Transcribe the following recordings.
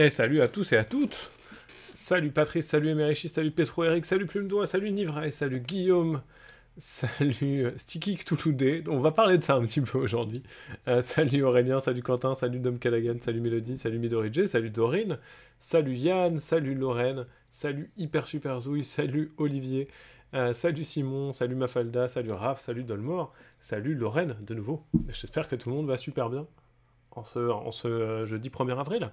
Et salut à tous et à toutes Salut Patrice, salut Emerichi, salut Petro Eric, salut Plume Doigt, salut Nivra, salut Guillaume, salut euh, Sticky Cthulhu On va parler de ça un petit peu aujourd'hui. Euh, salut Aurélien, salut Quentin, salut Dom Callaghan, salut Mélodie, salut Midorige, salut Dorine, salut Yann, salut Lorraine, salut Hyper Super Zouille, salut Olivier, euh, salut Simon, salut Mafalda, salut Raph, salut Dolmore, salut Lorraine de nouveau. J'espère que tout le monde va super bien en ce jeudi 1er avril.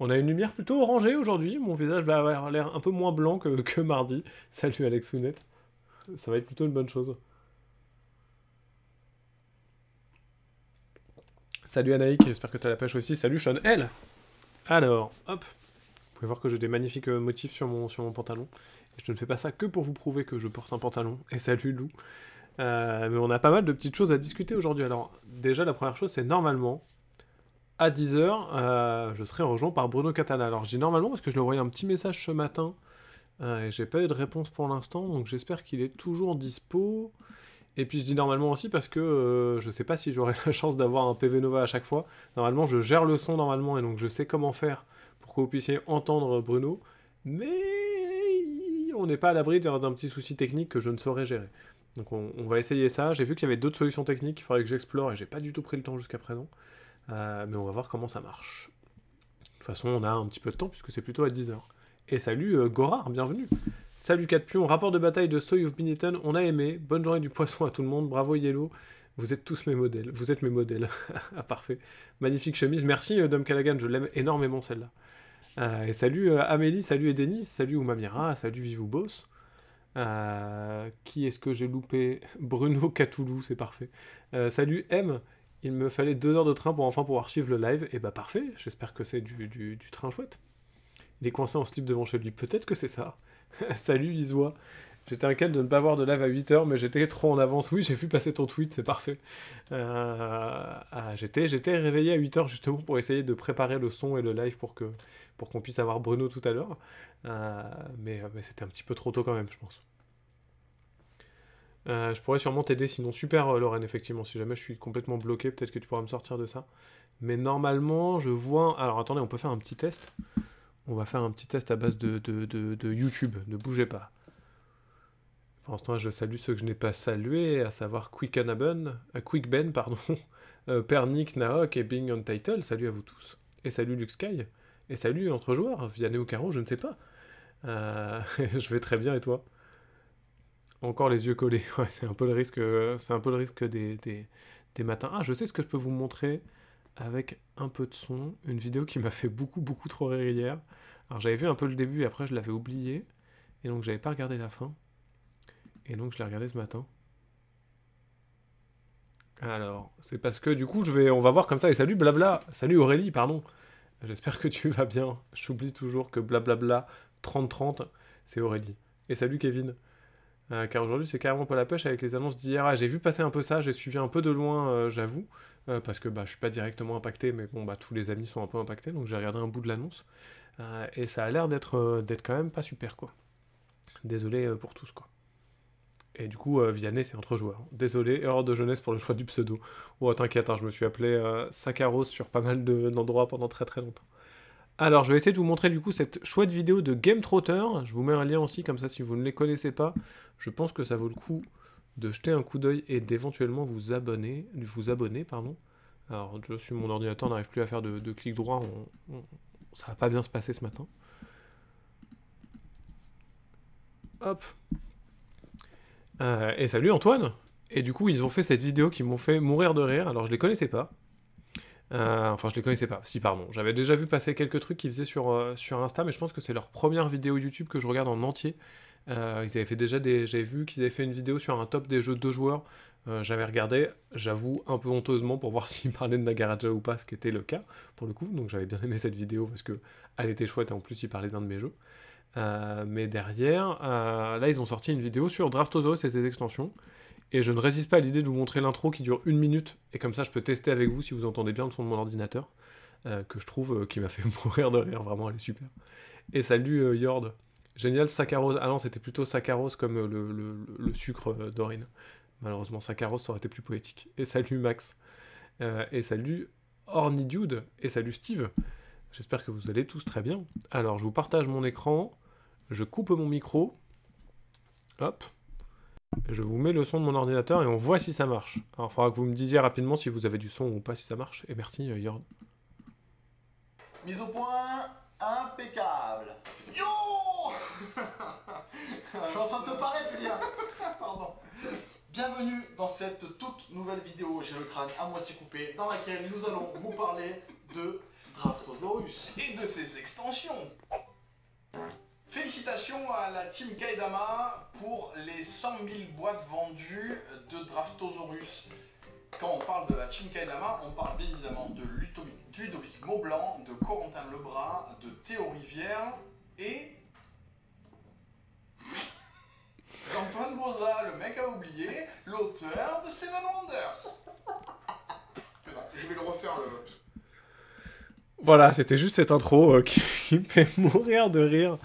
On a une lumière plutôt orangée aujourd'hui. Mon visage va avoir l'air un peu moins blanc que, mardi. Salut Alex Sounet. Ça va être plutôt une bonne chose. Salut Anaïk, j'espère que tu as la pêche aussi. Salut Sean L. Alors, hop. Vous pouvez voir que j'ai des magnifiques euh, motifs sur mon, pantalon. Je ne fais pas ça que pour vous prouver que je porte un pantalon. Et salut Lou. Euh, mais on a pas mal de petites choses à discuter aujourd'hui. Alors, déjà, la première chose, c'est normalement, à 10h, euh, je serai rejoint par Bruno Catana. Alors je dis normalement parce que je lui ai envoyé un petit message ce matin euh, et j'ai pas eu de réponse pour l'instant, donc j'espère qu'il est toujours dispo. Et puis je dis normalement aussi parce que euh, je sais pas si j'aurai la chance d'avoir un PV Nova à chaque fois. Normalement je gère le son normalement et donc je sais comment faire pour que vous puissiez entendre Bruno. Mais on n'est pas à l'abri d'un petit souci technique que je ne saurais gérer. Donc on, on va essayer ça. J'ai vu qu'il y avait d'autres solutions techniques qu'il faudrait que j'explore et j'ai pas du tout pris le temps jusqu'à présent. Euh, mais on va voir comment ça marche. De toute façon, on a un petit peu de temps puisque c'est plutôt à 10h. Et salut euh, Gorard, bienvenue. Salut 4 pions, rapport de bataille de Soy of Binetton, on a aimé. Bonne journée du poisson à tout le monde, bravo Yellow. Vous êtes tous mes modèles, vous êtes mes modèles. ah, parfait. Magnifique chemise, merci euh, Dom Callaghan, je l'aime énormément celle-là. et salut Amélie, salut Edenis, salut Oumamira, salut Vivou Boss. qui est-ce que j'ai loupé? Bruno Catoulou, c'est parfait. salut M, il me fallait deux heures de train pour enfin pouvoir suivre le live. Et bah parfait, j'espère que c'est du, train chouette. Il est coincé en slip devant chez lui, peut-être que c'est ça. Salut Iswa. J'étais inquiet de ne pas voir de live à 8h, mais j'étais trop en avance. Oui, j'ai vu passer ton tweet, c'est parfait. Euh, ah, j'étais, réveillé à 8h justement pour essayer de préparer le son et le live pour que pour qu'on puisse avoir Bruno tout à l'heure. Euh, mais c'était un petit peu trop tôt quand même, je pense. Euh, je pourrais sûrement t'aider, sinon super euh, Lorraine, effectivement. Si jamais je suis complètement bloqué, peut-être que tu pourras me sortir de ça. Mais normalement, je vois... Alors attendez, on peut faire un petit test. On va faire un petit test à base de, de, YouTube. Ne bougez pas. Pour l'instant, je salue ceux que je n'ai pas salués, à savoir Quick euh, Quick Ben, pardon, euh, Pernick, Naok et Being on Title. Salut à vous tous. Et salut Luxky. Et salut entre joueurs, Vianney ou Caro, je ne sais pas. je vais très bien et toi? Encore les yeux collés. Ouais, c'est un peu le risque, c'est un peu le risque des, des, matins. Ah, je sais ce que je peux vous montrer avec un peu de son. Une vidéo qui m'a fait beaucoup, beaucoup trop rire hier. Alors j'avais vu un peu le début et après je l'avais oublié. Et donc j'avais pas regardé la fin. Et donc je l'ai regardé ce matin. Alors, c'est parce que du coup, je vais, on va voir comme ça. Et salut blabla, salut Aurélie, pardon. J'espère que tu vas bien. J'oublie toujours que blablabla 3030, c'est Aurélie. Et salut Kevin. Euh, car aujourd'hui c'est carrément pas la pêche avec les annonces d'hier. Ah, j'ai vu passer un peu ça, j'ai suivi un peu de loin, euh, j'avoue, euh, parce que bah, je suis pas directement impacté, mais bon, bah, tous les amis sont un peu impactés, donc j'ai regardé un bout de l'annonce. et ça a l'air d'être quand même pas super, quoi. Désolé pour tous, quoi. Et du coup, Vianney, c'est entre joueurs. Désolé, erreur de jeunesse pour le choix du pseudo. Oh, t'inquiète, hein, je me suis appelé Sakaros sur pas mal d'endroits pendant très très longtemps. Alors, je vais essayer de vous montrer du coup cette chouette vidéo de Game Trotter. Je vous mets un lien aussi, comme ça, si vous ne les connaissez pas, je pense que ça vaut le coup de jeter un coup d'œil et d'éventuellement vous abonner, pardon. Alors, je suis mon ordinateur, n'arrive plus à faire de, clic droit, ça va pas bien se passer ce matin. Hop. Euh, et salut Antoine Et du coup, ils ont fait cette vidéo qui m'ont fait mourir de rire. Alors, je les connaissais pas. Euh, enfin, je les connaissais pas. Si, pardon. J'avais déjà vu passer quelques trucs qu'ils faisaient sur, euh, sur Insta, mais je pense que c'est leur première vidéo YouTube que je regarde en entier. Euh, ils avaient fait déjà des. J'avais vu qu'ils avaient fait une vidéo sur un top des jeux de joueurs. J'avais regardé, j'avoue, un peu honteusement pour voir s'ils parlaient de Nagaraja ou pas, ce qui était le cas pour le coup. Donc j'avais bien aimé cette vidéo parce que elle était chouette et en plus ils parlaient d'un de mes jeux. mais derrière, là ils ont sorti une vidéo sur Draftosaurus et ses extensions. Et je ne résiste pas à l'idée de vous montrer l'intro qui dure une minute, et comme ça je peux tester avec vous si vous entendez bien le son de mon ordinateur, euh, que je trouve euh, qui m'a fait mourir de rire, vraiment elle est super. Et salut euh, Yord. Génial, saccharose. Ah non, c'était plutôt saccharose comme le, sucre d'Orine. Malheureusement, saccharose, ça aurait été plus poétique. Et salut Max. et salut Ornidude. Et salut Steve. J'espère que vous allez tous très bien. Alors, je vous partage mon écran, je coupe mon micro, hop, je vous mets le son de mon ordinateur et on voit si ça marche. Alors, il faudra que vous me disiez rapidement si vous avez du son ou pas, si ça marche. Et merci, euh, Yord. Mise au point, impeccable. Yo Je suis en train de te parler, Julien. Pardon. Bienvenue dans cette toute nouvelle vidéo, j'ai le crâne à moitié coupé, dans laquelle nous allons vous parler de Draftosaurus et de ses extensions. Félicitations à la team Gaidama pour les 100 000 boîtes vendues de Draftosaurus. Quand on parle de la team Gaidama, on parle bien évidemment de Ludovic, Ludovic Maublanc, de Corentin Lebras, de Théo Rivière et Antoine Boza, le mec à oublier, l'auteur de Seven Wonders. Je vais le refaire le. Voilà, c'était juste cette intro euh, qui, qui me fait mourir de rire.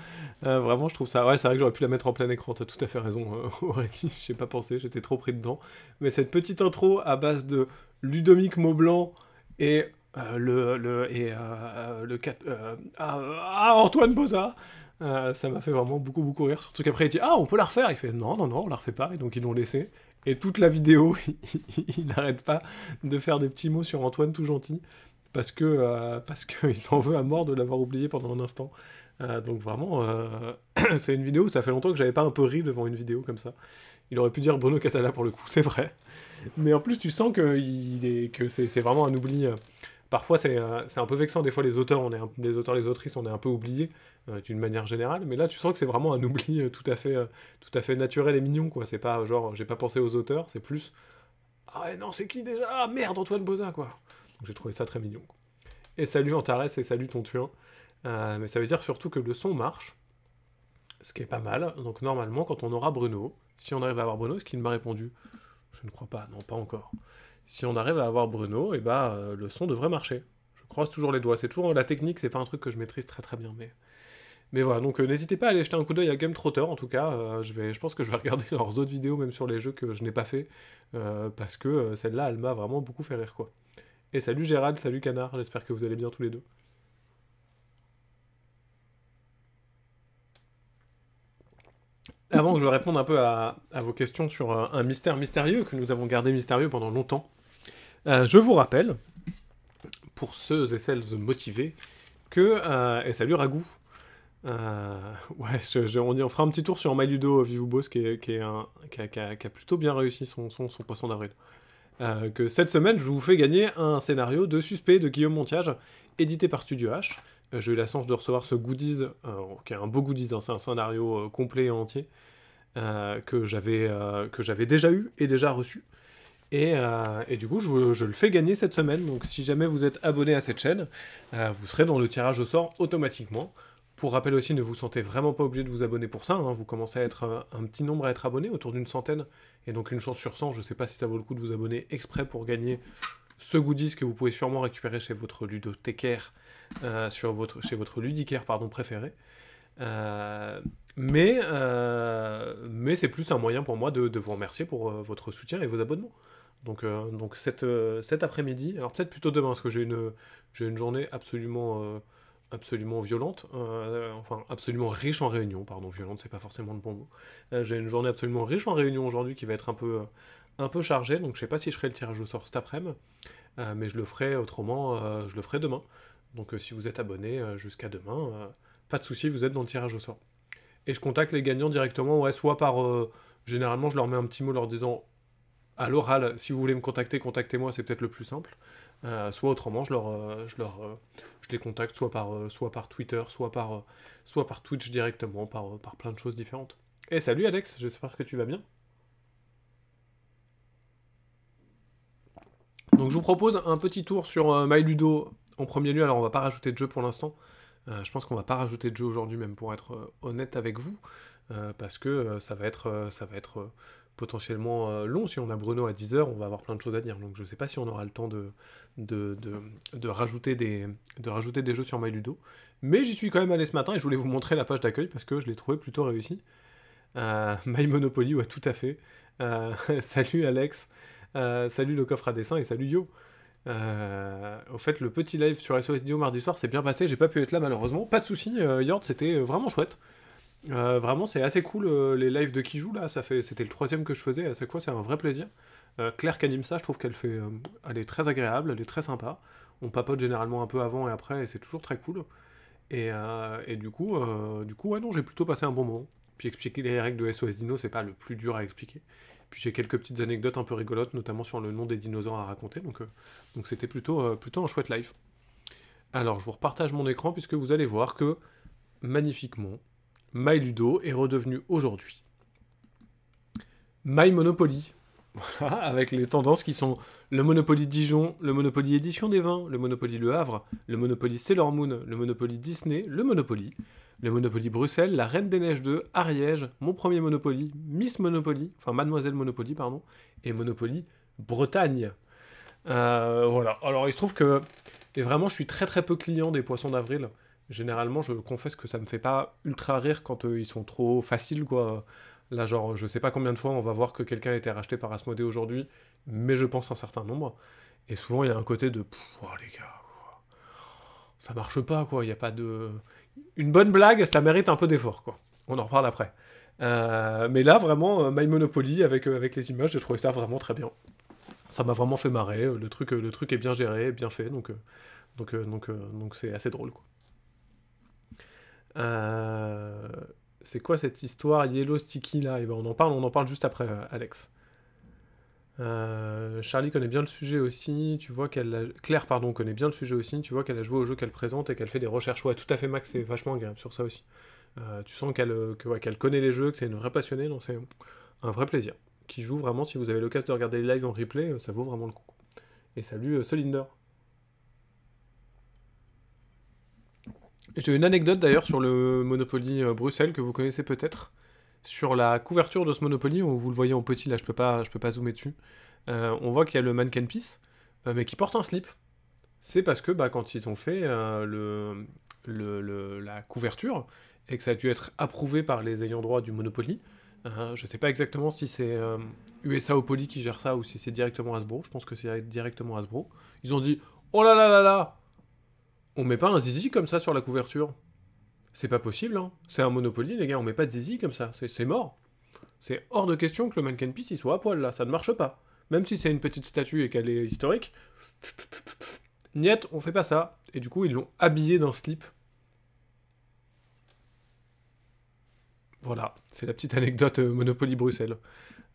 Euh, vraiment, je trouve ça. Ouais, c'est vrai que j'aurais pu la mettre en plein écran. T'as tout à fait raison, euh, Aurélie. J'ai pas pensé, j'étais trop pris dedans. Mais cette petite intro à base de Ludomic Maublanc et euh, le le et euh, le ah, ah, Antoine Boza. ça m'a fait vraiment beaucoup beaucoup rire. Surtout qu'après il dit ah on peut la refaire. Il fait non non non on la refait pas et donc ils l'ont laissé. Et toute la vidéo il n'arrête pas de faire des petits mots sur Antoine tout gentil parce que parce qu'il s'en veut à mort de l'avoir oublié pendant un instant. Euh, donc vraiment, euh, c'est une vidéo ça fait longtemps que j'avais pas un peu ri devant une vidéo comme ça. Il aurait pu dire Bruno Catala pour le coup, c'est vrai. Mais en plus, tu sens que, c'est, vraiment un oubli. euh. Parfois, c'est, un peu vexant. Des fois, les auteurs, on est les autrices, on est un peu oubliés d'une manière générale. Mais là, tu sens que c'est vraiment un oubli tout à fait, naturel et mignon. quoi. C'est pas genre, j'ai pas pensé aux auteurs. C'est plus, ah non, c'est qui déjà? Ah merde, Antoine Boza, quoi. J'ai trouvé ça très mignon. Et salut Antares et salut Tontuin. Euh, mais ça veut dire surtout que le son marche, ce qui est pas mal. Donc normalement, quand on aura Bruno, si on arrive à avoir Bruno, ce qu'il m'a répondu, je ne crois pas, non, pas encore. Si on arrive à avoir Bruno, et bah euh, le son devrait marcher. Je croise toujours les doigts. C'est toujours la technique, c'est pas un truc que je maîtrise très très bien, mais mais voilà. Donc euh, n'hésitez pas à aller jeter un coup d'œil à Game Trotter. En tout cas, je pense que je vais regarder leurs autres vidéos, même sur les jeux que je n'ai pas fait, parce que celle-là, elle m'a vraiment beaucoup fait rire, quoi. Et salut Gérald, salut Canard. J'espère que vous allez bien tous les deux. Avant que je réponde un peu à, vos questions sur euh, un mystère mystérieux que nous avons gardé mystérieux pendant longtemps, euh, je vous rappelle, pour ceux et celles motivés, que... euh, et salut Ragou Ouais, on, on fera un petit tour sur MyLudo Vivubos qui, qui, a, plutôt bien réussi son, son, son poisson d'avril. Que cette semaine, je vous fais gagner un scénario de Suspect de Guillaume Montiage, édité par Studio H. Euh, J'ai eu la chance de recevoir ce goodies, euh, qui est un beau goodies, hein, c'est un scénario euh, complet et entier, que j'avais j'avais déjà eu et déjà reçu. Et, et du coup, je, le fais gagner cette semaine. Donc, si jamais vous êtes abonné à cette chaîne, vous serez dans le tirage au sort automatiquement. Pour rappel aussi, ne vous sentez vraiment pas obligé de vous abonner pour ça. hein. Vous commencez à être un, petit nombre à être abonné, autour d'une centaine. Et donc, une chance sur 100. Je sais pas si ça vaut le coup de vous abonner exprès pour gagner ce goodies que vous pouvez sûrement récupérer chez votre ludothécaire, euh, sur votre, chez votre ludicaire pardon, préféré. Euh, mais euh, mais c'est plus un moyen pour moi de, vous remercier pour votre soutien et vos abonnements. Donc, donc cet, euh, cet après-midi, alors peut-être plutôt demain, parce que j'ai une, une journée absolument, absolument violente, enfin absolument riche en réunions, pardon, violente, c'est pas forcément le bon mot. J'ai une journée absolument riche en réunions aujourd'hui qui va être un peu, un peu chargée, donc je sais pas si je ferai le tirage au sort cet après-midi, mais je le ferai autrement, je le ferai demain. Donc euh, si vous êtes abonné euh, jusqu'à demain, euh, pas de souci, vous êtes dans le tirage au sort. Et je contacte les gagnants directement, ouais, soit par... généralement, je leur mets un petit mot leur disant à l'oral, si vous voulez me contacter, contactez-moi, c'est peut-être le plus simple. Soit autrement, je, les contacte soit par, Twitter, soit par, Twitch directement, par, par plein de choses différentes. Et salut Alex, j'espère que tu vas bien. Donc je vous propose un petit tour sur MyLudo en premier lieu. Alors on va pas rajouter de jeu pour l'instant. Euh, je pense qu'on va pas rajouter de jeu aujourd'hui, même pour être euh, honnête avec vous, euh, parce que ça va être, potentiellement long. Si on a Bruno à 10h, on va avoir plein de choses à dire. Donc je sais pas si on aura le temps de, rajouter, des, de rajouter des jeux sur MyLudo. Mais j'y suis quand même allé ce matin et je voulais vous montrer la page d'accueil parce que je l'ai trouvé plutôt réussi. Euh, My Monopoly, ouais, tout à fait. Salut Alex, salut le coffre à dessin et salut Yo. Au fait, le petit live sur SOS Dio mardi soir s'est bien passé. J'ai pas pu être là malheureusement. Pas de souci, Yord, c'était vraiment chouette. vraiment, c'est assez cool les lives de qui joue là. Ça fait, c'était le troisième que je faisais. À chaque fois, c'est un vrai plaisir. Claire qui anime ça, je trouve qu'elle fait, elle est très agréable, elle est très sympa. On papote généralement un peu avant et après, et c'est toujours très cool. Et, et du coup, du coup, ouais non, j'ai plutôt passé un bon moment. Puis expliquer les règles de SOS Dino, c'est pas le plus dur à expliquer. Puis j'ai quelques petites anecdotes un peu rigolotes, notamment sur le nom des dinosaures à raconter. Donc euh, c'était plutôt, euh, plutôt un chouette live. Alors je vous repartage mon écran puisque vous allez voir que magnifiquement, My Ludo est redevenu aujourd'hui My Monopoly. Voilà, avec les tendances qui sont le Monopoly Dijon, le Monopoly Édition des Vins, le Monopoly Le Havre, le Monopoly Sailor Moon, le Monopoly Disney, le Monopoly, le Monopoly Bruxelles, la Reine des Neiges 2, Ariège, mon premier Monopoly, Miss Monopoly, enfin Mademoiselle Monopoly, pardon, et Monopoly Bretagne. Euh, voilà, alors il se trouve que, et vraiment je suis très très peu client des poissons d'avril. Généralement, je confesse que ça me fait pas ultra rire quand euh, ils sont trop faciles, quoi. Là, genre, je sais pas combien de fois on va voir que quelqu'un a été racheté par Asmodée aujourd'hui, mais je pense un certain nombre. Et souvent, il y a un côté de, oh, les gars, ça marche pas, quoi. Il n'y a pas de une bonne blague, ça mérite un peu d'effort, quoi. On en reparle après. Euh, mais là, vraiment, euh, My Monopoly, avec, euh, avec les images, j'ai trouvé ça vraiment très bien. Ça m'a vraiment fait marrer. Le truc, est bien géré, bien fait, donc donc donc donc c'est assez drôle, quoi. c'est quoi cette histoire Yellow Sticky là? Eh ben on en parle, on en parle juste après, Alex. Euh, Charlie connaît bien le sujet aussi, tu vois qu'elle Claire pardon connaît bien le sujet aussi, tu vois qu'elle a joué au jeu qu'elle présente et qu'elle fait des recherches. Ouais, tout à fait Max, c'est vachement agréable sur ça aussi. Euh, tu sens qu'elle qu'elle connaît les jeux, que c'est une vraie passionnée, donc c'est un vrai plaisir. Qui joue vraiment, si vous avez l'occasion de regarder les lives en replay, euh, ça vaut vraiment le coup. Et salut Solinder. J'ai une anecdote d'ailleurs sur le Monopoly Bruxelles que vous connaissez peut-être sur la couverture de ce Monopoly, vous le voyez en petit, là je peux pas, je peux pas zoomer dessus, euh, on voit qu'il y a le mannequin piece, euh, mais qui porte un slip. C'est parce que bah, quand ils ont fait euh, le, la couverture, et que ça a dû être approuvé par les ayants droit du Monopoly, je sais pas exactement si c'est USA Opoly qui gère ça ou si c'est directement Hasbro, je pense que c'est directement Hasbro, ils ont dit « Oh là là là là On met pas un zizi comme ça sur la couverture !» C'est pas possible, hein. C'est un Monopoly, les gars, on met pas de zizi comme ça, c'est mort. C'est hors de question que le mannequin il soit à poil là, ça ne marche pas. Même si c'est une petite statue et qu'elle est historique, niet, on fait pas ça. Et du coup, ils l'ont habillé d'un slip. Voilà, c'est la petite anecdote euh, Monopoly Bruxelles,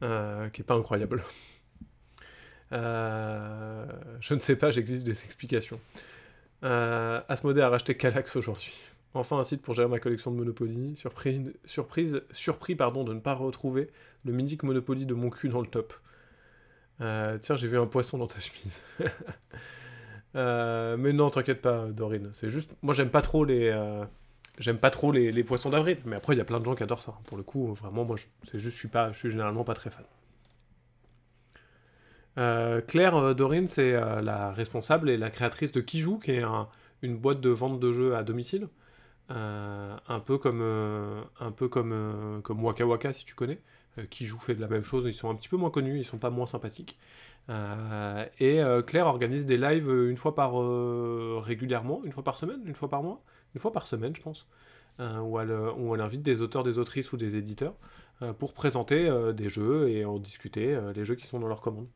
euh, qui est pas incroyable. Euh, je ne sais pas, j'existe des explications. Asmodée a racheté Calax aujourd'hui. Enfin un site pour gérer ma collection de Monopoly. Surprise, surprise, surpris pardon, de ne pas retrouver le mythique Monopoly de mon cul dans le top. Euh, tiens, j'ai vu un poisson dans ta chemise. Euh, mais non, t'inquiète pas, Dorine. C'est juste, moi j'aime pas trop les, euh, j'aime pas trop les, poissons d'avril. Mais après, il y a plein de gens qui adorent ça. Pour le coup, vraiment, moi, c'est juste, je suis je suis généralement pas très fan. Claire Dorine, c'est la responsable et la créatrice de Kijou, qui est une boîte de vente de jeux à domicile. Euh, un peu comme, euh, euh, comme Waka Waka, si tu connais, qui joue, fait de la même chose. Ils sont un petit peu moins connus, ils sont pas moins sympathiques. et Claire organise des lives une fois par régulièrement, une fois par semaine, une fois par mois, une fois par semaine, je pense, où elle, où, elle, invite des auteurs, des autrices ou des éditeurs pour présenter des jeux et en discuter les jeux qui sont dans leur commande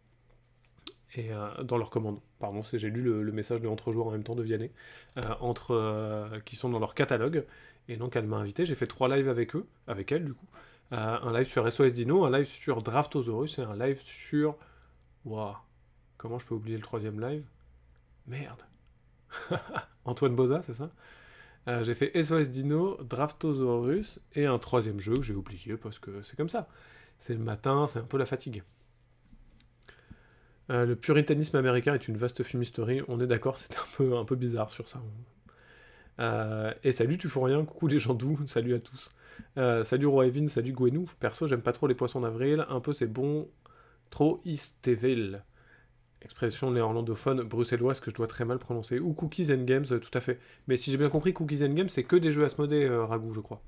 et euh, dans leur commande. Pardon, j'ai lu le, message de Entrejour en même temps de Vianney, euh, entre, euh, qui sont dans leur catalogue. Et donc elle m'a invité, j'ai fait trois lives avec eux, avec elle du coup. un live sur SOS Dino, un live sur Draftosaurus et un live sur... Waouh Comment je peux oublier le troisième live? Merde Antoine Boza, c'est ça? J'ai fait SOS Dino, Draftosaurus et un troisième jeu que j'ai oublié parce que c'est comme ça. C'est le matin, c'est un peu la fatigue. Euh, le puritanisme américain est une vaste fumisterie, on est d'accord, c'est un peu, bizarre sur ça. Euh, et salut, tu fous rien, coucou les gens doux, salut à tous. Euh, salut Roi Evin, salut Gwenou. Perso, j'aime pas trop les poissons d'avril, un peu c'est bon, trop Isteville. Expression néerlandophone bruxelloise que je dois très mal prononcer. Ou Cookies and Games, tout à fait. Mais si j'ai bien compris, Cookies and Games, c'est que des jeux à Asmodée, Ragout, je crois.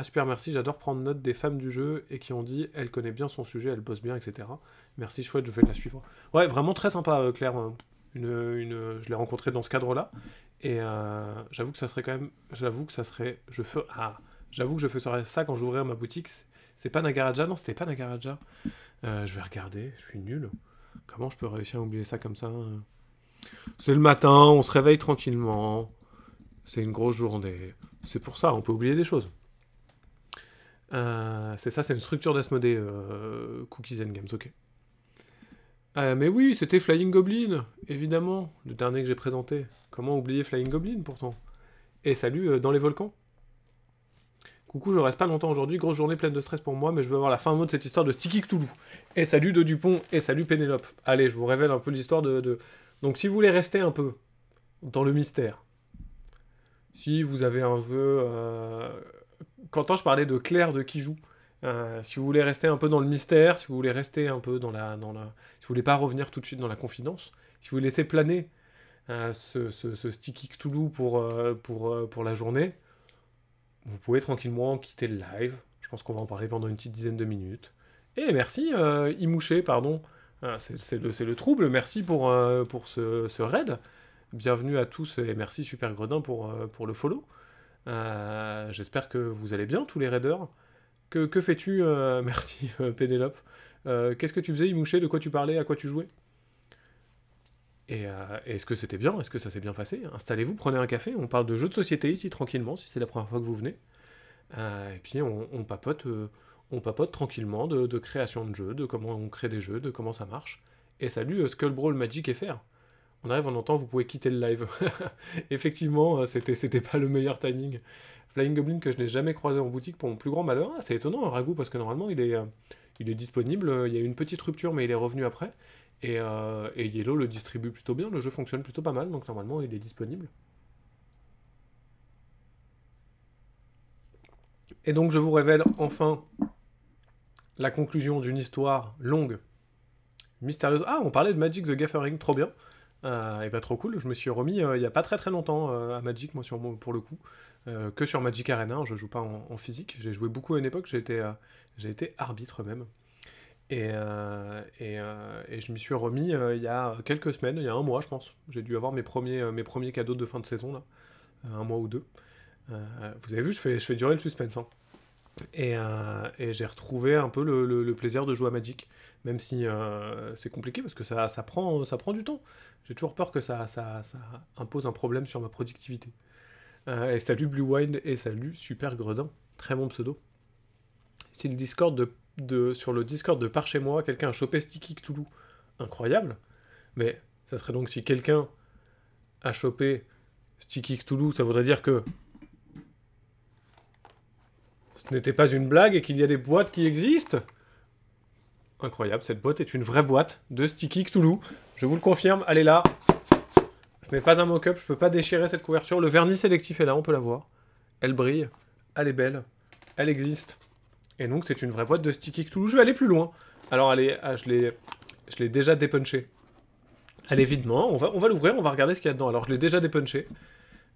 Ah super, merci, j'adore prendre note des femmes du jeu et qui ont dit elle connaît bien son sujet, elle bosse bien, etc. Merci, chouette, je vais la suivre. Ouais, vraiment très sympa, euh, Claire. Euh, une, je l'ai rencontré dans ce cadre-là. Et j'avoue que ça serait quand même. J'avoue que ça serait. Je fais, ah, j'avoue que je ferais ça quand j'ouvrirais ma boutique. C'est pas Nagaraja? Non, c'était pas Nagaraja. je vais regarder, je suis nul. Comment je peux réussir à oublier ça comme ça hein? C'est le matin, on se réveille tranquillement. C'est une grosse journée. C'est pour ça, on peut oublier des choses. Euh, c'est ça, c'est une structure d'Asmodée, euh, Cookies and Games, ok. Euh, mais oui, c'était Flying Goblin, évidemment, le dernier que j'ai présenté. Comment oublier Flying Goblin pourtant? Et salut dans les volcans. Coucou, je reste pas longtemps aujourd'hui, grosse journée pleine de stress pour moi, mais je veux avoir la fin mot de cette histoire de Sticky Cthulhu. Et salut de Dupont, et salut Pénélope. Allez, je vous révèle un peu l'histoire de, Donc si vous voulez rester un peu dans le mystère, si vous avez un vœu... Quentin, je parlais de Claire de qui. Euh, si vous voulez rester un peu dans le mystère, si vous voulez rester un peu dans la. Si vous voulez pas revenir tout de suite dans la confidence, si vous laissez planer euh, ce, ce, Sticky Cthulhu pour, euh, pour, la journée, vous pouvez tranquillement quitter le live. Je pense qu'on va en parler pendant une petite dizaine de minutes. Et merci, Imouché, pardon. C'est le, trouble. Merci pour, ce, raid. Bienvenue à tous et merci Super Gredin pour, pour le follow. Euh, j'espère que vous allez bien, tous les raiders. Que, fais-tu Merci, Pénélope. Qu'est-ce que tu faisais, Imouché? De quoi tu parlais? À quoi tu jouais? Et est-ce que c'était bien? Est-ce que ça s'est bien passé? Installez-vous, prenez un café, on parle de jeux de société ici tranquillement, si c'est la première fois que vous venez. et puis on, papote, on papote tranquillement de, création de jeux, de comment on crée des jeux, de comment ça marche. Et salut Skull Brawl Magic FR On arrive en entend, vous pouvez quitter le live. Effectivement, c'était, c'était pas le meilleur timing. Flying Goblin que je n'ai jamais croisé en boutique pour mon plus grand malheur. c'est étonnant, un ragout, parce que normalement il est, il est disponible. Il y a eu une petite rupture, mais il est revenu après. Euh, et, Yellow le distribue plutôt bien, le jeu fonctionne plutôt pas mal, donc normalement il est disponible. Et donc je vous révèle enfin la conclusion d'une histoire longue, mystérieuse. Ah, on parlait de Magic the Gathering, trop bien. Euh, et bah trop cool, je me suis remis euh, il y a pas très très longtemps à Magic, moi sur, pour le coup, que sur Magic Arena, je joue pas en, physique, j'ai joué beaucoup à une époque, j'ai été, été arbitre même. Et, euh, euh, et, je m'y suis remis euh, il y a quelques semaines, il y a un mois je pense. J'ai dû avoir mes premiers, mes premiers cadeaux de fin de saison, là, un mois ou deux. vous avez vu, je fais, je fais durer le suspense. Hein. Et, et j'ai retrouvé un peu le, plaisir de jouer à Magic, même si c'est compliqué parce que ça, prend, du temps. J'ai toujours peur que ça, impose un problème sur ma productivité. et salut Blue Wine et salut Super Gredin, très bon pseudo. Sur le Discord de par chez moi, quelqu'un a chopé Sticky Cthulhu. Incroyable. Mais ça serait donc si quelqu'un a chopé Sticky Cthulhu, ça voudrait dire que ce n'était pas une blague et qu'il y a des boîtes qui existent. Incroyable, cette boîte est une vraie boîte de Sticky Cthulhu. Je vous le confirme, elle est là. Ce n'est pas un mock-up, je peux pas déchirer cette couverture. Le vernis sélectif est là, on peut la voir. Elle brille, elle est belle, elle existe. Et donc c'est une vraie boîte de Sticky Cthulhu. Je vais aller plus loin. Alors allez, ah, je l'ai déjà dépunché. Allez, évidemment, on va, on va l'ouvrir, on va regarder ce qu'il y a dedans. Alors je l'ai déjà dépunché.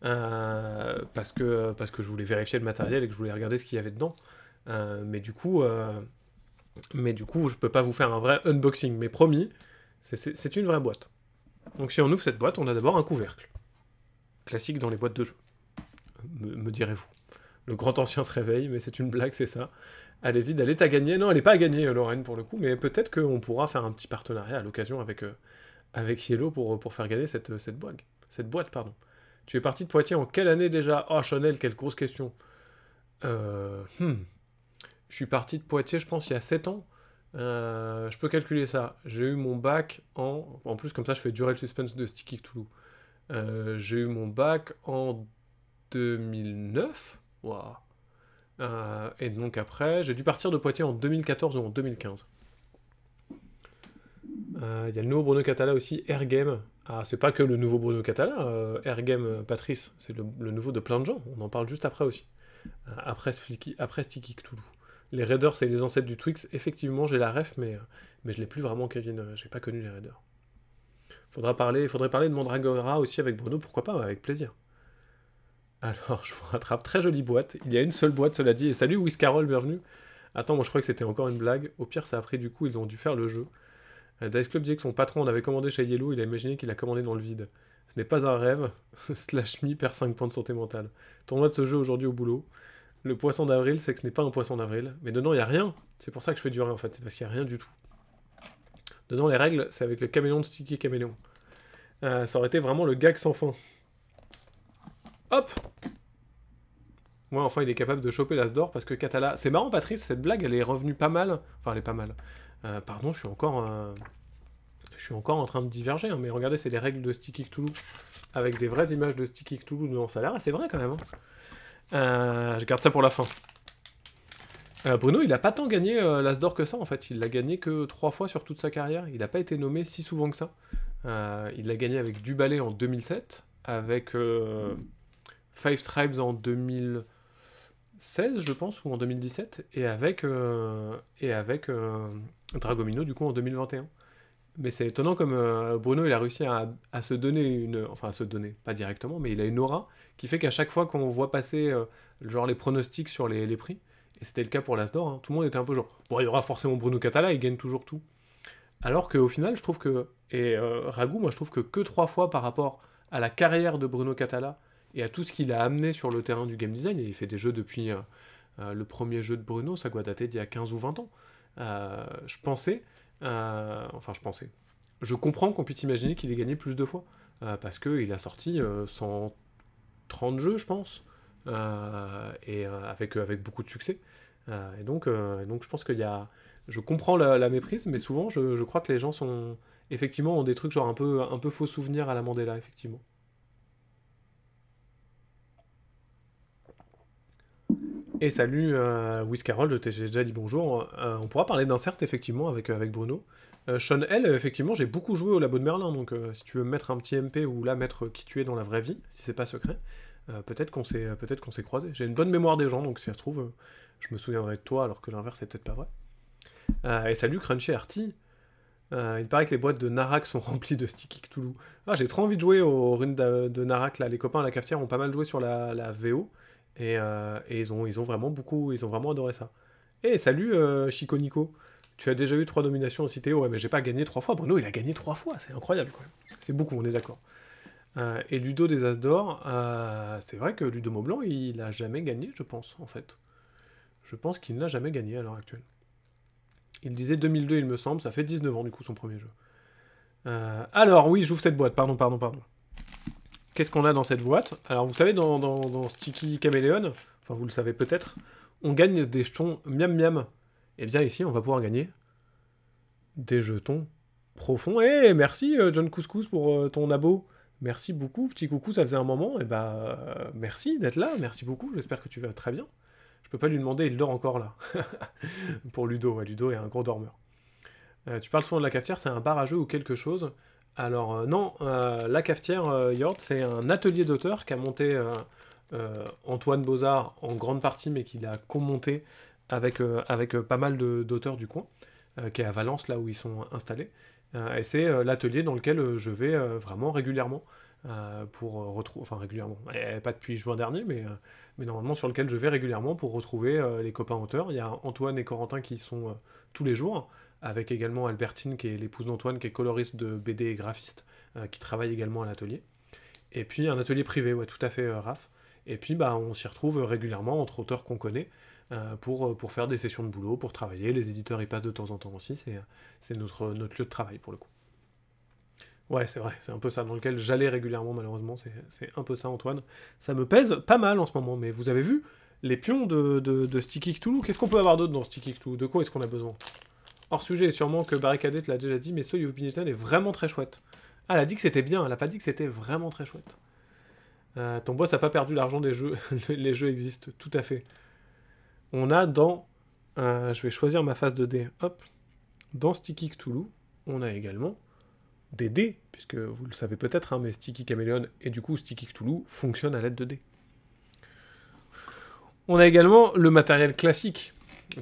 Euh, parce, que, parce que je voulais vérifier le matériel et que je voulais regarder ce qu'il y avait dedans. Euh, mais du coup, euh, mais du coup, je peux pas vous faire un vrai unboxing. Mais promis, c'est une vraie boîte. Donc si on ouvre cette boîte, on a d'abord un couvercle. Classique dans les boîtes de jeu. me direz-vous. Le grand ancien se réveille, mais c'est une blague, c'est ça. Elle est vide, elle est à gagner. Non, elle n'est pas à gagner, Lorraine, pour le coup, mais peut-être qu'on pourra faire un petit partenariat à l'occasion avec, avec Yellow pour, pour faire gagner cette, cette, boîte, cette boîte. pardon. Tu es parti de Poitiers en quelle année déjà? Oh, Chanel, quelle grosse question. Euh, hmm. Je suis parti de Poitiers, je pense, il y a 7 ans. je peux calculer ça. J'ai eu mon bac en... En plus, comme ça, je fais durer le suspense de Sticky Toulouse. J'ai eu mon bac en 2009. Waouh euh, et donc après, j'ai dû partir de Poitiers en 2014 ou en 2015. Euh, il y a le nouveau Bruno Catala aussi, Airgame. Ah, c'est pas que le nouveau Bruno Catala, euh, Airgame Patrice, c'est le, nouveau de plein de gens. On en parle juste après aussi. après, après Sticky Cthulhu. Les Raiders, c'est les ancêtres du Twix. Effectivement, j'ai la ref, mais, mais je l'ai plus vraiment, Kevin. J'ai pas connu les Raiders. Faudra parler, faudrait parler de Mandragora aussi avec Bruno, pourquoi pas, avec plaisir. Alors, je vous rattrape. Très jolie boîte. Il y a une seule boîte, cela dit. Et salut, Whis Carol, bienvenue. Attends, moi je crois que c'était encore une blague. Au pire, ça a pris du coup, ils ont dû faire le jeu. Dice Club disait que son patron en avait commandé chez Yellow, il a imaginé qu'il a commandé dans le vide. Ce n'est pas un rêve. Slash me perd 5 points de santé mentale. Tournoi de ce jeu aujourd'hui au boulot. Le poisson d'avril, c'est que ce n'est pas un poisson d'avril. Mais dedans, il n'y a rien. C'est pour ça que je fais durer en fait. C'est parce qu'il n'y a rien du tout. Dedans, les règles, c'est avec le caméléon de Sticky Caméléon. Euh, ça aurait été vraiment le gag sans fin. Hop Ouais, enfin, il est capable de choper l'as d'or parce que Katala... C'est marrant, Patrice, cette blague, elle est revenue pas mal. Enfin, elle est pas mal. Euh, pardon, je suis encore... euh, Je suis encore en train de diverger, hein, mais regardez, c'est les règles de Sticky Cthulhu. Avec des vraies images de Sticky Cthulhu dedans. Ça a l'air assez vrai, quand même. hein. Euh, je garde ça pour la fin. Bruno, il a pas tant gagné l'As d'or que ça en fait. Il l'a gagné que trois fois sur toute sa carrière. Il n'a pas été nommé si souvent que ça. Il l'a gagné avec Duballet en 2007, avec Five Tribes en 2016, je pense, ou en 2017, et avec, et avec Dragomino du coup en 2021. Mais c'est étonnant comme euh, Bruno il a réussi à, se donner une. Enfin, à se donner, pas directement, mais il a une aura qui fait qu'à chaque fois qu'on voit passer euh, genre les pronostics sur les, les prix, et c'était le cas pour l'As d'or, hein, tout le monde était un peu genre bon, il y aura forcément Bruno Catala, il gagne toujours tout. Alors qu'au final, je trouve que. Et euh, Ragout, moi je trouve que que trois fois par rapport à la carrière de Bruno Catala et à tout ce qu'il a amené sur le terrain du game design, il fait des jeux depuis euh, le premier jeu de Bruno, ça doit dater d'il y a 15 ou 20 ans. Euh, je pensais. euh, enfin, je pensais. Je comprends qu'on puisse imaginer qu'il ait gagné plus de fois. euh, parce qu'il a sorti euh, 130 jeux, je pense. et avec, beaucoup de succès. Et, donc, je pense qu'il y a. Je comprends la, méprise, mais souvent, je, je crois que les gens sont. Effectivement, ont des trucs genre un peu, un peu faux souvenirs à la Mandela, effectivement. Et salut euh, Wiz Carol, je t'ai déjà dit bonjour. Euh, on pourra parler d'insert effectivement avec, euh, Bruno. Euh, Sean L, effectivement, j'ai beaucoup joué au Labo de Merlin, donc si tu veux me mettre un petit MP ou là mettre qui tu es dans la vraie vie, si c'est pas secret, peut-être qu'on s'est peut-être croisés. J'ai une bonne mémoire des gens, donc si ça se trouve, je me souviendrai de toi alors que l'inverse c'est peut-être pas vrai. Et salut Crunchy Arty. Il paraît que les boîtes de Narak sont remplies de Sticky Cthulhu. Ah, j'ai trop envie de jouer aux runes de, Narak là. Les copains à la cafetière ont pas mal joué sur la VO. Et, euh, ils, ont, vraiment beaucoup, ils ont adoré ça. Et salut euh, Chico Nico, tu as déjà eu trois nominations au CTO, ouais mais j'ai pas gagné trois fois. Bruno il a gagné trois fois, c'est incroyable quoi. C'est beaucoup, on est d'accord. Euh, et Ludo des As d'Or, c'est vrai que Ludo Maublanc il a jamais gagné, je pense en fait. Je pense qu'il n'a jamais gagné à l'heure actuelle. Il disait 2002 il me semble, ça fait 19 ans du coup son premier jeu. Alors oui, j'ouvre cette boîte, pardon, pardon, pardon. Qu'est-ce qu'on a dans cette boîte? Alors, vous savez, dans, Sticky Caméléon, enfin, vous le savez peut-être, on gagne des jetons miam miam. Et bien, ici, on va pouvoir gagner des jetons profonds. Eh, merci, euh, John Couscous, pour euh, ton abo. Merci beaucoup, petit coucou, ça faisait un moment. Et bah, euh, merci d'être là, merci beaucoup. J'espère que tu vas très bien. Je peux pas lui demander, il dort encore là. pour Ludo, Ludo est un gros dormeur. Tu parles souvent de la cafetière, c'est un bar à jeu ou quelque chose alors euh, non, euh, la cafetière euh, Yord, c'est un atelier d'auteur qu'a monté euh, euh, Antoine Bozard en grande partie, mais qu'il a co-monté avec, euh, avec euh, pas mal d'auteurs du coin, euh, qui est à Valence, là où ils sont installés. Euh, et c'est euh, l'atelier dans lequel euh, je vais euh, vraiment régulièrement euh, pour retrouver, enfin régulièrement, Eh, pas depuis juin dernier, mais, euh, normalement sur lequel je vais régulièrement pour retrouver euh, les copains auteurs. Il y a Antoine et Corentin qui sont euh, tous les jours avec également Albertine, qui est l'épouse d'Antoine, qui est coloriste de BD et graphiste, euh, qui travaille également à l'atelier. Et puis un atelier privé, ouais, tout à fait, euh, Raph. Et puis bah, on s'y retrouve régulièrement entre auteurs qu'on connaît euh, pour, faire des sessions de boulot, pour travailler. Les éditeurs y passent de temps en temps aussi, c'est, notre, lieu de travail pour le coup. Ouais, c'est vrai, c'est un peu ça dans lequel j'allais régulièrement, malheureusement, c'est, c'est un peu ça, Antoine. Ça me pèse pas mal en ce moment, mais vous avez vu les pions de, de, de Sticky Cthulhu? Qu'est-ce qu'on peut avoir d'autre dans Sticky Cthulhu? De quoi est-ce qu'on a besoin? Hors sujet, et sûrement que Barricadette te l'a déjà dit, mais of Bineten est vraiment très chouette. Ah, elle a dit que c'était bien, elle a pas dit que c'était vraiment très chouette. Euh, ton boss a pas perdu l'argent des jeux, les jeux existent, tout à fait. On a dans... euh, je vais choisir ma phase de dé, hop. Dans Sticky Cthulhu, on a également des dés, puisque vous le savez peut-être, hein, mais Sticky Chameleon et du coup Sticky Cthulhu fonctionnent à l'aide de dés. On a également le matériel classique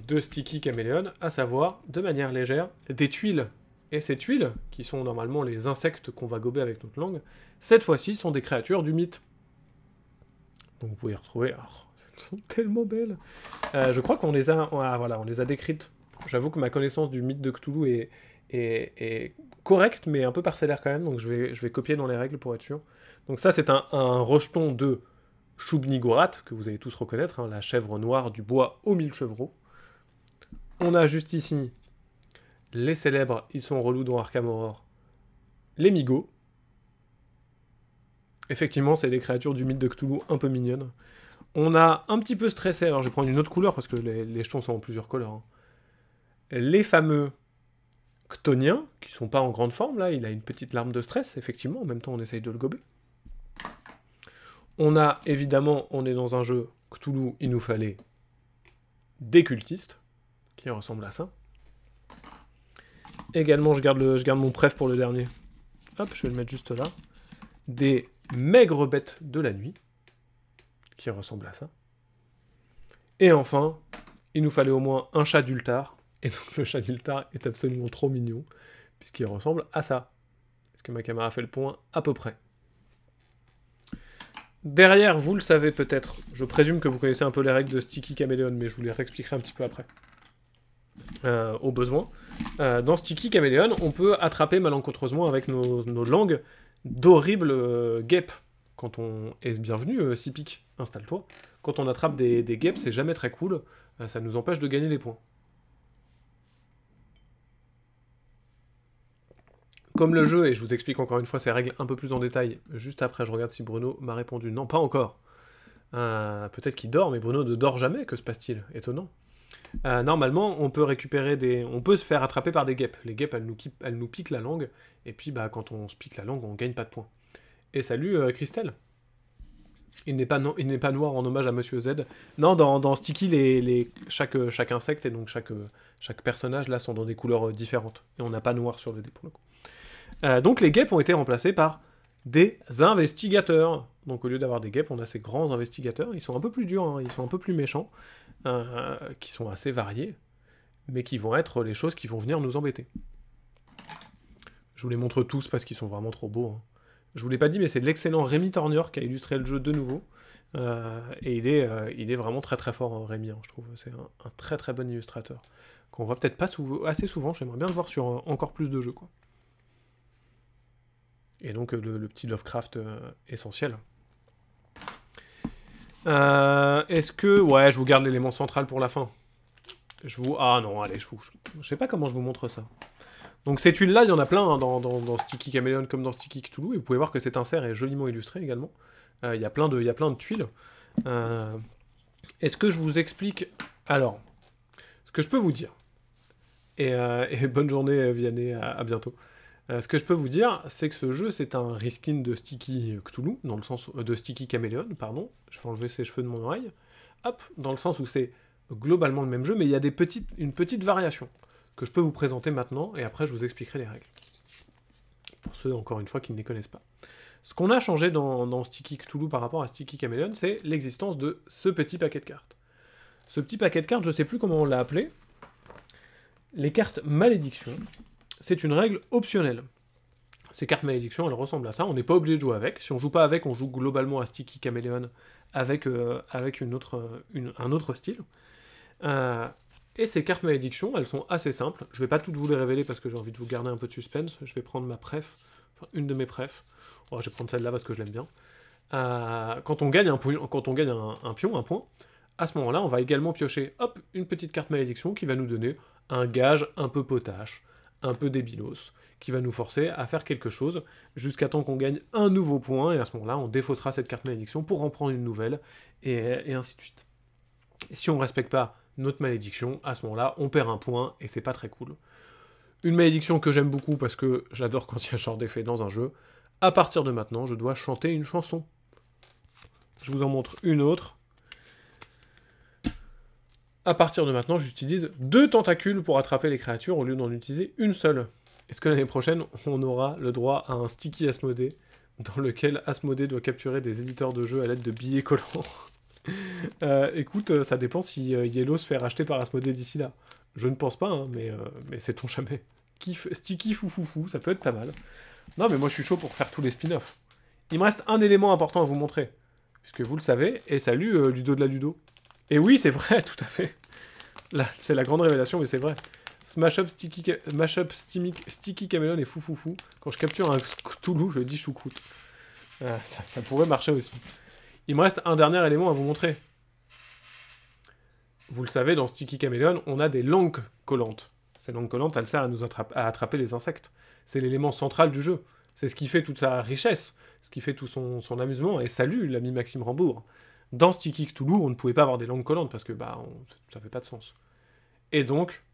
de Sticky Chameleon, à savoir, de manière légère, des tuiles. Et ces tuiles, qui sont normalement les insectes qu'on va gober avec notre langue, cette fois-ci sont des créatures du mythe. Donc vous pouvez y retrouver. Oh, elles sont tellement belles. Euh, je crois qu'on les a, ah, voilà, on les a décrites. J'avoue que ma connaissance du mythe de Cthulhu est, est, correct, mais un peu parcellaire quand même, donc je vais, je vais copier dans les règles pour être sûr. Donc ça, c'est un, rejeton de Shubnigorat, que vous allez tous reconnaître, hein, la chèvre noire du bois aux mille chevreaux. On a juste ici les célèbres, ils sont relous dans Arkham Horror, les Migos. Effectivement, c'est des créatures du mythe de Cthulhu un peu mignonnes. On a un petit peu stressé, alors je vais prendre une autre couleur parce que les, jetons sont en plusieurs couleurs. Hein. Les fameux Ctoniens, qui sont pas en grande forme, là, il a une petite larme de stress, effectivement, en même temps on essaye de le gober. On a, évidemment, on est dans un jeu Cthulhu, il nous fallait des cultistes, qui ressemblent à ça. Également, je garde, mon préf pour le dernier. Hop, je vais le mettre juste là. Des maigres bêtes de la nuit, qui ressemblent à ça. Et enfin, il nous fallait au moins un chat d'Ultar. Et donc le chat d'Ultar est absolument trop mignon, puisqu'il ressemble à ça. Est-ce que ma caméra fait le point À peu près? Derrière, vous le savez peut-être, je présume que vous connaissez un peu les règles de Sticky Chameleon, mais je vous les réexpliquerai un petit peu après. Euh, au besoin. Euh, dans Sticky Chameleon, on peut attraper malencontreusement avec nos, langues d'horribles euh, guêpes. Quand on est bienvenu, Sipic, installe-toi. Quand on attrape des, des guêpes, c'est jamais très cool. ça nous empêche de gagner des points. Comme le jeu, et je vous explique encore une fois ces règles un peu plus en détail, juste après je regarde si Bruno m'a répondu. Non, pas encore. Peut-être qu'il dort, mais Bruno ne dort jamais, que se passe-t-il? Étonnant. Euh, normalement, on peut récupérer des... On peut se faire attraper par des guêpes. Les guêpes, elles nous, elles nous piquent la langue, et puis bah, quand on se pique la langue, on gagne pas de points. Et salut euh, Christelle il n'est pas, noir en hommage à Monsieur Z. Non, dans, Sticky, les, chaque, chaque insecte et donc chaque, personnage là sont dans des couleurs euh, différentes. Et on n'a pas noir sur le dé pour le coup. donc les guêpes ont été remplacés par des investigateurs. Donc au lieu d'avoir des guêpes, on a ces grands investigateurs. Ils sont un peu plus durs, hein. ils sont un peu plus méchants. Euh, qui sont assez variés, mais qui vont être les choses qui vont venir nous embêter. Je vous les montre tous parce qu'ils sont vraiment trop beaux. Hein. Je vous l'ai pas dit, mais c'est l'excellent Rémi Tornier qui a illustré le jeu de nouveau. Euh, et il est, euh, il est vraiment très très fort, Rémi, hein, je trouve. C'est un, très très bon illustrateur. Qu'on voit peut-être pas assez souvent, j'aimerais bien le voir sur encore plus de jeux. Quoi. Et donc le petit Lovecraft essentiel. Euh, Est-ce que... Ouais, je vous garde l'élément central pour la fin. Je vous... Ah non, allez, je vous... Je sais pas comment je vous montre ça. Donc ces tuiles-là, il y en a plein hein, dans, Sticky Chameleon comme dans Sticky Cthulhu, et vous pouvez voir que cet insert est joliment illustré également. Euh, il y, a plein de, y a plein de tuiles. Euh, est-ce que je vous explique... Alors, ce que je peux vous dire, et, bonne journée Vianney, à bientôt. Euh, ce que je peux vous dire, c'est que ce jeu, c'est un reskin de Sticky Cthulhu, dans le sens euh, de Sticky Chameleon, pardon. Je vais enlever ses cheveux de mon oreille. Hop, dans le sens où c'est globalement le même jeu, mais il y a une petite variation que je peux vous présenter maintenant, et après je vous expliquerai les règles. Pour ceux, encore une fois, qui ne les connaissent pas. Ce qu'on a changé dans, dans, Sticky Cthulhu par rapport à Sticky Chameleon, c'est l'existence de ce petit paquet de cartes. Ce petit paquet de cartes, je ne sais plus comment on l'a appelé. Les cartes malédiction, c'est une règle optionnelle. Ces cartes malédiction, elles ressemblent à ça, on n'est pas obligé de jouer avec. Si on joue pas avec, on joue globalement à Sticky Chameleon avec, euh, autre, un autre style. Euh, et ces cartes malédiction, elles sont assez simples. Je vais pas toutes vous les révéler parce que j'ai envie de vous garder un peu de suspense. Je vais prendre ma préf, enfin une de mes préfs. Oh, je vais prendre celle-là parce que je l'aime bien. Euh, quand on gagne, un pion, un point, à ce moment-là, on va également piocher hop, une petite carte malédiction qui va nous donner un gage un peu potache, un peu débilos, qui va nous forcer à faire quelque chose jusqu'à temps qu'on gagne un nouveau point, et à ce moment-là, on défaussera cette carte malédiction pour en prendre une nouvelle, et, ainsi de suite. Si on ne respecte pas notre malédiction, à ce moment-là, on perd un point, et c'est pas très cool. Une malédiction que j'aime beaucoup parce que j'adore quand il y a ce genre d'effet dans un jeu. À partir de maintenant, je dois chanter une chanson. Je vous en montre une autre. À partir de maintenant, j'utilise deux tentacules pour attraper les créatures au lieu d'en utiliser une seule. Est-ce que l'année prochaine, on aura le droit à un sticky Asmodée dans lequel Asmodée doit capturer des éditeurs de jeux à l'aide de billets collants? Euh, Écoute, euh, ça dépend si euh, Yellow se fait racheter par Asmodée d'ici là. Je ne pense pas, hein, mais, sait-on jamais. sticky foufoufou, ça peut être pas mal. Non, mais moi je suis chaud pour faire tous les spin-offs. Il me reste un élément important à vous montrer. Puisque vous le savez, et salut Ludo de la Ludo. Et oui, c'est vrai, tout à fait. Là, c'est la grande révélation, mais c'est vrai. Smash Up Sticky, Mash Up Sticky, Sticky et fou fou fou. Quand je capture un Cthulhu, je dis choucroute. Euh, ça, ça pourrait marcher aussi. Il me reste un dernier élément à vous montrer. Vous le savez, dans Sticky Camelon, on a des langues collantes. Ces langues collantes, elles servent à nous attraper, à attraper les insectes. C'est l'élément central du jeu. C'est ce qui fait toute sa richesse, ce qui fait tout son, son amusement. Et salut, l'ami Maxime Rambourg. Dans Sticky Cthulhu, on ne pouvait pas avoir des langues collantes parce que bah, on- ça fait pas de sens. Et donc,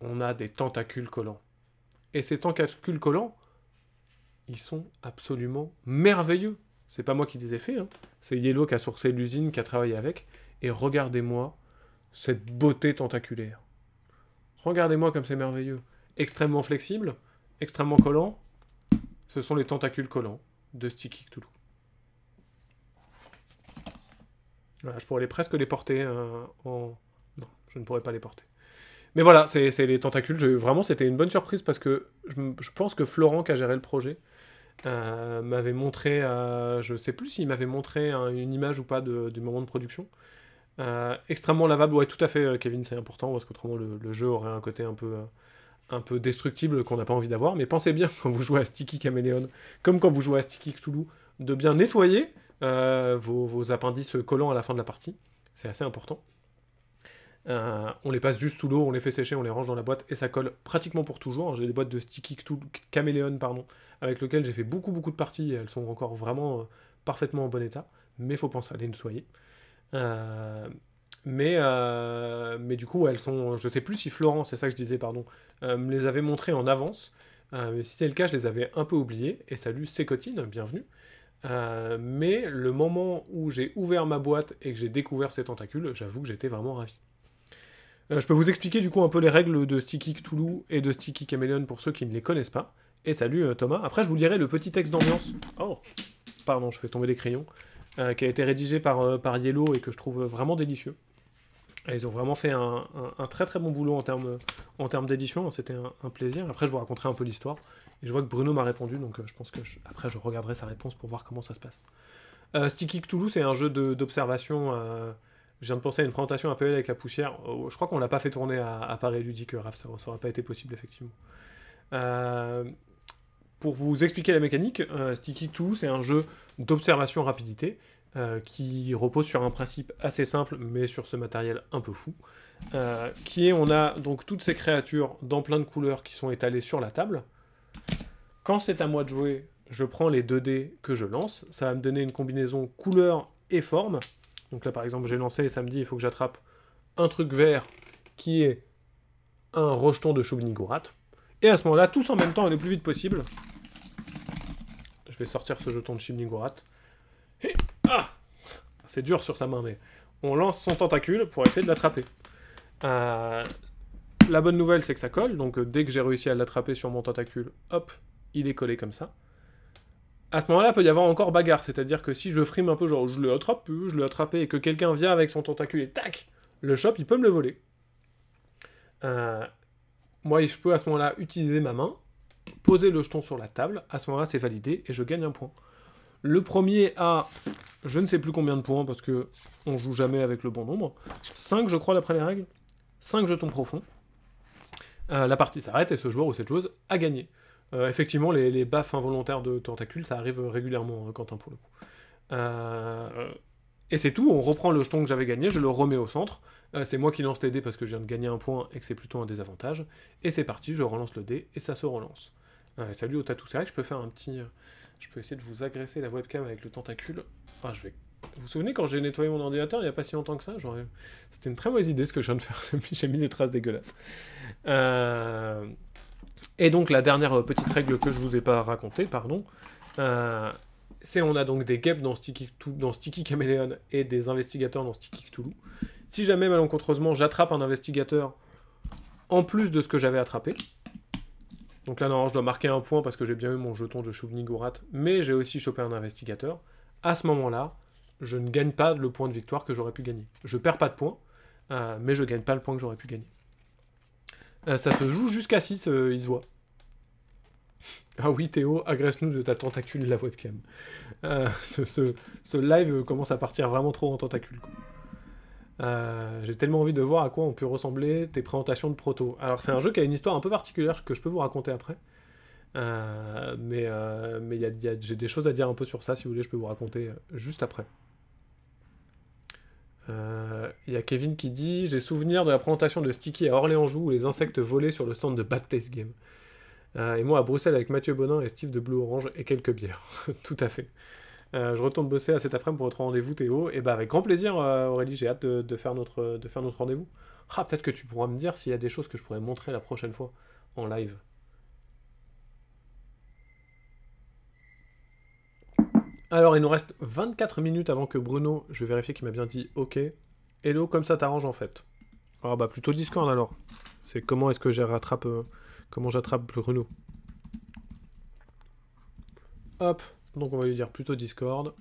on a des tentacules collants. Et ces tentacules collants, ils sont absolument merveilleux. C'est pas moi qui les ai faits, hein. c'est Yellow qui a sourcé l'usine, qui a travaillé avec. Et regardez-moi cette beauté tentaculaire. Regardez-moi comme c'est merveilleux. Extrêmement flexible, extrêmement collant. Ce sont les tentacules collants de Sticky Cthulhu. Voilà, je pourrais presque les porter euh, en... Non, je ne pourrais pas les porter. Mais voilà, c'est les tentacules. Vraiment, c'était une bonne surprise parce que je, pense que Florent, qui a géré le projet, euh, m'avait montré, euh, je sais plus s'il m'avait montré un- une image ou pas du moment de production. Euh, extrêmement lavable, ouais, tout à fait, Kevin, c'est important parce qu'autrement le, jeu aurait un côté un peu, un peu destructible qu'on n'a pas envie d'avoir. Mais pensez bien quand vous jouez à Sticky Chameleon, comme quand vous jouez à Sticky Cthulhu, de bien nettoyer vos, vos appendices collants à la fin de la partie. C'est assez important. Euh, on les passe juste sous l'eau, on les fait sécher, on les range dans la boîte et ça colle pratiquement pour toujours. J'ai des boîtes de Sticky Caméléon pardon, avec lesquelles j'ai fait beaucoup beaucoup de parties et elles sont encore vraiment euh, parfaitement en bon état, mais faut penser à les nettoyer. Euh, mais, euh, mais du coup, elles sont. Je sais plus si Florent, c'est ça que je disais, pardon, euh, me les avait montrées en avance. Euh, mais si c'est le cas, je les avais un peu oubliées. Et salut, c'est Cotine, bienvenue. Euh, mais le moment où j'ai ouvert ma boîte et que j'ai découvert ces tentacules, j'avoue que j'étais vraiment ravi. Euh, je peux vous expliquer du coup un peu les règles de Sticky Cthulhu et de Sticky Chameleon pour ceux qui ne les connaissent pas. Et salut euh, Thomas. Après, je vous lirai le petit texte d'ambiance. Oh, pardon, je fais tomber les crayons. qui a été rédigé par, par Yellow et que je trouve vraiment délicieux. Et ils ont vraiment fait un, un- très très bon boulot en termes, en d'édition. C'était un, un plaisir. Après, je vous raconterai un peu l'histoire. Et je vois que Bruno m'a répondu, donc euh, je pense que après je regarderai sa réponse pour voir comment ça se passe. Euh, Sticky Cthulhu, c'est un jeu d'observation. euh, je viens de penser à une présentation un peu avec la poussière. Oh, je crois qu'on l'a pas fait tourner à, Paris Ludique, Raph, ça, ça aurait pas été possible effectivement. Pour vous expliquer la mécanique, Sticky Cthulhu, c'est un jeu d'observation rapidité qui repose sur un principe assez simple, mais sur ce matériel un peu fou, qui est on a donc toutes ces créatures dans plein de couleurs qui sont étalées sur la table. Quand c'est à moi de jouer, je prends les 2 dés que je lance, ça va me donner une combinaison couleur et forme. Donc là par exemple j'ai lancé et ça me dit il faut que j'attrape un truc vert qui est un rejeton de Shubnigorat. Et à ce moment-là, tous en même temps et le plus vite possible, je vais sortir ce jeton de Shubnigorat. Et ah C'est dur sur sa main, mais on lance son tentacule pour essayer de l'attraper. Euh, la bonne nouvelle, c'est que ça colle, donc euh, dès que j'ai réussi à l'attraper sur mon tentacule, hop, il est collé comme ça. À ce moment-là, peut y avoir encore bagarre, c'est-à-dire que si je frime un peu, genre je l'ai attrapé, je l'ai attrapé, et que quelqu'un vient avec son tentacule et tac, le chope, il peut me le voler. Euh, moi, je peux à ce moment-là utiliser ma main, poser le jeton sur la table, à ce moment-là, c'est validé, et je gagne un point. Le premier a, je ne sais plus combien de points, parce que on joue jamais avec le bon nombre, 5 je crois d'après les règles, 5 jetons profonds. Euh, la partie s'arrête et ce joueur ou cette joueuse a gagné. Euh, effectivement, les, les baffes involontaires de tentacules, ça arrive régulièrement, euh, Quentin, pour le coup. Et c'est tout, on reprend le jeton que j'avais gagné, je le remets au centre. C'est moi qui lance les dés parce que je viens de gagner un point et que c'est plutôt un désavantage. Et c'est parti, je relance le dé et ça se relance. Salut au tatou, c'est vrai que je peux faire un petit... Je peux essayer de vous agresser la webcam avec le tentacule. Ah, je vais... Vous vous souvenez quand j'ai nettoyé mon ordinateur il n'y a pas si longtemps que ça? C'était une très mauvaise idée ce que je viens de faire, j'ai mis des traces dégueulasses. Euh, Et donc la dernière petite règle que je vous ai pas racontée, pardon, euh, c'est on a donc des guêpes dans Sticky, dans Chameleon et des investigateurs dans Sticky Cthulhu. Si jamais malencontreusement j'attrape un investigateur en plus de ce que j'avais attrapé, donc là normalement je dois marquer un point parce que j'ai bien eu mon jeton de Shubni Gorat, mais j'ai aussi chopé un investigateur, à ce moment-là, je ne gagne pas le point de victoire que j'aurais pu gagner. Je perds pas de points, euh, mais je gagne pas le point que j'aurais pu gagner. Euh, ça se joue jusqu'à 6, euh, il se voit. Ah oui, Théo, agresse-nous de ta tentacule la webcam. Ce, ce- live commence à partir vraiment trop en tentacule. J'ai tellement envie de voir à quoi ont pu ressembler tes présentations de proto. Alors c'est un jeu qui a une histoire un peu particulière que je peux vous raconter après. mais mais j'ai des choses à dire un peu sur ça, si vous voulez, je peux vous raconter juste après. Il y a Kevin qui dit J'ai souvenir de la présentation de Sticky à Orléans-Joux où les insectes volaient sur le stand de Bad Taste Game. Euh, et moi à Bruxelles avec Mathieu Bonin et Steve de Blue Orange et quelques bières. Tout à fait. Euh, je retourne bosser à cet après-midi pour votre rendez-vous Théo. Et bah avec grand plaisir euh, Aurélie, j'ai hâte de, faire notre, de faire notre rendez-vous. Ah peut-être que tu pourras me dire s'il y a des choses que je pourrais montrer la prochaine fois en live. Alors il nous reste 24 minutes avant que Bruno, je vais vérifier qu'il m'a bien dit OK. Hello, comme ça t'arrange en fait. Ah bah plutôt Discord alors. C'est comment est-ce que j'ai rattrape Comment j'attrape Bruno Hop, donc on va lui dire plutôt Discord.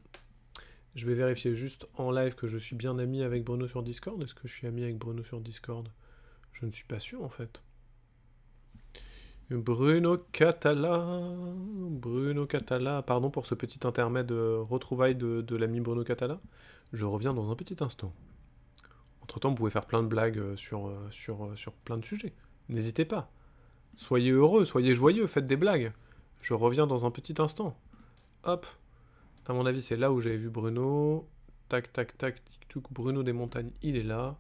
Je vais vérifier juste en live que je suis bien ami avec Bruno sur Discord. Est-ce que je suis ami avec Bruno sur Discord? Je ne suis pas sûr en fait. Bruno Catala. Bruno Catala. Pardon pour ce petit intermède retrouvaille de, de l'ami Bruno Catala. Je reviens dans un petit instant. Entre temps, vous pouvez faire plein de blagues sur, sur, sur plein de sujets. N'hésitez pas. Soyez heureux, soyez joyeux, faites des blagues. Je reviens dans un petit instant. Hop. À mon avis, c'est là où j'avais vu Bruno. Tac, tac, tac, tic, Bruno des montagnes, il est là.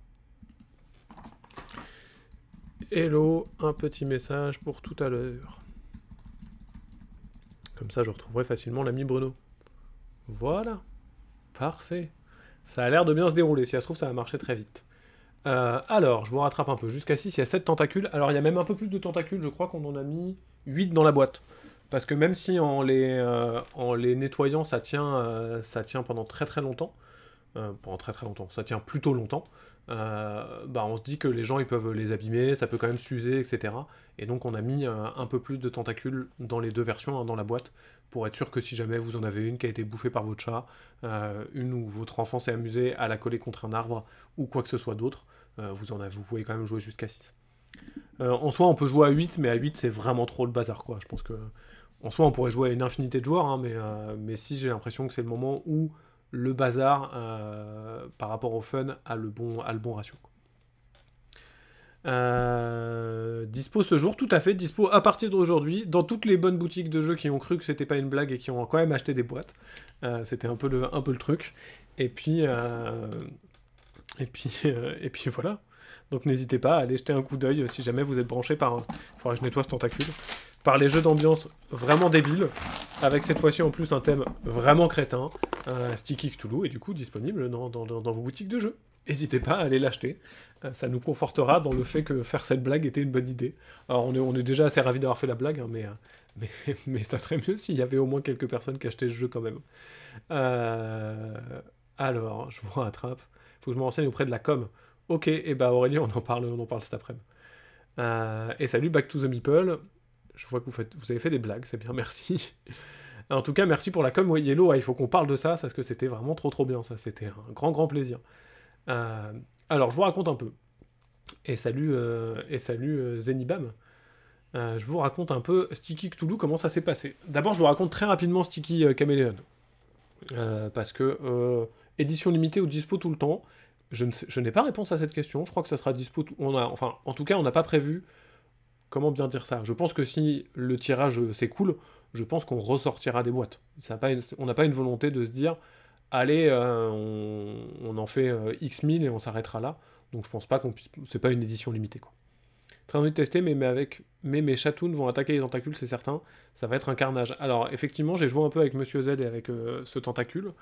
Hello, un petit message pour tout à l'heure. Comme ça, je retrouverai facilement l'ami Bruno. Voilà. Parfait. Ça a l'air de bien se dérouler. Si ça se trouve, ça va marcher très vite. Euh, alors, je vous rattrape un peu. Jusqu'à 6, il y a 7 tentacules. Alors, il y a même un peu plus de tentacules. Je crois qu'on en a mis 8 dans la boîte. Parce que même si en les, euh, nettoyant, ça tient, euh, ça tient pendant très très longtemps, pendant très très longtemps, ça tient plutôt longtemps, bah on se dit que les gens ils peuvent les abîmer, ça peut quand même s'user, etc. Et donc on a mis un peu plus de tentacules dans les deux versions, hein, dans la boîte, pour être sûr que si jamais vous en avez une qui a été bouffée par votre chat, une où votre enfant s'est amusé à la coller contre un arbre, ou quoi que ce soit d'autre, euh, vous, en avez, vous pouvez quand même jouer jusqu'à 6. Euh, en soi, on peut jouer à 8, mais à 8, c'est vraiment trop le bazar, quoi. En soi, on pourrait jouer à une infinité de joueurs, hein, mais, euh, mais si j'ai l'impression que c'est le moment où le bazar, par rapport au fun, a le bon, ratio. dispo ce jour, tout à fait, dispo à partir d'aujourd'hui, dans toutes les bonnes boutiques de jeux qui ont cru que c'était pas une blague et qui ont quand même acheté des boîtes. c'était un, peu le, truc. Et puis, et puis, euh, et puis voilà. Donc n'hésitez pas à aller jeter un coup d'œil si jamais vous êtes branché par... Il faudra que je nettoie ce tentacule. Par les jeux d'ambiance vraiment débiles, avec cette fois-ci en plus un thème vraiment crétin, un Sticky Cthulhu, et du coup disponible dans, vos boutiques de jeux. N'hésitez pas à aller l'acheter. Euh, ça nous confortera dans le fait que faire cette blague était une bonne idée. Alors on est, déjà assez ravis d'avoir fait la blague, hein, mais, euh, mais, ça serait mieux s'il y avait au moins quelques personnes qui achetaient ce jeu quand même. alors, je vous rattrape faut que je me renseigne auprès de la com. Ok, et bah Aurélie, on en parle, on parle cet après-midi. Euh, et salut, back to the meeple. Je vois que vous, faites, avez fait des blagues, c'est bien, merci. en tout cas, merci pour la com. Yellow, il faut qu'on parle de ça, parce que c'était vraiment trop trop bien, ça. C'était un grand grand plaisir. Euh, alors, je vous raconte un peu. Et salut, euh, et salut Zenibam. je vous raconte un peu Sticky Cthulhu, comment ça s'est passé. D'abord, je vous raconte très rapidement Sticky Chameleon. parce que édition limitée ou dispo tout le temps Je, n'ai pas réponse à cette question. Je crois que ça sera dispo. On a, enfin, en tout cas, on n'a pas prévu. Comment bien dire ça? Je pense que si le tirage s'écoule, je pense qu'on ressortira des boîtes. On n'a pas une volonté de se dire, allez, euh, on, en fait euh, X mille et on s'arrêtera là. Donc je pense pas qu'on puisse. C'est pas une édition limitée quoi. Très envie de tester, mais, avec mais mes chatounes vont attaquer les tentacules, c'est certain. Ça va être un carnage. Alors, effectivement, j'ai joué un peu avec Monsieur Z et avec euh, ce tentacule,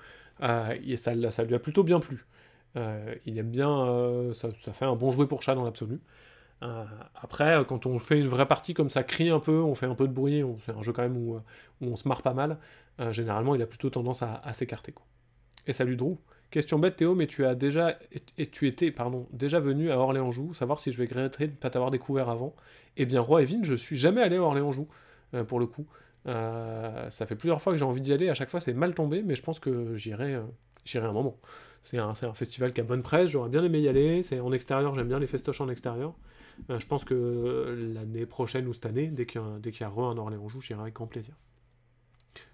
euh, et ça, ça, lui a plutôt bien plu. Euh, il aime bien, ça, fait un bon jouet pour chat dans l'absolu. Après, quand on fait une vraie partie comme ça, crie un peu, on fait un peu de bruit, c'est un jeu quand même où, on se marre pas mal, généralement il a plutôt tendance à, s'écarter. Et salut Drew Question bête Théo, mais tu as déjà et tu étais pardon déjà venu à Orléans-Joux, savoir si je vais regretter de ne pas t'avoir découvert avant. Eh bien, Roi Evin, je suis jamais allé à Orléans-Joux euh, pour le coup. Euh, ça fait plusieurs fois que j'ai envie d'y aller. À chaque fois, c'est mal tombé, mais je pense que j'irai, euh, j'irai un moment. C'est un, un, festival qui a bonne presse. J'aurais bien aimé y aller. C'est en extérieur. J'aime bien les festoches en extérieur. Je pense que l'année prochaine ou cette année, dès qu'il y a, re un Orléans-Joux, j'irai avec grand plaisir.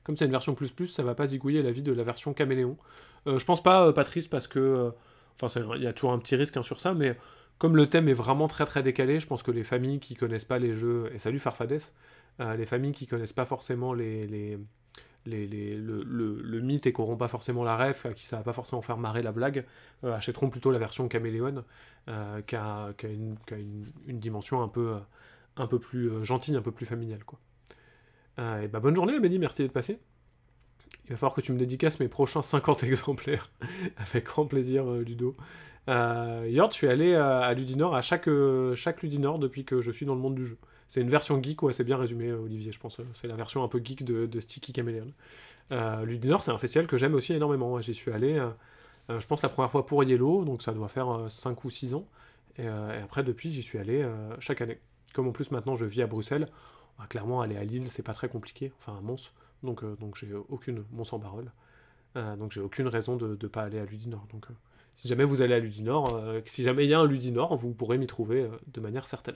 Comme c'est une version plus plus, ça va pas zigouiller la vie de la version caméléon. Euh, je pense pas, euh, Patrice, parce que euh, Enfin, il y a toujours un petit risque hein, sur ça, mais comme le thème est vraiment très très décalé, je pense que les familles qui connaissent pas les jeux, et salut Farfades, euh, les familles qui connaissent pas forcément les, le, mythe et qui n'auront pas forcément la ref, qui ça va pas forcément faire marrer la blague, euh, achèteront plutôt la version Caméléon, euh, qui a, une, dimension un peu, peu plus gentille, un peu plus familiale. Quoi. et bah, bonne journée Amélie, merci d'être passée. Il va falloir que tu me dédicaces mes prochains 50 exemplaires, avec grand plaisir Ludo. Euh, Yord, je suis allé à, Ludinor à chaque, chaque Ludinor depuis que je suis dans le monde du jeu. C'est une version geek, ouais, c'est bien résumé, Olivier, je pense. C'est la version un peu geek de, Sticky Chameleon. Euh, Ludinor, c'est un festival que j'aime aussi énormément. J'y suis allé, euh, euh, je pense, la première fois pour Yellow, donc ça doit faire 5 ou 6 ans. Et, après, depuis, j'y suis allé chaque année. Comme en plus, maintenant, je vis à Bruxelles, clairement, aller à Lille, c'est pas très compliqué. Enfin, à Mons. Donc, j'ai aucune. Mons en barole. donc, j'ai aucune raison de ne pas aller à Ludinor. Donc, si jamais vous allez à Ludinor, si jamais il y a un Ludinor, vous pourrez m'y trouver de manière certaine.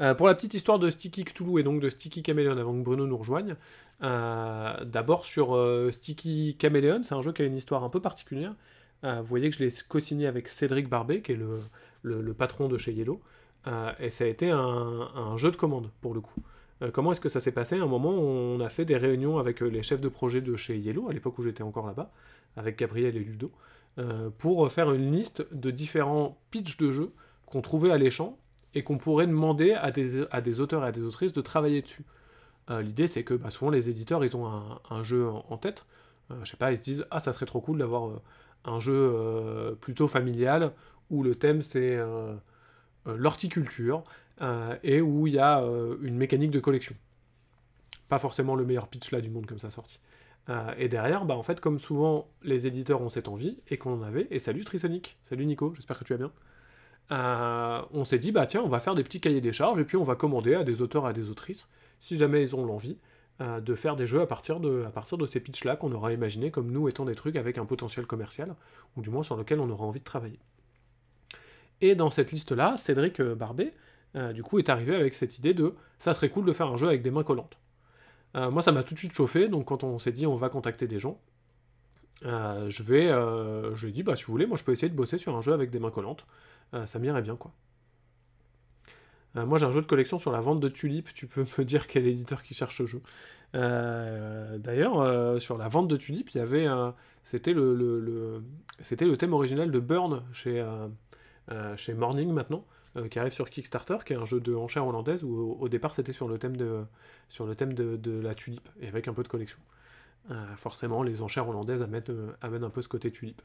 Euh, pour la petite histoire de Sticky Cthulhu et donc de Sticky Chameleon avant que Bruno nous rejoigne, euh, d'abord sur euh, Sticky Chameleon, c'est un jeu qui a une histoire un peu particulière. vous voyez que je l'ai co-signé avec Cédric Barbet, qui est le, patron de chez Yellow, et ça a été un, jeu de commande pour le coup. comment est-ce que ça s'est passé? À un moment, on a fait des réunions avec les chefs de projet de chez Yellow, à l'époque où j'étais encore là-bas, avec Gabriel et Ludo, pour faire une liste de différents pitchs de jeux qu'on trouvait alléchants et qu'on pourrait demander à des, auteurs et à des autrices de travailler dessus. Euh, l'idée, c'est que bah, souvent les éditeurs, ils ont un, jeu en, tête. Euh, je sais pas, ils se disent Ah, ça serait trop cool d'avoir euh, un jeu plutôt familial où le thème c'est l'horticulture et où il y a une mécanique de collection. Pas forcément le meilleur pitch là du monde comme ça sorti. et derrière, bah, en fait, comme souvent les éditeurs ont cette envie et qu'on en avait, et salut Trisonic, salut Nico, j'espère que tu vas bien. Euh, on s'est dit, bah tiens, on va faire des petits cahiers des charges, et puis on va commander à des auteurs à des autrices, si jamais ils ont l'envie, euh, de faire des jeux à partir de, à partir de ces pitchs-là qu'on aura imaginé comme nous étant des trucs avec un potentiel commercial, ou du moins sur lequel on aura envie de travailler. Et dans cette liste-là, Cédric euh, Barbet, du coup, est arrivé avec cette idée de, ça serait cool de faire un jeu avec des mains collantes. moi, ça m'a tout de suite chauffé, donc quand on s'est dit, on va contacter des gens, je vais, je lui ai dit, bah si vous voulez, moi je peux essayer de bosser sur un jeu avec des mains collantes. Euh, ça m'irait bien, quoi. Euh, moi, j'ai un jeu de collection sur la vente de tulipes. Tu peux me dire quel éditeur qui cherche ce jeu. Euh, d'ailleurs, sur la vente de tulipes, il y avait C'était le, c'était le thème original de Burn chez, Morning maintenant, qui arrive sur Kickstarter, qui est un jeu de enchères hollandaise où au, départ c'était sur le thème, de, sur le thème de, la tulipe et avec un peu de collection. forcément, les enchères hollandaises amènent, amènent un peu ce côté tulipe.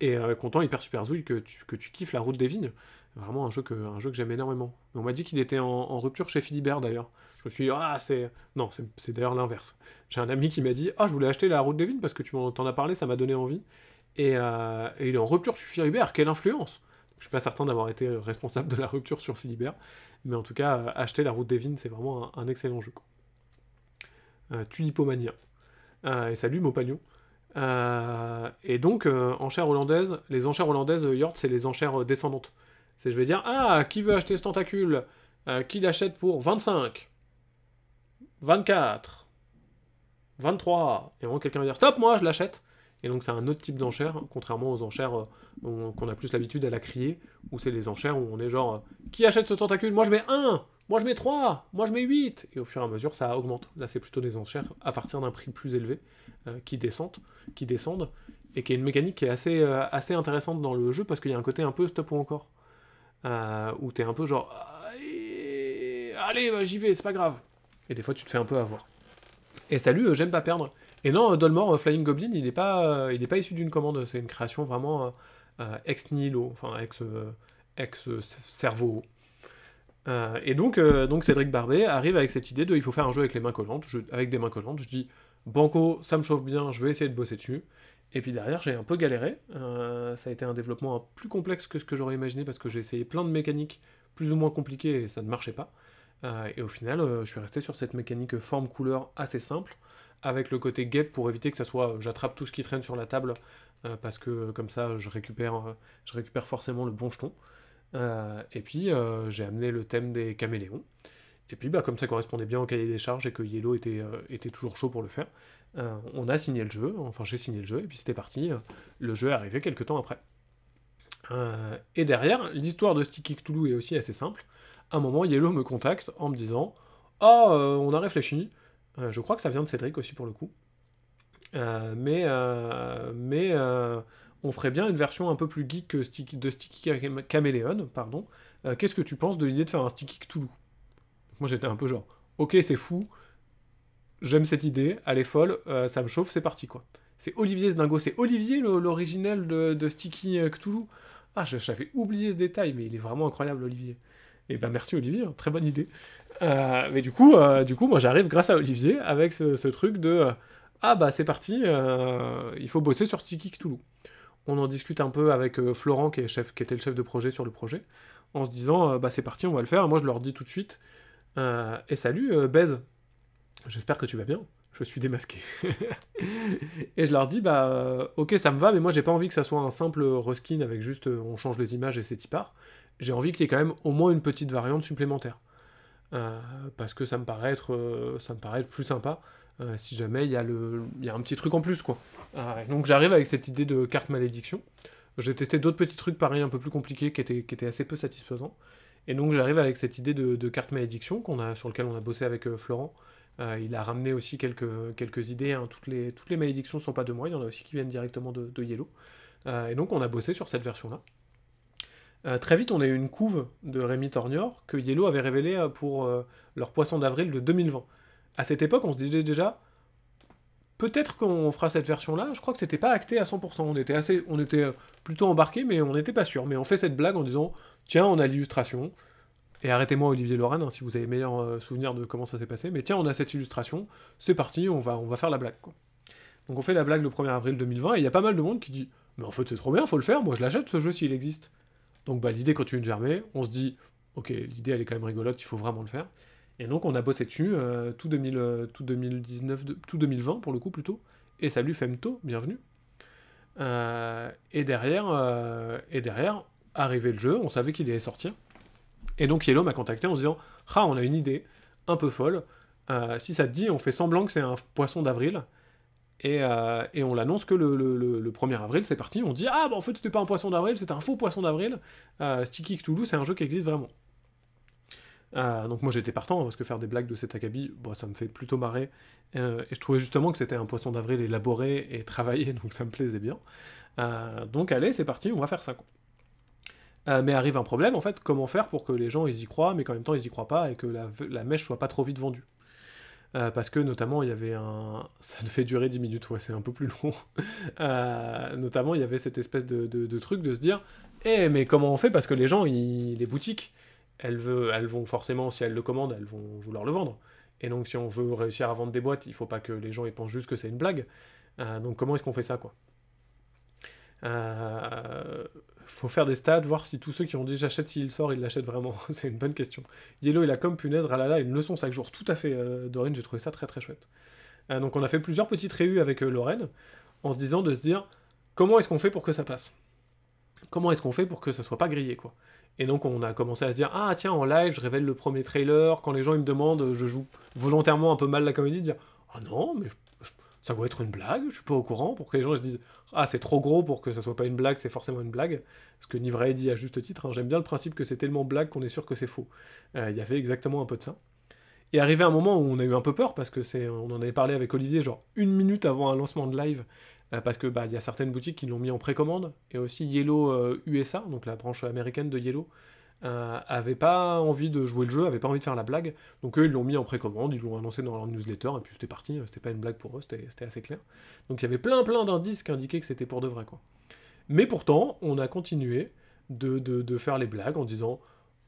Et euh, content, hyper super zouille que tu, que tu kiffes la route des vignes. Vraiment un jeu que, un que j'aime énormément. On m'a dit qu'il était en, rupture chez Philibert d'ailleurs. Je me suis dit, ah, c'est. Non, c'est d'ailleurs l'inverse. J'ai un ami qui m'a dit, ah, je voulais acheter la route des vignes parce que tu m'en as parlé, ça m'a donné envie. Euh, et, il est en rupture sur Philibert, quelle influence Je suis pas certain d'avoir été responsable de la rupture sur Philibert. Mais en tout cas, euh, acheter la route des vignes, c'est vraiment un, excellent jeu. Tulipomania. et salut Mopagnon. Euh, et donc, euh, enchères hollandaises, les enchères hollandaises, euh, Yort, c'est les enchères descendantes. C'est je vais dire, ah, qui veut acheter ce tentacule? Qui l'achète pour 25 24 23 Et vraiment, quelqu'un va dire, stop, moi, je l'achète. Et donc c'est un autre type d'enchère, contrairement aux enchères qu'on a plus l'habitude à la crier, où c'est les enchères où on est genre Qui achète ce tentacule? Moi je mets 1 Moi je mets 3 Moi je mets 8 Et au fur et à mesure ça augmente. Là c'est plutôt des enchères à partir d'un prix plus élevé. Euh, qui descendent, qui descendent, et qui est une mécanique qui est assez, euh, assez intéressante dans le jeu parce qu'il y a un côté un peu stop ou encore, euh, où t'es un peu genre allez, bah, j'y vais, c'est pas grave. Et des fois tu te fais un peu avoir. Et salut, j'aime pas perdre. Et non, Dolmore Flying Goblin, il n'est pas, il pas issu d'une commande, c'est une création vraiment ex nihilo, enfin ex, ex cerveau. Et donc, donc Cédric Barbet arrive avec cette idée de il faut faire un jeu avec les mains collantes, avec des mains collantes. Je dis Banco, ça me chauffe bien, je vais essayer de bosser dessus. Et puis derrière, j'ai un peu galéré. Euh, ça a été un développement plus complexe que ce que j'aurais imaginé parce que j'ai essayé plein de mécaniques plus ou moins compliquées et ça ne marchait pas. Euh, et au final, euh, je suis resté sur cette mécanique forme-couleur assez simple, avec le côté guêpe pour éviter que ça soit j'attrape tout ce qui traîne sur la table parce que comme ça, je récupère, je récupère forcément le bon jeton. Et puis, j'ai amené le thème des caméléons. Et puis, bah, comme ça correspondait bien au cahier des charges et que Yellow était, euh, était toujours chaud pour le faire, euh, on a signé le jeu, enfin j'ai signé le jeu, et puis c'était parti. Le jeu est arrivé quelques temps après. Euh, et derrière, l'histoire de Sticky Cthulhu est aussi assez simple. À un moment, Yellow me contacte en me disant euh, on a réfléchi. Euh, je crois que ça vient de Cédric aussi pour le coup. mais mais on ferait bien une version un peu plus geek que Sticky, de Sticky Caméléon. Pardon. Qu'est-ce que tu penses de l'idée de faire un Sticky Cthulhu? Moi j'étais un peu genre Ok, c'est fou. J'aime cette idée, elle est folle, ça me chauffe, c'est parti quoi. C'est Olivier Zdingo, c'est Olivier l'originel de, Sticky Cthulhu? Ah, j'avais oublié ce détail, mais il est vraiment incroyable, Olivier. Et eh ben merci Olivier, hein, très bonne idée. Euh, mais du coup, euh, du coup, moi j'arrive grâce à Olivier avec ce, truc de euh, ah bah c'est parti, il faut bosser sur Tiki Cthulhu. On en discute un peu avec Florent qui, était le chef de projet sur le projet, en se disant bah c'est parti, on va le faire. Moi je leur dis tout de suite et salut Bez, j'espère que tu vas bien je suis démasqué. et je leur dis, bah, euh, ok, ça me va, mais moi j'ai pas envie que ça soit un simple reskin avec juste euh, on change les images et c'est part. J'ai envie qu'il y ait quand même au moins une petite variante supplémentaire. Euh, parce que ça me paraît être, ça me paraît être plus sympa si jamais il y, a y a un petit truc en plus, quoi. donc j'arrive avec cette idée de carte malédiction. J'ai testé d'autres petits trucs pareils un peu plus compliqués qui étaient, qui étaient assez peu satisfaisants. Et donc j'arrive avec cette idée de, de carte malédiction qu'on a, sur lequel on a bossé avec Florent. Euh, il a ramené aussi quelques, quelques idées. Hein. Toutes, les, toutes les malédictions ne sont pas de moi, il y en a aussi qui viennent directement de, Yellow. Euh, et donc on a bossé sur cette version-là. Euh, très vite, on a eu une couve de Rémi Tornior que Yellow avait révélée pour leur poisson d'avril de 2020. À cette époque, on se disait déjà, peut-être qu'on fera cette version-là. Je crois que c'était pas acté à 100%. On était, assez, on était plutôt embarqué, mais on n'était pas sûr. Mais on fait cette blague en disant, tiens, on a l'illustration. Et arrêtez-moi Olivier Lorraine hein, si vous avez meilleur euh, souvenir de comment ça s'est passé. Mais tiens, on a cette illustration, c'est parti, on va, faire la blague. Donc on fait la blague le 1er avril 2020 et il y a pas mal de monde qui dit Mais en fait c'est trop bien, faut le faire, moi je l'achète ce jeu s'il existe. Donc bah l'idée continue de germer, on se dit Ok, l'idée elle est quand même rigolote, il faut vraiment le faire. Et donc on a bossé dessus euh, tout, 2000, euh, tout 2019, tout 2020 pour le coup plutôt. Et salut Femto, bienvenue. et derrière, et derrière, arrivé le jeu, on savait qu'il allait sortir. Et donc Yellow m'a contacté en disant Ah, on a une idée un peu folle. Euh, si ça te dit, on fait semblant que c'est un poisson d'avril. Et, euh, on l'annonce que le, 1er avril, c'est parti. On dit Ah, bah en fait, c'était pas un poisson d'avril, c'était un faux poisson d'avril. Euh, Sticky Cthulhu, c'est un jeu qui existe vraiment. Donc moi j'étais partant parce que faire des blagues de cet acabit, bon, ça me fait plutôt marrer. et je trouvais justement que c'était un poisson d'avril élaboré et travaillé, donc ça me plaisait bien. donc allez, c'est parti, on va faire ça. Euh, mais arrive un problème, en fait, comment faire pour que les gens ils y croient, mais qu'en même temps ils y croient pas et que la, la mèche soit pas trop vite vendue? Euh, parce que notamment il y avait un. Ça devait durer 10 minutes, ouais, c'est un peu plus long. Euh, notamment il y avait cette espèce de, truc de se dire Eh, mais comment on fait? Parce que les gens, les boutiques, elles, vont forcément, si elles le commandent, elles vont vouloir le vendre. Et donc si on veut réussir à vendre des boîtes, il faut pas que les gens ils pensent juste que c'est une blague. donc comment est-ce qu'on fait ça, quoi? Euh, faut faire des stats, voir si tous ceux qui ont dit j'achète s'il sort, ils l'achètent vraiment. c'est une bonne question. Yellow, il a comme punaise, ralala, une leçon chaque jour. Tout à fait, euh, Dorine, j'ai trouvé ça très très chouette. Euh, donc on a fait plusieurs petites réus avec euh, Lorraine, en se disant de se dire comment est-ce qu'on fait pour que ça passe? Comment est-ce qu'on fait pour que ça soit pas grillé, quoi? Et donc on a commencé à se dire ah tiens en live je révèle le premier trailer quand les gens ils me demandent je joue volontairement un peu mal la comédie de dire ah non mais ça doit être une blague, je suis pas au courant, pour que les gens se disent Ah, c'est trop gros pour que ça soit pas une blague, c'est forcément une blague. Ce que Nivray dit à juste titre, hein. j'aime bien le principe que c'est tellement blague qu'on est sûr que c'est faux. Euh, il y avait exactement un peu de ça. Et arrivé un moment où on a eu un peu peur, parce que c'est, on en avait parlé avec Olivier, genre une minute avant un lancement de live, parce que bah y a certaines boutiques qui l'ont mis en précommande, et aussi Yellow USA, euh, donc la branche américaine de Yellow, euh, avaient pas envie de jouer le jeu, avaient pas envie de faire la blague. Donc eux, ils l'ont mis en précommande, ils l'ont annoncé dans leur newsletter, et puis c'était parti, c'était pas une blague pour eux, c'était assez clair. Donc il y avait plein plein d'indices qui indiquaient que c'était pour de vrai, quoi. Mais pourtant, on a continué de, de, faire les blagues en disant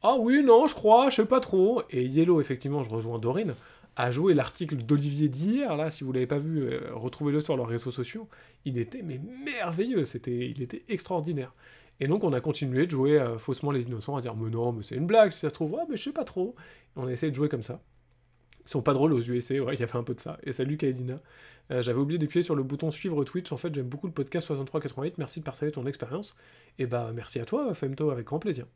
Ah oui, non, je crois, je sais pas trop. Et Yellow, effectivement, je rejoins Dorine, a joué l'article d'Olivier d'hier, là, si vous l'avez pas vu, euh, retrouvez-le sur leurs réseaux sociaux. Il était mais merveilleux, c'était, il était extraordinaire. Et donc on a continué de jouer euh, faussement les innocents, à dire mais non, mais c'est une blague, si ça se trouve, ouais, mais je sais pas trop. On a essayé de jouer comme ça. Ils sont pas drôles aux USC, ouais, il y avait un peu de ça. Et salut Kaedina. Euh, j'avais oublié d'appuyer sur le bouton suivre Twitch, en fait j'aime beaucoup le podcast 6388, merci de partager ton expérience. Et bah merci à toi Femto, avec grand plaisir.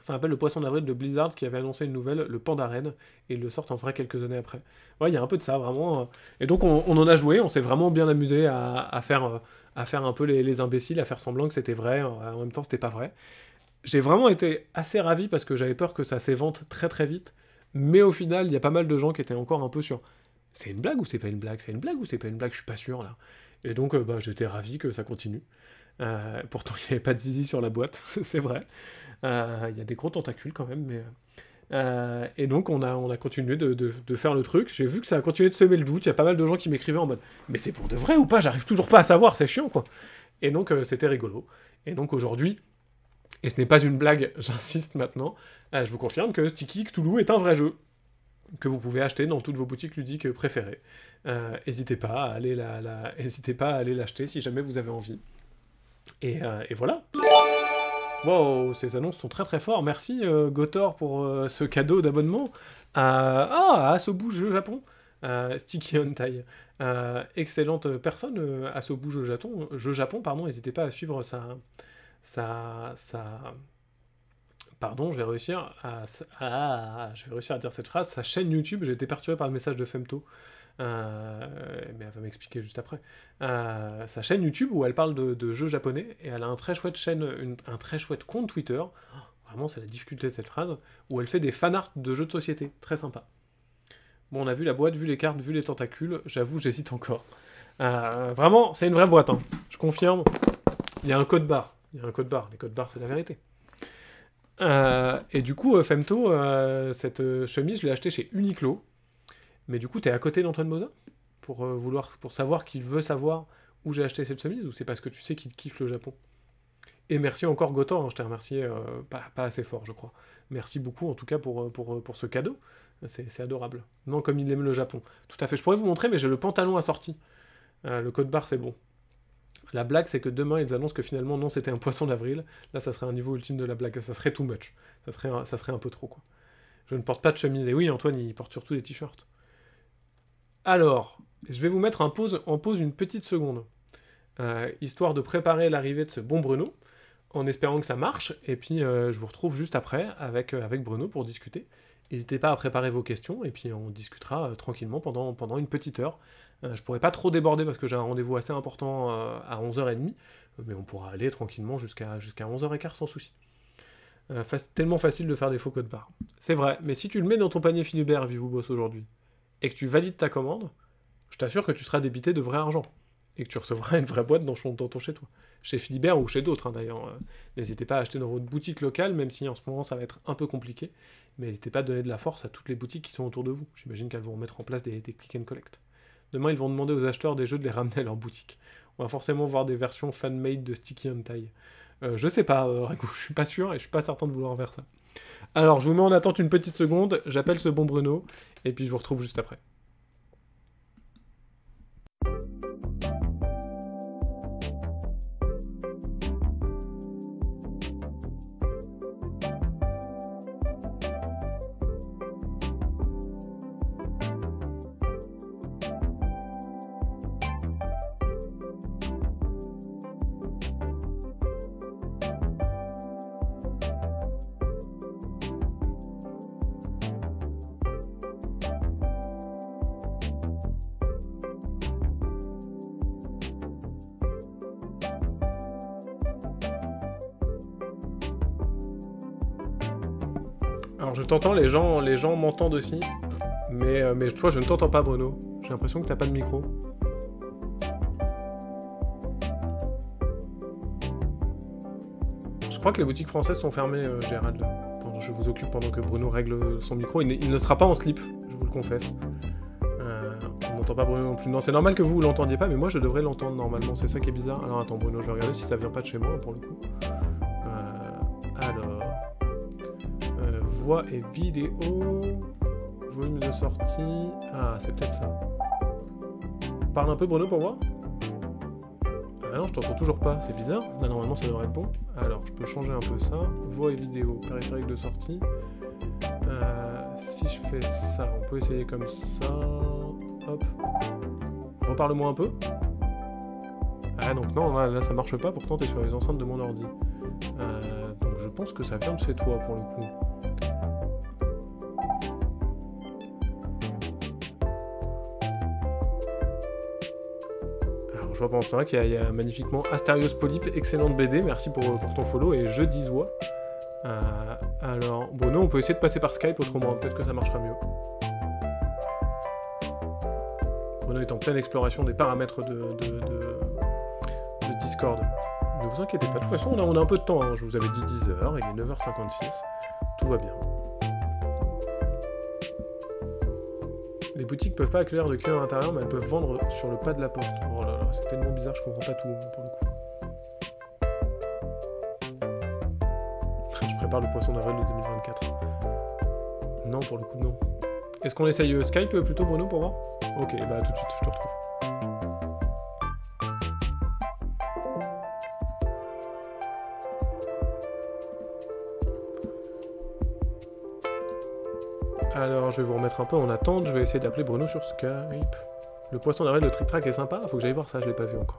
Ça rappelle le poisson d'avril de Blizzard qui avait annoncé une nouvelle, le Pandaren, et ils le sortent en vrai quelques années après. Ouais, il y a un peu de ça, vraiment. Et donc on, en a joué, on s'est vraiment bien amusé à, faire, à faire un peu les, les imbéciles, à faire semblant que c'était vrai, en même temps c'était pas vrai. J'ai vraiment été assez ravi parce que j'avais peur que ça s'évente très très vite, mais au final, il y a pas mal de gens qui étaient encore un peu sur c'est une blague ou c'est pas une blague? C'est une blague ou c'est pas une blague? Je suis pas sûr là. Et donc, euh, bah, j'étais ravi que ça continue. Euh, pourtant, il n'y avait pas de zizi sur la boîte, c'est vrai. Euh, il y a des gros tentacules quand même, mais. et donc on a, on a continué de, faire le truc. J'ai vu que ça a continué de semer le doute. Il y a pas mal de gens qui m'écrivaient en mode Mais c'est pour de vrai ou pas? J'arrive toujours pas à savoir, c'est chiant quoi. Et donc c'était rigolo. Et donc aujourd'hui, et ce n'est pas une blague, j'insiste maintenant, je vous confirme que Sticky Cthulhu est un vrai jeu que vous pouvez acheter dans toutes vos boutiques ludiques préférées. Euh, n'hésitez pas à aller l'acheter si jamais vous avez envie. Et, euh, voilà. Wow, ces annonces sont très très forts. Merci euh, Gotor pour ce cadeau d'abonnement à ah Asobu Jeu Japon. Sticky on Tie. excellente personne, Asobu Jeu Japon. Pardon. N'hésitez pas à suivre sa sa sa pardon, je vais réussir à, je vais réussir à dire cette phrase, sa chaîne YouTube, j'ai été perturbé par le message de Femto, euh, mais elle va m'expliquer juste après, euh, sa chaîne YouTube où elle parle de, jeux japonais, et elle a un très chouette chaîne, un très chouette compte Twitter, vraiment c'est la difficulté de cette phrase, où elle fait des fanarts de jeux de société, très sympa. Bon, on a vu la boîte, vu les cartes, vu les tentacules, j'avoue, j'hésite encore. Euh, vraiment, c'est une vraie boîte, hein. je confirme. Il y a un code barre, il y a un code barre, les codes barres c'est la vérité. Et du coup, Femto, cette chemise, je l'ai achetée chez Uniqlo. Mais du coup, t'es à côté d'Antoine Moza pour vouloir, pour savoir qu'il veut savoir où j'ai acheté cette chemise ou c'est parce que tu sais qu'il kiffe le Japon? Et merci encore Gotan, hein, je t'ai remercié pas, assez fort, je crois. Merci beaucoup en tout cas pour, pour ce cadeau. C'est adorable. Non, comme il aime le Japon. Tout à fait. Je pourrais vous montrer, mais j'ai le pantalon assorti. le code barre, c'est bon. La blague, c'est que demain, ils annoncent que finalement, non, c'était un poisson d'avril. Là, ça serait un niveau ultime de la blague. Ça serait too much. Ça ça serait un peu trop, quoi. Je ne porte pas de chemise. Et oui, Antoine, il porte surtout des t-shirts. Alors, je vais vous mettre en pause, une petite seconde. Euh, histoire de préparer l'arrivée de ce bon Bruno, en espérant que ça marche. Et puis, euh, je vous retrouve juste après avec, euh, avec Bruno pour discuter. N'hésitez pas à préparer vos questions, et puis on discutera tranquillement pendant, une petite heure. Je pourrais pas trop déborder parce que j'ai un rendez-vous assez important à 11h30, mais on pourra aller tranquillement jusqu'à jusqu'à 11h15 sans souci. Tellement facile de faire des faux codes barres. C'est vrai, mais si tu le mets dans ton panier Philibert Vivou Boss aujourd'hui, et que tu valides ta commande, je t'assure que tu seras débité de vrai argent, et que tu recevras une vraie boîte dans ton, chez toi. Chez Philibert ou chez d'autres hein, d'ailleurs. N'hésitez pas à acheter dans votre boutique locale, même si en ce moment ça va être un peu compliqué, mais n'hésitez pas à donner de la force à toutes les boutiques qui sont autour de vous. J'imagine qu'elles vont mettre en place des, click and collect. Demain, ils vont demander aux acheteurs des jeux de les ramener à leur boutique. On va forcément voir des versions fan-made de Sticky Hentai. Euh, je sais pas, euh, je suis pas sûr et je suis pas certain de vouloir faire ça. Alors, je vous mets en attente une petite seconde, j'appelle ce bon Bruno, et puis je vous retrouve juste après. T'entends, les gens, les gens m'entendent aussi. Mais, euh, mais toi, je ne t'entends pas, Bruno. J'ai l'impression que t'as pas de micro. Je crois que les boutiques françaises sont fermées, euh, Gérald. je vous occupe pendant que Bruno règle son micro. Il, ne sera pas en slip, je vous le confesse. Euh, on n'entend pas Bruno non plus. Non, c'est normal que vous, vous l'entendiez pas, mais moi, je devrais l'entendre normalement. C'est ça qui est bizarre. Alors attends, Bruno, je vais regarder si ça vient pas de chez moi, pour le coup. Voix et vidéo. Volume de sortie. Ah, c'est peut-être ça. Parle un peu Bruno pour voir. Ah non, je t'entends toujours pas, c'est bizarre. Là, normalement, ça devrait être bon. Alors, je peux changer un peu ça. Voix et vidéo, périphérique de sortie. Euh, si je fais ça, on peut essayer comme ça. Hop. Reparle-moi un peu. Ah donc non, là, ça marche pas, pourtant t'es sur les enceintes de mon ordi. Euh, donc je pense que ça vient de chez toi pour le coup. Vois pendant ce temps-là qu'il y, a magnifiquement Asterios Polype, excellente BD, merci pour, pour ton follow, et je dis Euh, alors, Bruno, on peut essayer de passer par Skype autrement, peut-être que ça marchera mieux. Bruno est en pleine exploration des paramètres de, de, Discord. Ne vous inquiétez pas, de toute façon, on a, on a un peu de temps, hein. je vous avais dit 10h, il est 9h56, tout va bien. Les boutiques peuvent pas accueillir de clients à l'intérieur, mais elles peuvent vendre sur le pas de la porte. Oh là là, c'est tellement bizarre, je comprends pas tout pour le coup. je prépare le poisson d'avril de 2024. Non, pour le coup, non. Est-ce qu'on essaye euh, Skype euh, plutôt, Bruno, pour voir? Ok, bah tout de suite, je te retrouve. Je vais vous remettre un peu en attente. Je vais essayer d'appeler Bruno sur Skype. Le poisson d'arrêt, de Trick Track est sympa. Faut que j'aille voir ça, je l'ai pas vu encore.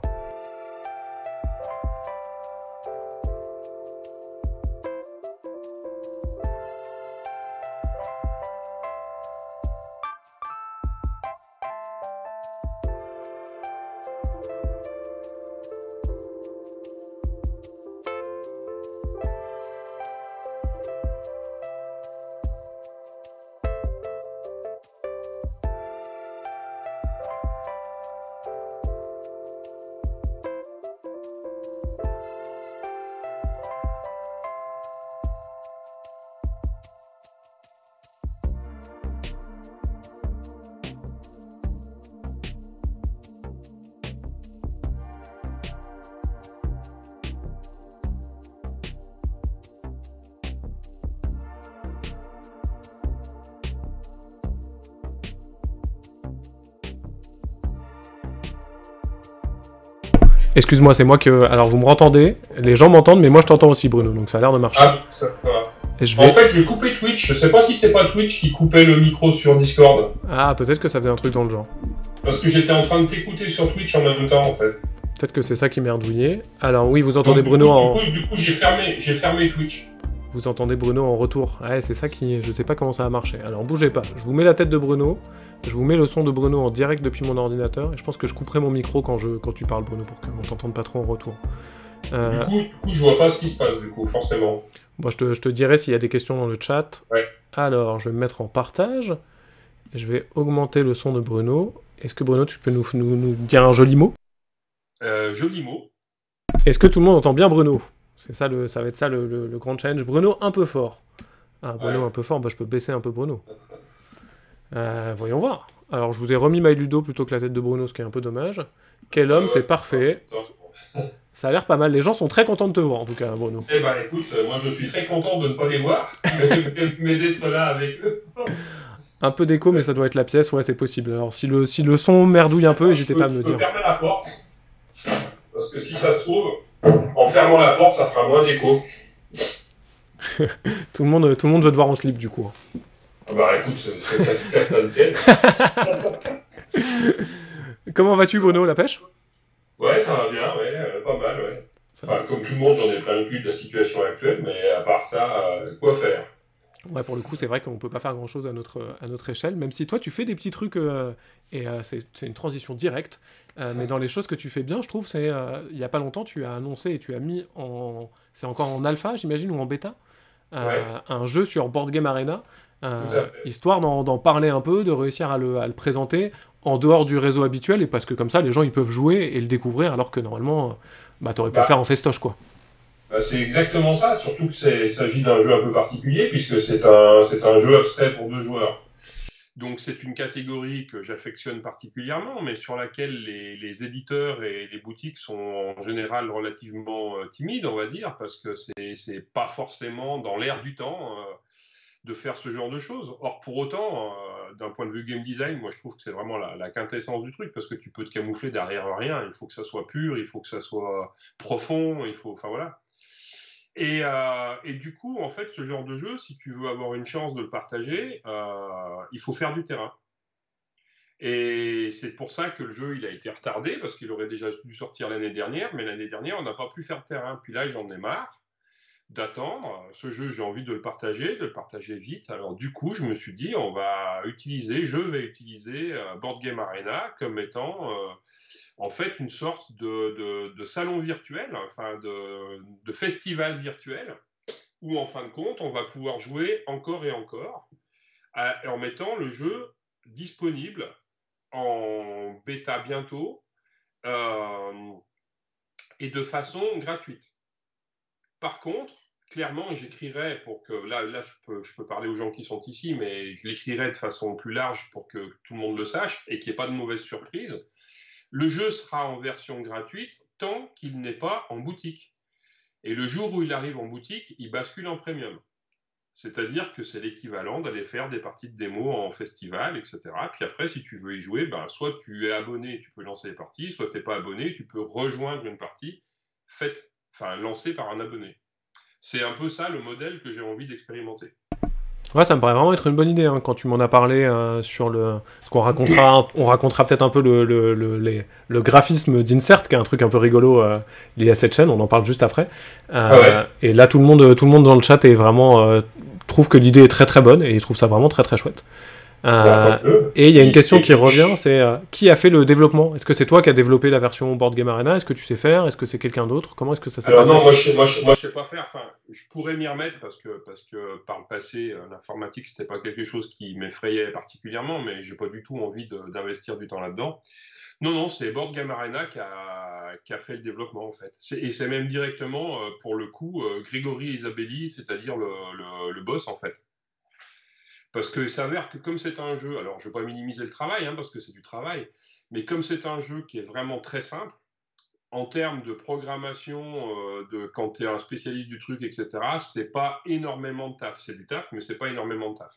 Excuse-moi, c'est moi que. Alors vous me entendez, les gens m'entendent, mais moi je t'entends aussi, Bruno, donc ça a l'air de marcher. Ah, ça, va. En fait, je vais couper Twitch. Je sais pas si c'est pas Twitch qui coupait le micro sur Discord. Ah, peut-être que ça faisait un truc dans le genre. Parce que j'étais en train de t'écouter sur Twitch en même temps, en fait. Peut-être que c'est ça qui merdouillait. Alors oui, vous entendez Bruno en. Du coup, j'ai fermé, fermé Twitch. Vous entendez Bruno en retour. Ouais, c'est ça qui. Je sais pas comment ça va marcher. Alors bougez pas. Je vous mets la tête de Bruno. Je vous mets le son de Bruno en direct depuis mon ordinateur. Et je pense que je couperai mon micro quand, je... quand tu parles, Bruno, pour qu'on t'entende pas trop en retour. Euh, du, coup, je vois pas ce qui se passe, du coup, forcément. Bon, je te, je te dirai s'il y a des questions dans le chat. Ouais. Alors, je vais me mettre en partage. Je vais augmenter le son de Bruno. Est-ce que Bruno, tu peux nous, nous, dire un joli mot? Euh, Joli mot. Est-ce que tout le monde entend bien Bruno? C'est ça, le, ça va être ça le, grand challenge. Bruno un peu fort. Ah, Bruno un peu fort, bah, je peux baisser un peu Bruno. Euh, voyons voir. Alors, je vous ai remis Ludo plutôt que la tête de Bruno, ce qui est un peu dommage. Quel homme, c'est parfait. Ça a l'air pas mal. Les gens sont très contents de te voir, en tout cas, Bruno. Eh ben, écoute, euh, moi je suis très content de ne pas les voir, mais d'être là avec eux. Un peu d'écho, mais ça doit être la pièce, ouais, c'est possible. Alors, si le, si le son merdouille un peu, n'hésitez pas à me le dire. fermer la porte, parce que si ça se trouve, en fermant la porte, ça fera moins d'écho. tout, le monde, tout le monde veut te voir en slip, du coup. Ah bah écoute, c'est casse Comment vas-tu, Bruno, la pêche? Ouais, ça va bien, ouais, euh, pas mal, ouais. Enfin, comme tout le monde, j'en ai plein le cul de la situation actuelle, mais à part ça, euh, quoi faire? Ouais, pour le coup, c'est vrai qu'on peut pas faire grand chose à notre, à notre échelle, même si toi, tu fais des petits trucs, euh, et c'est une transition directe. mais dans les choses que tu fais bien, je trouve, c'est il y a pas longtemps, tu as annoncé et tu as mis en. C'est encore en alpha, j'imagine, ou en bêta Un jeu sur Board Game Arena euh, histoire d'en parler un peu, de réussir à le, présenter en dehors du réseau habituel, et parce que comme ça, les gens ils peuvent jouer et le découvrir, alors que normalement, bah, t'aurais pu le bah. faire en festoche, quoi. Bah, c'est exactement ça, surtout qu'il s'agit d'un jeu un peu particulier, puisque c'est un, jeu abstrait pour deux joueurs. Donc c'est une catégorie que j'affectionne particulièrement, mais sur laquelle les, éditeurs et les boutiques sont en général relativement euh, timides, on va dire, parce que c'est pas forcément dans l'air du temps. Euh, de faire ce genre de choses. Or, pour autant, euh, d'un point de vue game design, moi je trouve que c'est vraiment la, quintessence du truc parce que tu peux te camoufler derrière rien. Il faut que ça soit pur, il faut que ça soit profond, il faut. Enfin voilà. Et, euh, et, du coup, en fait, ce genre de jeu, si tu veux avoir une chance de le partager, euh, il faut faire du terrain. Et c'est pour ça que le jeu il a été retardé parce qu'il aurait déjà dû sortir l'année dernière, mais l'année dernière on n'a pas pu faire terrain. Puis là j'en ai marre d'attendre. Ce jeu, j'ai envie de le partager, de le partager vite. Alors du coup, je me suis dit, on va utiliser, je vais utiliser euh, Board Game Arena comme étant en fait une sorte de, salon virtuel, enfin de, festival virtuel, où en fin de compte, on va pouvoir jouer encore et encore, en mettant le jeu disponible en bêta bientôt euh, et de façon gratuite. Par contre, clairement, j'écrirai pour que, là, là je, peux, je peux parler aux gens qui sont ici, mais je l'écrirai de façon plus large pour que tout le monde le sache et qu'il n'y ait pas de mauvaise surprise. Le jeu sera en version gratuite tant qu'il n'est pas en boutique. Et le jour où il arrive en boutique, il bascule en premium. C'est-à-dire que c'est l'équivalent d'aller faire des parties de démo en festival, etc. Puis après, si tu veux y jouer, ben, soit tu es abonné, tu peux lancer les parties, soit tu n'es pas abonné, tu peux rejoindre une partie faite, enfin lancée par un abonné. C'est un peu ça le modèle que j'ai envie d'expérimenter. Ouais, ça me paraît vraiment être une bonne idée hein, quand tu m'en as parlé euh, sur le. Parce qu'on racontera, on racontera peut-être un peu le, le, le, le graphisme d'Insert, qui est un truc un peu rigolo euh, lié à cette chaîne. On en parle juste après. Euh, ah et là, tout le monde, tout le monde dans le chat est vraiment trouve que l'idée est très très bonne et il trouve ça vraiment très très chouette. Euh, et il y a une question qui revient, c'est euh, qui a fait le développement? Est-ce que c'est toi qui as développé la version Board Game Arena? Est-ce que tu sais faire? Est-ce que c'est quelqu'un d'autre? Comment est-ce que ça s'est passé? Non, moi je, moi, je, sais pas faire. Enfin, je pourrais m'y remettre parce que, parce que par le passé, euh, l'informatique c'était pas quelque chose qui m'effrayait particulièrement, mais j'ai pas du tout envie d'investir du temps là-dedans. Non, non, c'est Board Game Arena qui a, qui a, fait le développement en fait. Et c'est même directement, pour le coup, Grégory Isabelli, c'est-à-dire le, le, le boss en fait. Parce qu'il s'avère que comme c'est un jeu, alors je ne vais pas minimiser le travail, hein, parce que c'est du travail, mais comme c'est un jeu qui est vraiment très simple, en termes de programmation, euh, de, quand tu es un spécialiste du truc, etc., c'est pas énormément de taf. C'est du taf, mais c'est pas énormément de taf.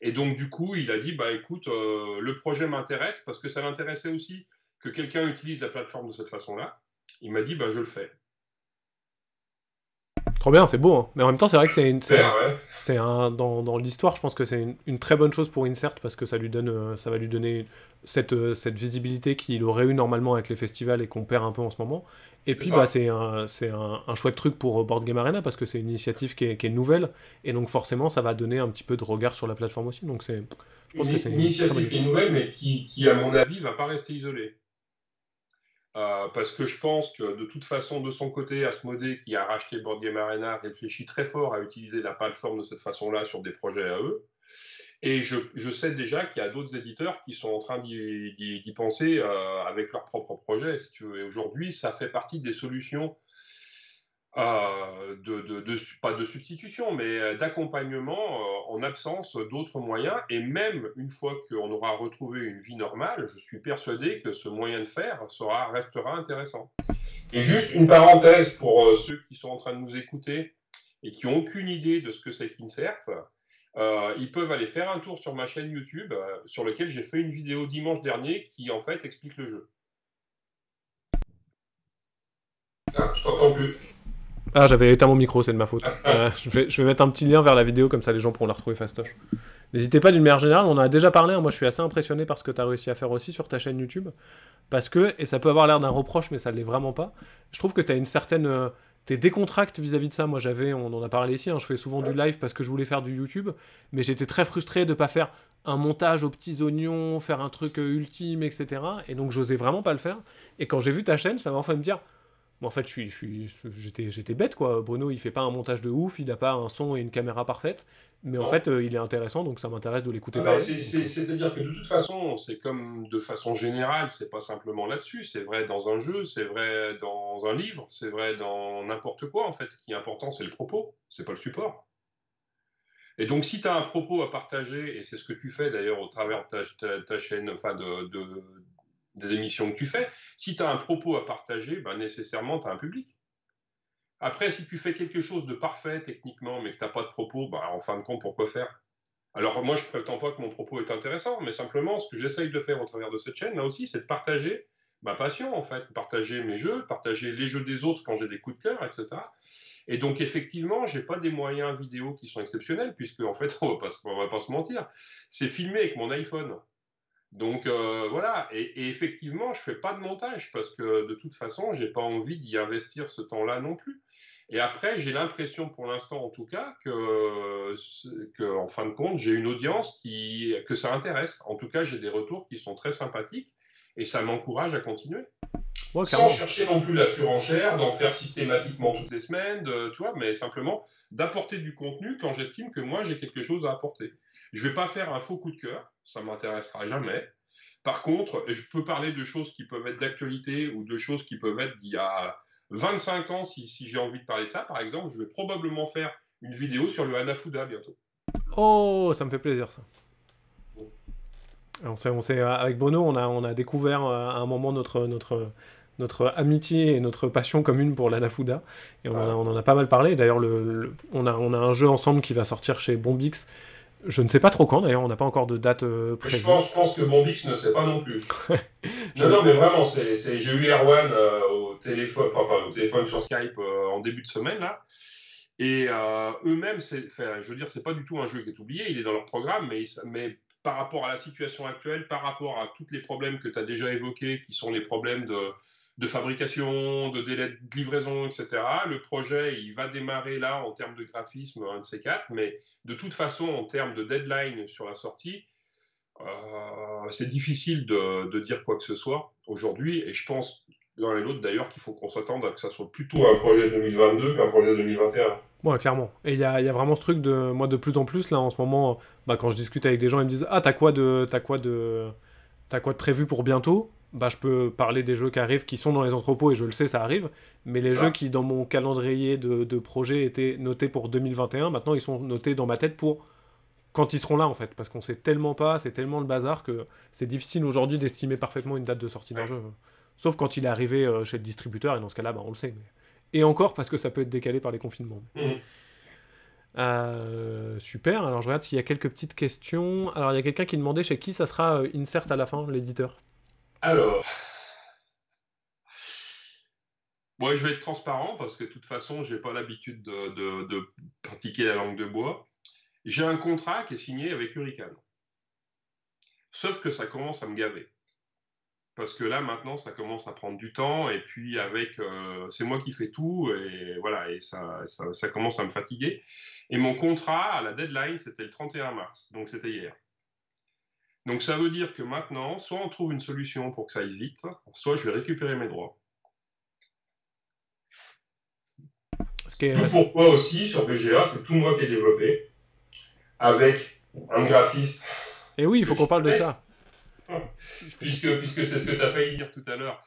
Et donc, du coup, il a dit, bah écoute, euh, le projet m'intéresse, parce que ça l'intéressait aussi que quelqu'un utilise la plateforme de cette façon-là. Il m'a dit, bah je le fais. Trop bien, c'est beau. Hein. Mais en même temps, c'est vrai que c'est une, c'est un, dans, dans l'histoire, je pense que c'est une, une, très bonne chose pour Insert parce que ça lui donne, euh, ça va lui donner cette, euh, cette visibilité qu'il aurait eu normalement avec les festivals et qu'on perd un peu en ce moment. Et puis, bah, c'est un, un, un, chouette truc pour Board Game Arena parce que c'est une initiative qui est, qui est, nouvelle et donc forcément, ça va donner un petit peu de regard sur la plateforme aussi. Donc c'est, je pense une, que c'est une initiative qui est nouvelle, mais qui, qui, à mon avis, va pas rester isolée. Euh, parce que je pense que de toute façon, de son côté, Asmodée, qui a racheté Board Game Arena, réfléchit très fort à utiliser la plateforme de cette façon-là sur des projets à eux. Et je, sais déjà qu'il y a d'autres éditeurs qui sont en train d'y penser euh, avec leurs propres projets. Si tu veux. aujourd'hui, ça fait partie des solutions euh, pas de substitution, mais euh, d'accompagnement euh, en absence d'autres moyens. Et même une fois qu'on aura retrouvé une vie normale, je suis persuadé que ce moyen de faire restera intéressant. Et juste une parenthèse pour ceux qui sont en train de nous écouter et qui n'ont aucune idée de ce que c'est qu'Insert. ils peuvent aller faire un tour sur ma chaîne YouTube sur laquelle j'ai fait une vidéo dimanche dernier qui en fait explique le jeu. Ah, je t'entends plus. Ah, j'avais éteint mon micro, c'est de ma faute. Euh, je, vais, je, vais, mettre un petit lien vers la vidéo, comme ça les gens pourront la retrouver fastoche. N'hésitez pas d'une manière générale, on en a déjà parlé, hein. moi je suis assez impressionné par ce que tu as réussi à faire aussi sur ta chaîne YouTube. Parce que, et ça peut avoir l'air d'un reproche, mais ça ne l'est vraiment pas, je trouve que tu as une certaine... Euh, t'es décontracté vis-à-vis de ça. Moi, j'avais, on en a parlé ici, hein, je fais souvent du live parce que je voulais faire du YouTube, mais j'étais très frustré de pas faire un montage aux petits oignons, faire un truc euh, ultime, etc. Et donc, j'osais vraiment pas le faire. Et quand j'ai vu ta chaîne, ça m'a enfin me dire, en fait, je suis, j'étais, j'étais bête, quoi. Bruno, il fait pas un montage de ouf, il n'a pas un son et une caméra parfaite, mais en fait, euh, il est intéressant, donc ça m'intéresse de l'écouter ah parler. C'est-à-dire que de toute façon, c'est comme de façon générale, c'est pas simplement là-dessus, c'est vrai dans un jeu, c'est vrai dans un livre, c'est vrai dans n'importe quoi, en fait. Ce qui est important, c'est le propos, c'est pas le support. Et donc, si tu as un propos à partager, et c'est ce que tu fais d'ailleurs au travers de ta, chaîne, enfin de, des émissions que tu fais, si tu as un propos à partager, ben nécessairement, tu as un public. Après, si tu fais quelque chose de parfait techniquement, mais que tu n'as pas de propos, ben, en fin de compte, pourquoi faire? Alors moi, je ne prétends pas que mon propos est intéressant, mais simplement, ce que j'essaye de faire au travers de cette chaîne, là aussi, c'est de partager ma passion, en fait, partager mes jeux, partager les jeux des autres quand j'ai des coups de cœur, etc. Et donc, effectivement, je n'ai pas des moyens vidéo qui sont exceptionnels, puisque, en fait, on ne va pas se mentir, c'est filmé avec mon iPhone. Donc euh, voilà, et, effectivement, je fais pas de montage parce que de toute façon, j'ai pas envie d'y investir ce temps-là non plus. Et après, j'ai l'impression, pour l'instant en tout cas, que, que, en fin de compte, j'ai une audience qui que ça intéresse. En tout cas, j'ai des retours qui sont très sympathiques et ça m'encourage à continuer. sans chercher non plus la surenchère, d'en faire systématiquement toutes les semaines, tu vois, mais simplement d'apporter du contenu quand j'estime que moi j'ai quelque chose à apporter. Je ne vais pas faire un faux coup de cœur, ça ne m'intéressera jamais. Par contre, je peux parler de choses qui peuvent être d'actualité ou de choses qui peuvent être d'il y a 25 ans, si, si j'ai envie de parler de ça, par exemple, je vais probablement faire une vidéo sur le Hanafuda bientôt. Oh, ça me fait plaisir ça. On sait, on sait, avec Bono, on a, on a découvert euh, à un moment notre, notre, notre amitié et notre passion commune pour l'Anafuda. Et on, en a, on, en a, pas mal parlé. D'ailleurs, le, on, a, on a un jeu ensemble qui va sortir chez Bombix je ne sais pas trop quand d'ailleurs, on n'a pas encore de date euh, prévue. Je pense, je pense, que Bombix ne sait pas non plus. non, non, mais vraiment, j'ai eu Erwan euh, au téléphone, enfin pas au téléphone sur Skype euh, en début de semaine là. Et eux-mêmes, je veux dire, c'est pas du tout un jeu qui est oublié, il est dans leur programme, mais, mais par rapport à la situation actuelle, par rapport à tous les problèmes que tu as déjà évoqués, qui sont les problèmes de, de fabrication, de délai de livraison, etc. Le projet, il va démarrer là en termes de graphisme, un de ces quatre, mais de toute façon, en termes de deadline sur la sortie, euh, c'est difficile de, dire quoi que ce soit aujourd'hui, et je pense l'un et l'autre d'ailleurs qu'il faut qu'on s'attende à que ça soit plutôt un projet 2022 qu'un projet 2021. Ouais, clairement. Et il y a, vraiment ce truc de moi de plus en plus là en ce moment, bah, quand je discute avec des gens, ils me disent ah t'as quoi de t'as quoi de t'as quoi de prévu pour bientôt? Bah, je peux parler des jeux qui arrivent, qui sont dans les entrepôts, et je le sais, ça arrive. Mais les jeux qui, dans mon calendrier de, de projet, étaient notés pour 2021, maintenant, ils sont notés dans ma tête pour quand ils seront là, en fait. Parce qu'on sait tellement pas, c'est tellement le bazar que c'est difficile aujourd'hui d'estimer parfaitement une date de sortie d'un jeu. Sauf quand il est arrivé euh, chez le distributeur, et dans ce cas-là, bah, on le sait. Et encore, parce que ça peut être décalé par les confinements. Mmh. Euh, super, alors je regarde s'il y a quelques petites questions. Alors il y a quelqu'un qui demandait chez qui ça sera euh, insert à la fin, l'éditeur. Alors, moi, je vais être transparent parce que de toute façon, je n'ai pas l'habitude de, pratiquer la langue de bois. J'ai un contrat qui est signé avec Hurricane. Sauf que ça commence à me gaver. Parce que là, maintenant, ça commence à prendre du temps. Et puis, avec. Euh, c'est moi qui fais tout. Et voilà. Ça, ça commence à me fatiguer. Et mon contrat, à la deadline, c'était le 31 mars. Donc, c'était hier. Donc ça veut dire que maintenant, soit on trouve une solution pour que ça aille vite, soit je vais récupérer mes droits. Tout pourquoi aussi sur BGA, c'est tout moi qui ai développé, avec un graphiste. Et oui, il faut qu'on parle de ça. puisque puisque c'est ce que tu as failli dire tout à l'heure.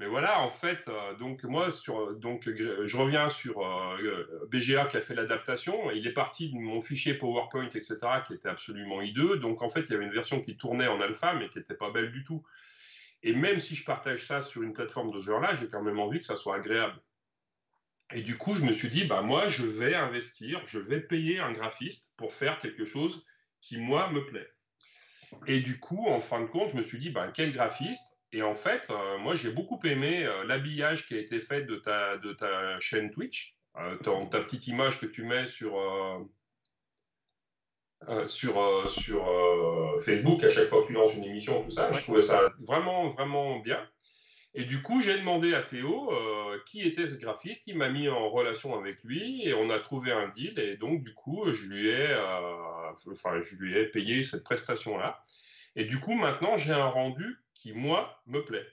Mais voilà, en fait, euh, donc moi, sur, donc, je reviens sur euh, BGA qui a fait l'adaptation. Il est parti de mon fichier PowerPoint, etc., qui était absolument hideux. Donc en fait, il y avait une version qui tournait en alpha, mais qui n'était pas belle du tout. Et même si je partage ça sur une plateforme de ce genre-là, j'ai quand même envie que ça soit agréable. Et du coup, je me suis dit, bah moi, je vais investir, je vais payer un graphiste pour faire quelque chose qui, moi, me plaît. Et du coup, en fin de compte, je me suis dit, bah, quel graphiste et en fait, euh, moi, j'ai beaucoup aimé euh, l'habillage qui a été fait de ta, de ta chaîne Twitch, euh, ta, petite image que tu mets sur, sur, sur Facebook à chaque fois que tu lances une émission, tout ça. Je trouvais ça vraiment, vraiment bien. Et du coup, j'ai demandé à Théo qui était ce graphiste. Il m'a mis en relation avec lui et on a trouvé un deal. Et donc, du coup, je lui ai, enfin, je lui ai payé cette prestation-là. Et du coup, maintenant, j'ai un rendu qui, moi, me plaît.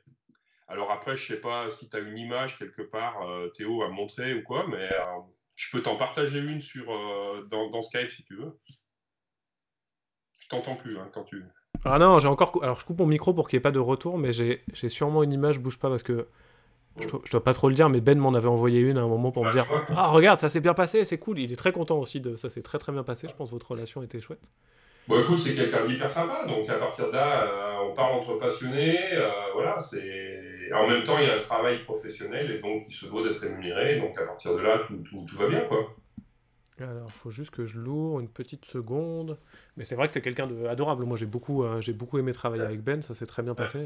Alors après, je sais pas si tu as une image quelque part, euh, Théo, à montrer ou quoi, mais euh, je peux t'en partager une sur, euh, dans, Skype si tu veux. Je t'entends plus hein, quand tu... Ah non, j'ai encore... Alors je coupe mon micro pour qu'il n'y ait pas de retour, mais j'ai sûrement une image, bouge pas parce que... Je, je, dois pas trop le dire, mais Ben m'en avait envoyé une à un moment pour me dire Ah, regarde, ça s'est bien passé, c'est cool. Il est très content aussi de ça, s'est très très bien passé. Je pense que votre relation était chouette. Bon, écoute, c'est quelqu'un d'hyper sympa, donc à partir de là, euh, on parle entre passionnés, euh, voilà, c'est... En même temps, il y a un travail professionnel, et donc il se doit d'être rémunéré, donc à partir de là, tout, tout, tout va bien, quoi. Alors, il faut juste que je l'ouvre une petite seconde. Mais c'est vrai que c'est quelqu'un d'adorable. Moi, j'ai beaucoup, euh, j'ai beaucoup aimé travailler avec Ben, ça s'est très bien passé.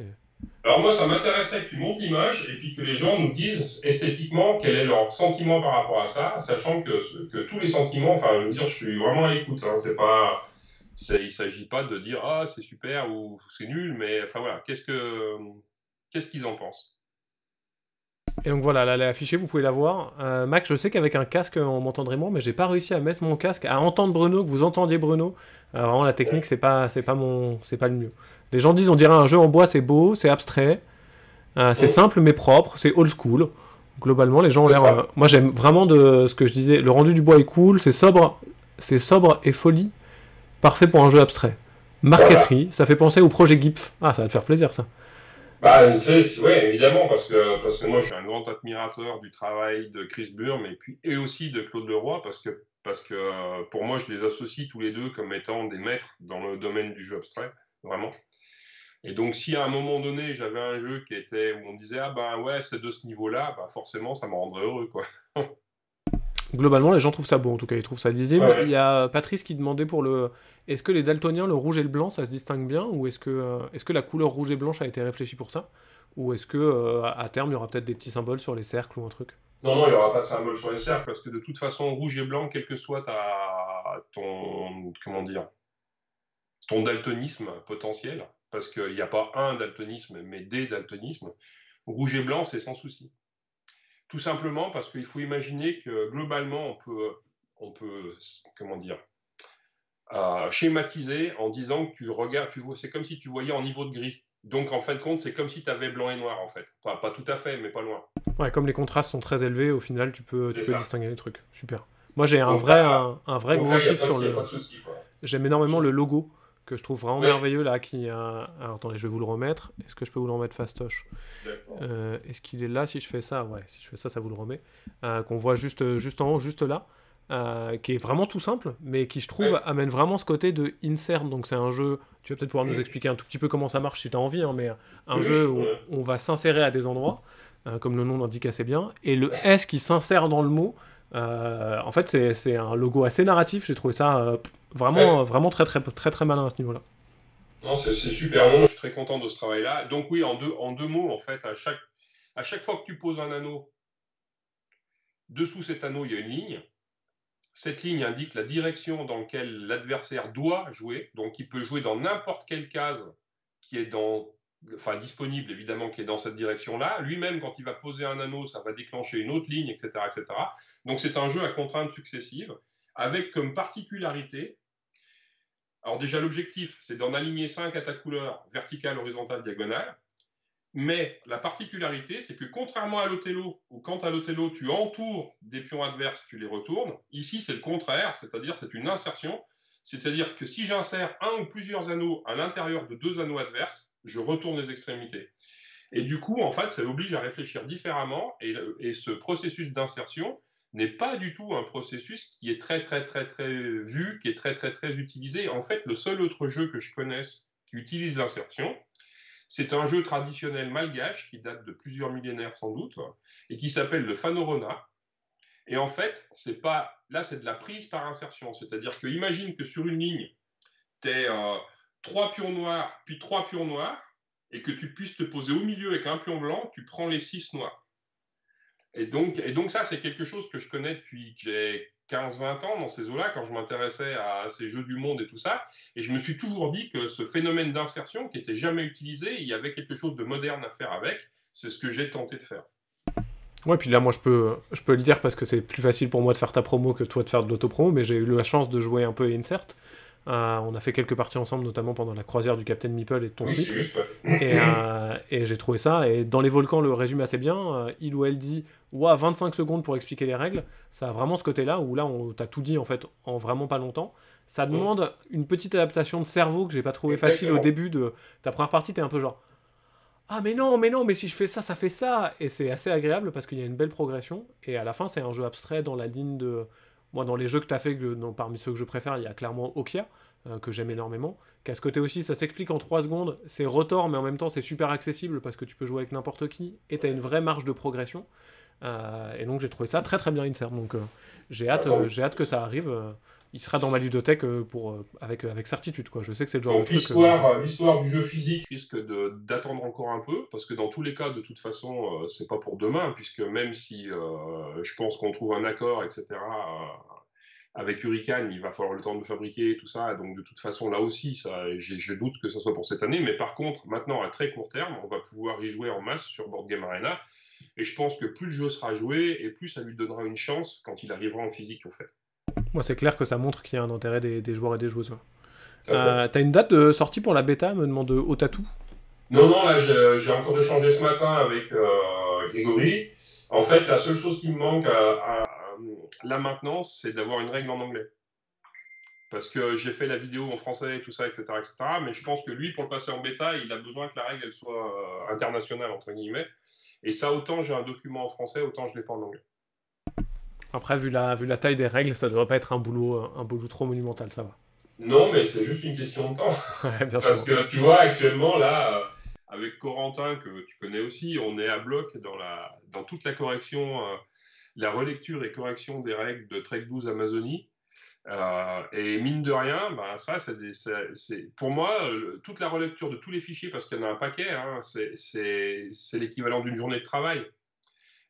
Alors moi, ça m'intéresserait que tu montes l'image et puis que les gens nous disent esthétiquement quel est leur sentiment par rapport à ça, sachant que, que tous les sentiments, enfin, je veux dire, je suis vraiment à l'écoute. Hein, c'est pas, il ne s'agit pas de dire ah c'est super ou c'est nul, mais enfin voilà, qu'est-ce que qu'est-ce qu'ils en pensent? Et donc voilà, là, elle est affichée, vous pouvez la voir. Euh, Max, je sais qu'avec un casque on m'entendrait moins, mais j'ai pas réussi à mettre mon casque, à entendre Bruno, que vous entendiez Bruno. Alors, vraiment la technique c'est pas c'est pas mon c'est pas le mieux. Les gens disent on dirait un jeu en bois, c'est beau, c'est abstrait. Euh, c'est Oh. simple mais propre, c'est old school. Globalement, les gens ont l'air. euh, Moi, j'aime vraiment de ce que je disais. Le rendu du bois est cool, c'est sobre, c'est sobre et folie. Parfait pour un jeu abstrait. Marqueterie, ça fait penser au projet GIF. Ah, ça va te faire plaisir ça. Bah, c'est, ouais, évidemment, parce que, parce que moi, je suis un grand admirateur du travail de Chris Burm et, puis, et aussi de Claude Leroy, parce que, parce que pour moi, je les associe tous les deux comme étant des maîtres dans le domaine du jeu abstrait, vraiment. Et donc, si à un moment donné, j'avais un jeu qui était où on disait, ah ben ouais, c'est de ce niveau-là, bah forcément, ça me rendrait heureux, quoi. Globalement, les gens trouvent ça beau, en tout cas, ils trouvent ça lisible. Ouais, ouais. Il y a Patrice qui demandait pour le. Est-ce que les daltoniens, le rouge et le blanc, ça se distingue bien Ou est-ce que, euh, la couleur rouge et blanche a été réfléchie pour ça Ou est-ce que euh, à terme, il y aura peut-être des petits symboles sur les cercles ou un truc? Non, non, il n'y aura pas de symbole sur les cercles, parce que de toute façon, rouge et blanc, quel que soit ton, comment ton daltonisme potentiel, parce qu'il n'y a pas un daltonisme, mais des daltonismes, rouge et blanc, c'est sans souci. Tout simplement parce qu'il faut imaginer que globalement, on peut, on peut comment dire, schématiser en disant que tu regardes, tu vois, c'est comme si tu voyais en niveau de gris. Donc en fin de compte, c'est comme si tu avais blanc et noir en fait. Enfin, pas tout à fait, mais pas loin. Ouais, comme les contrastes sont très élevés, au final, tu peux, tu peux distinguer les trucs. Super. Moi, j'ai un vrai, un, un vrai gros kiff sur le. J'aime énormément le logo que je trouve vraiment Ouais. merveilleux là. Qui a... Alors attendez, je vais vous le remettre. Est-ce que je peux vous le remettre fastoche? Euh, Est-ce qu'il est là? Si je fais ça Ouais, si je fais ça, ça vous le remet. Euh, Qu'on voit juste, juste en haut, juste là. Euh, qui est vraiment tout simple, mais qui je trouve Ouais. amène vraiment ce côté de insert. Donc c'est un jeu, tu vas peut-être pouvoir nous expliquer un tout petit peu comment ça marche si tu as envie, hein, mais un Oui, jeu je- où on va s'insérer à des endroits, euh, comme le nom l'indique assez bien, et le S qui s'insère dans le mot, euh, en fait c'est- un logo assez narratif, j'ai trouvé ça vraiment, vraiment très, très, très très malin à ce niveau-là. Non, c'est super long, je suis très content de ce travail-là. Donc oui, en deux, en deux mots, en fait, à chaque, à chaque fois que tu poses un anneau, dessous cet anneau, il y a une ligne. Cette ligne indique la direction dans laquelle l'adversaire doit jouer. Donc il peut jouer dans n'importe quelle case qui est dans, disponible évidemment, qui est dans cette direction-là. Lui-même, quand il va poser un anneau, ça va déclencher une autre ligne, etc. etc. Donc c'est un jeu à contraintes successives, avec comme particularité alors déjà, l'objectif, c'est d'en aligner 5 à ta couleur, verticale, horizontale, diagonale. Mais la particularité, c'est que contrairement à l'Othello, où quand à l'Othello, tu entoures des pions adverses, tu les retournes, ici, c'est le contraire, c'est-à-dire c'est une insertion. C'est-à-dire que si j'insère un ou plusieurs anneaux à l'intérieur de deux anneaux adverses, je retourne les extrémités. Et du coup, en fait, ça oblige à réfléchir différemment. Et, et ce processus d'insertion, n'est pas du tout un processus qui est très très très très vu, qui est très très très utilisé. En fait, le seul autre jeu que je connaisse qui utilise l'insertion, c'est un jeu traditionnel malgache qui date de plusieurs millénaires sans doute et qui s'appelle le Fanorona. Et en fait, c'est pas là, c'est de la prise par insertion, c'est-à-dire que imagine que sur une ligne, tu es euh, trois pions noirs puis trois pions noirs et que tu puisses te poser au milieu avec un pion blanc, tu prends les six noirs. Et donc, et donc ça, c'est quelque chose que je connais depuis que j'ai 15-20 ans dans ces eaux-là, quand je m'intéressais à ces jeux du monde et tout ça. Et je me suis toujours dit que ce phénomène d'insertion qui n'était jamais utilisé, il y avait quelque chose de moderne à faire avec. C'est ce que j'ai tenté de faire. Ouais, puis là, moi, je peux, je peux le dire parce que c'est plus facile pour moi de faire ta promo que toi de faire de l'autopromo, mais j'ai eu la chance de jouer un peu à Insert. Euh, on a fait quelques parties ensemble, notamment pendant la croisière du Captain Meeple et de ton Oui, slip. Et, euh, et j'ai trouvé ça. Et dans les volcans, le résume assez bien. Euh, il ou elle dit Ouah, 25 secondes pour expliquer les règles. Ça a vraiment ce côté-là où là, on t'a tout dit en fait en vraiment pas longtemps. Ça demande une petite adaptation de cerveau que j'ai pas trouvé facile au début de ta première partie. T'es un peu genre Ah, mais non, mais non, mais si je fais ça, ça fait ça. Et c'est assez agréable parce qu'il y a une belle progression. Et à la fin, c'est un jeu abstrait dans la ligne de. Moi, dans les jeux que t'as fait, que, dans- parmi ceux que je préfère, il y a clairement Okia, euh, que j'aime énormément. Qu'à ce côté aussi, ça s'explique en 3 secondes. C'est rotor, mais en même temps, c'est super accessible parce que tu peux jouer avec n'importe qui et t'as une vraie marge de progression. Euh, et donc, j'ai trouvé ça très très bien insert. Donc, euh, j'ai hâte, euh, j'ai hâte que ça arrive. il sera dans ma ludothèque pour, avec, avec certitude. Quoi. Je sais que c'est le genre Donc de truc. l'histoire, euh, l'histoire du jeu physique risque de- d'attendre encore un peu, parce que dans tous les cas, de toute façon, c'est pas pour demain, puisque même si je pense qu'on trouve un accord, etc., avec Hurricane, il va falloir le temps de fabriquer tout ça, donc de toute façon, là aussi, ça, je doute que ce soit pour cette année, mais par contre, maintenant, à très court terme, on va pouvoir y jouer en masse sur Board Game Arena, et je pense que plus le jeu sera joué, et plus ça lui donnera une chance quand il arrivera en physique, en fait. Moi, c'est clair que ça montre qu'il y a un intérêt des, des joueurs et des joueuses. à. Euh, T'as une date de sortie pour la bêta, me demande Otatou? Non, non, là, j'ai encore échangé ce matin avec euh, Grégory. En fait, la seule chose qui me manque à, la maintenance, c'est d'avoir une règle en anglais. Parce que j'ai fait la vidéo en français et tout ça, etc., etc. Mais je pense que lui, pour le passer en bêta, il a besoin que la règle elle soit euh, internationale, entre guillemets. Et ça, autant j'ai un document en français, autant je l'ai pas en anglais. Après, vu la, vu la taille des règles, ça devrait pas être un boulot, un boulot trop monumental, ça va. Non, mais c'est juste une question de temps. Parce que tu vois, actuellement, là, avec Corentin, que tu connais aussi, on est à bloc dans, la, dans toute la correction, euh, la relecture et correction des règles de Trek 12 Amazonie. Euh, et mine de rien, bah, ça, c'est pour moi, toute la relecture de tous les fichiers, parce qu'il y en a un paquet, hein, c'est l'équivalent d'une journée de travail.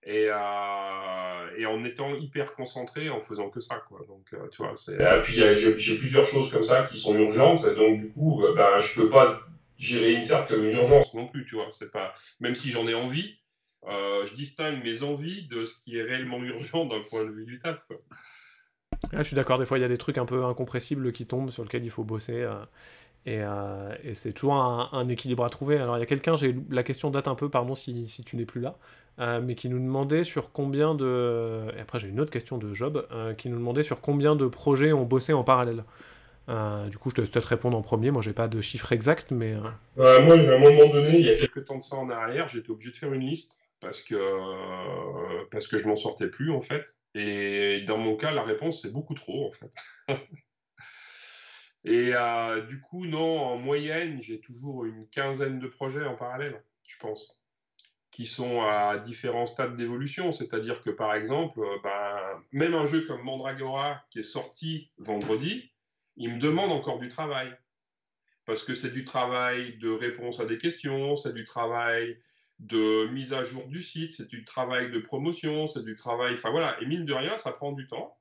Et, euh, et, en étant hyper concentré, en faisant que ça, quoi. Donc, tu vois, c'est. Et puis j'ai plusieurs choses comme ça qui sont urgentes, donc du coup, ben, je peux pas gérer une certes comme une urgence non plus, tu vois. C'est pas, même si j'en ai envie, euh, je distingue mes envies de ce qui est réellement urgent d'un point de vue du taf. Quoi. Je suis d'accord, des fois il y a des trucs un peu incompressibles qui tombent sur lesquels il faut bosser. Euh, et, euh, et c'est toujours un, équilibre à trouver. Alors il y a quelqu'un, la question date un peu, pardon si, si tu n'es plus là, mais qui nous demandait sur combien de... Et après j'ai une autre question de Job, qui nous demandait sur combien de projets ont bossé en parallèle. Euh, du coup, je te laisse peut-être répondre en premier. Moi, j'ai pas de chiffre exact, mais. Euh, moi, à un moment donné, il y a quelques temps de ça en arrière, j'étais obligé de faire une liste parce que, euh, parce que je m'en sortais plus, en fait. Et dans mon cas, la réponse, c'est beaucoup trop, en fait. Et du coup, non, en moyenne, j'ai toujours une quinzaine de projets en parallèle, je pense, qui sont à différents stades d'évolution. C'est-à-dire que, par exemple, ben, même un jeu comme Mandragora, qui est sorti vendredi, il me demande encore du travail. Parce que c'est du travail de réponse à des questions, c'est du travail de mise à jour du site, c'est du travail de promotion, c'est du travail. Enfin voilà, et mine de rien, ça prend du temps.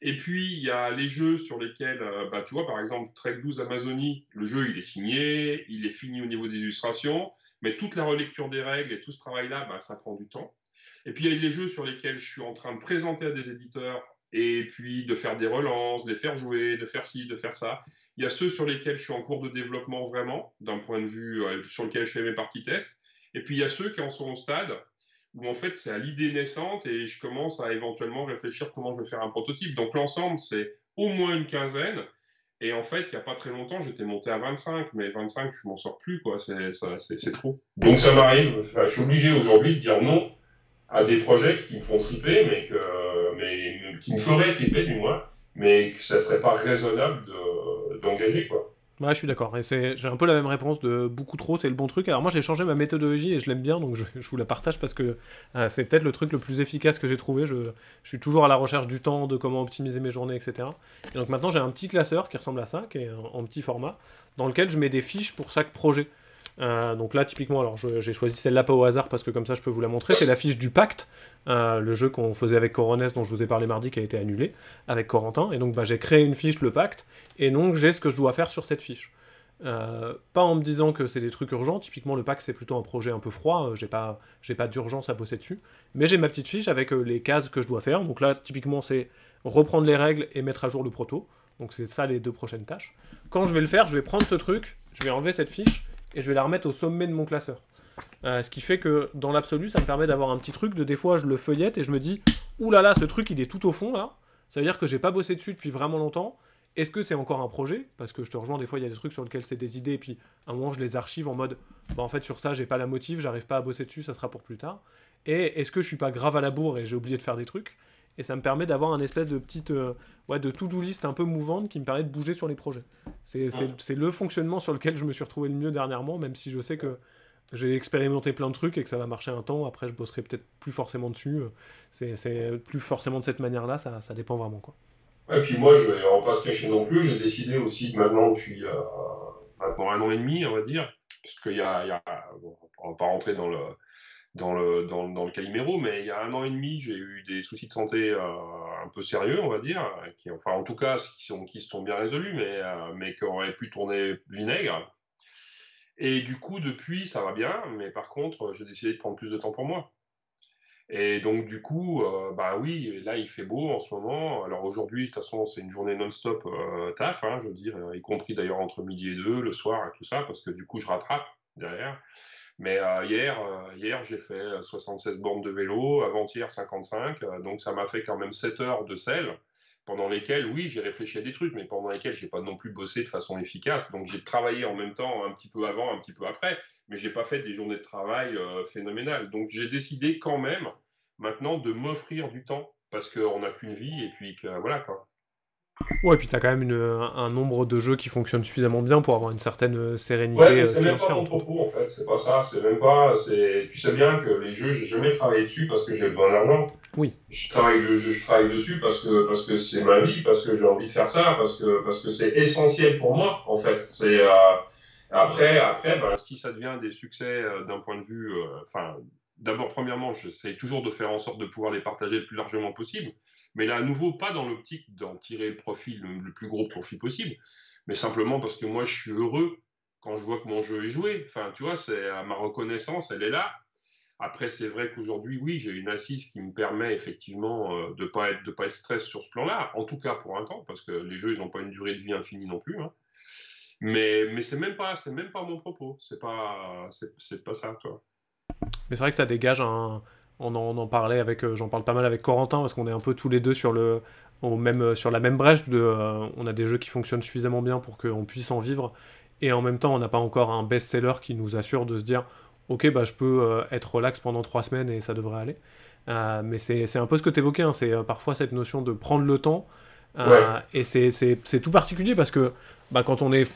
Et puis, il y a les jeux sur lesquels, euh, bah, tu vois, par exemple, Trek 12 Amazonie, le jeu, il est signé, il est fini au niveau des illustrations, mais toute la relecture des règles et tout ce travail-là, bah, ça prend du temps. Et puis, il y a les jeux sur lesquels je suis en train de présenter à des éditeurs et puis de faire des relances, de les faire jouer, de faire ci, de faire ça. Il y a ceux sur lesquels je suis en cours de développement vraiment, d'un point de vue euh, sur lequel je fais mes parties tests. Et puis il y a ceux qui en sont au stade où en fait c'est à l'idée naissante et je commence à éventuellement réfléchir comment je vais faire un prototype. Donc l'ensemble c'est au moins une quinzaine. Et en fait, il n'y a pas très longtemps, j'étais monté à 25, mais 25, je m'en sors plus, quoi. C'est trop. Donc ça m'arrive, je suis obligé aujourd'hui de dire non à des projets qui me font triper, mais qui me feraient triper du moins, mais que ça serait pas raisonnable d'engager, quoi. Ouais, je suis d'accord. Et j'ai un peu la même réponse de beaucoup trop, c'est le bon truc. Alors moi, j'ai changé ma méthodologie et je l'aime bien, donc je, vous la partage parce que euh, c'est peut-être le truc le plus efficace que j'ai trouvé. Je, je, suis toujours à la recherche du temps, de comment optimiser mes journées, etc. Et donc maintenant, j'ai un petit classeur qui ressemble à ça, qui est en petit format, dans lequel je mets des fiches pour chaque projet. Euh, donc là, typiquement, alors j'ai choisi celle-là pas au hasard parce que comme ça je peux vous la montrer. C'est la fiche du pacte, euh, le jeu qu'on faisait avec Coronès dont je vous ai parlé mardi qui a été annulé avec Corentin. Et donc bah, j'ai créé une fiche, le pacte, et donc j'ai ce que je dois faire sur cette fiche. Euh, pas en me disant que c'est des trucs urgents, typiquement le pacte c'est plutôt un projet un peu froid, j'ai pas, pas d'urgence à bosser dessus, mais j'ai ma petite fiche avec les cases que je dois faire, donc là typiquement c'est reprendre les règles et mettre à jour le proto, donc c'est ça les deux prochaines tâches. Quand je vais le faire, je vais prendre ce truc, je vais enlever cette fiche, et je vais la remettre au sommet de mon classeur. Euh, ce qui fait que dans l'absolu, ça me permet d'avoir un petit truc de des fois je le feuillette et je me dis Ouh là là, ce truc il est tout au fond là. Ça veut dire que j'ai pas bossé dessus depuis vraiment longtemps. Est-ce que c'est encore un projet? Parce que je te rejoins, des fois il y a des trucs sur lesquels c'est des idées et puis à un moment je les archive en mode Bah en fait sur ça j'ai pas la motive, j'arrive pas à bosser dessus, ça sera pour plus tard. Et est-ce que je suis pas grave à la bourre et j'ai oublié de faire des trucs? Et ça me permet d'avoir un espèce de petite euh, ouais, de to-do list un peu mouvante qui me permet de bouger sur les projets. C'est le fonctionnement sur lequel je me suis retrouvé le mieux dernièrement, même si je sais que j'ai expérimenté plein de trucs et que ça va marcher un temps. Après, je bosserai peut-être plus forcément dessus. C'est plus forcément de cette manière-là, ça, ça, dépend vraiment. Quoi. Et puis moi, je vais en pas se cacher non plus, j'ai décidé aussi maintenant depuis euh, maintenant un an et demi, on va dire, parce qu'il y a, y a on va pas rentrer dans le dans le, dans, dans, le Calimero, mais il y a un an et demi, j'ai eu des soucis de santé euh, un peu sérieux, on va dire, qui, enfin en tout cas qui, sont, qui se sont bien résolus, mais, euh, mais qui auraient pu tourner vinaigre. Et du coup, depuis, ça va bien, mais par contre, j'ai décidé de prendre plus de temps pour moi. Et donc, du coup, euh, bah oui, là, il fait beau en ce moment. Alors aujourd'hui, de toute façon, c'est une journée non-stop taf, hein, je veux dire, y compris d'ailleurs entre midi et deux, le soir et tout ça, parce que du coup, je rattrape derrière. Mais hier, hier j'ai fait 76 bornes de vélo, avant-hier 55, donc ça m'a fait quand même 7 heures de sel pendant lesquelles, oui, j'ai réfléchi à des trucs, mais pendant lesquelles j'ai pas non plus bossé de façon efficace. Donc j'ai travaillé en même temps, un petit peu avant, un petit peu après, mais j'ai pas fait des journées de travail euh, phénoménales. Donc j'ai décidé quand même maintenant de m'offrir du temps parce qu'on n'a qu'une vie et puis que voilà quoi. Ouais, et puis tu as quand même un nombre de jeux qui fonctionnent suffisamment bien pour avoir une certaine euh, sérénité. Ouais, euh, c'est même pas mon propos en fait, c'est pas ça, c'est même pas. Tu sais bien que les jeux, j'ai jamais travaillé dessus parce que j'ai besoin d'argent. Oui. Je travaille, je travaille dessus parce que parce que c'est ma vie, parce que j'ai envie de faire ça, parce que parce que c'est essentiel pour moi en fait. C'est euh, après après ben, si ça devient des succès d'un point de vue, enfin d'abord premièrement, j'essaie toujours de faire en sorte de pouvoir les partager le plus largement possible. Mais là, à nouveau, pas dans l'optique d'en tirer profit, le, plus gros profit possible, mais simplement parce que moi, je suis heureux quand je vois que mon jeu est joué. Enfin, tu vois, c'est ma reconnaissance, elle est là. Après, c'est vrai qu'aujourd'hui, oui, j'ai une assise qui me permet effectivement euh, de ne pas être de pas être stress sur ce plan-là, en tout cas pour un temps, parce que les jeux, ils n'ont pas une durée de vie infinie non plus. Hein. Mais mais c'est même pas même pas mon propos. C'est pas pas ça, toi. Mais c'est vrai que ça dégage un on en, parlait avec, euh, j'en parle pas mal avec Corentin parce qu'on est un peu tous les deux sur le, même, euh, sur la même brèche. De, euh, on a des jeux qui fonctionnent suffisamment bien pour qu'on puisse en vivre et en même temps on n'a pas encore un best-seller qui nous assure de se dire ok bah je peux être relax pendant trois semaines et ça devrait aller. mais c'est un peu ce que tu évoquais, hein, c'est parfois cette notion de prendre le temps. Et c'est tout particulier parce que bah, quand on est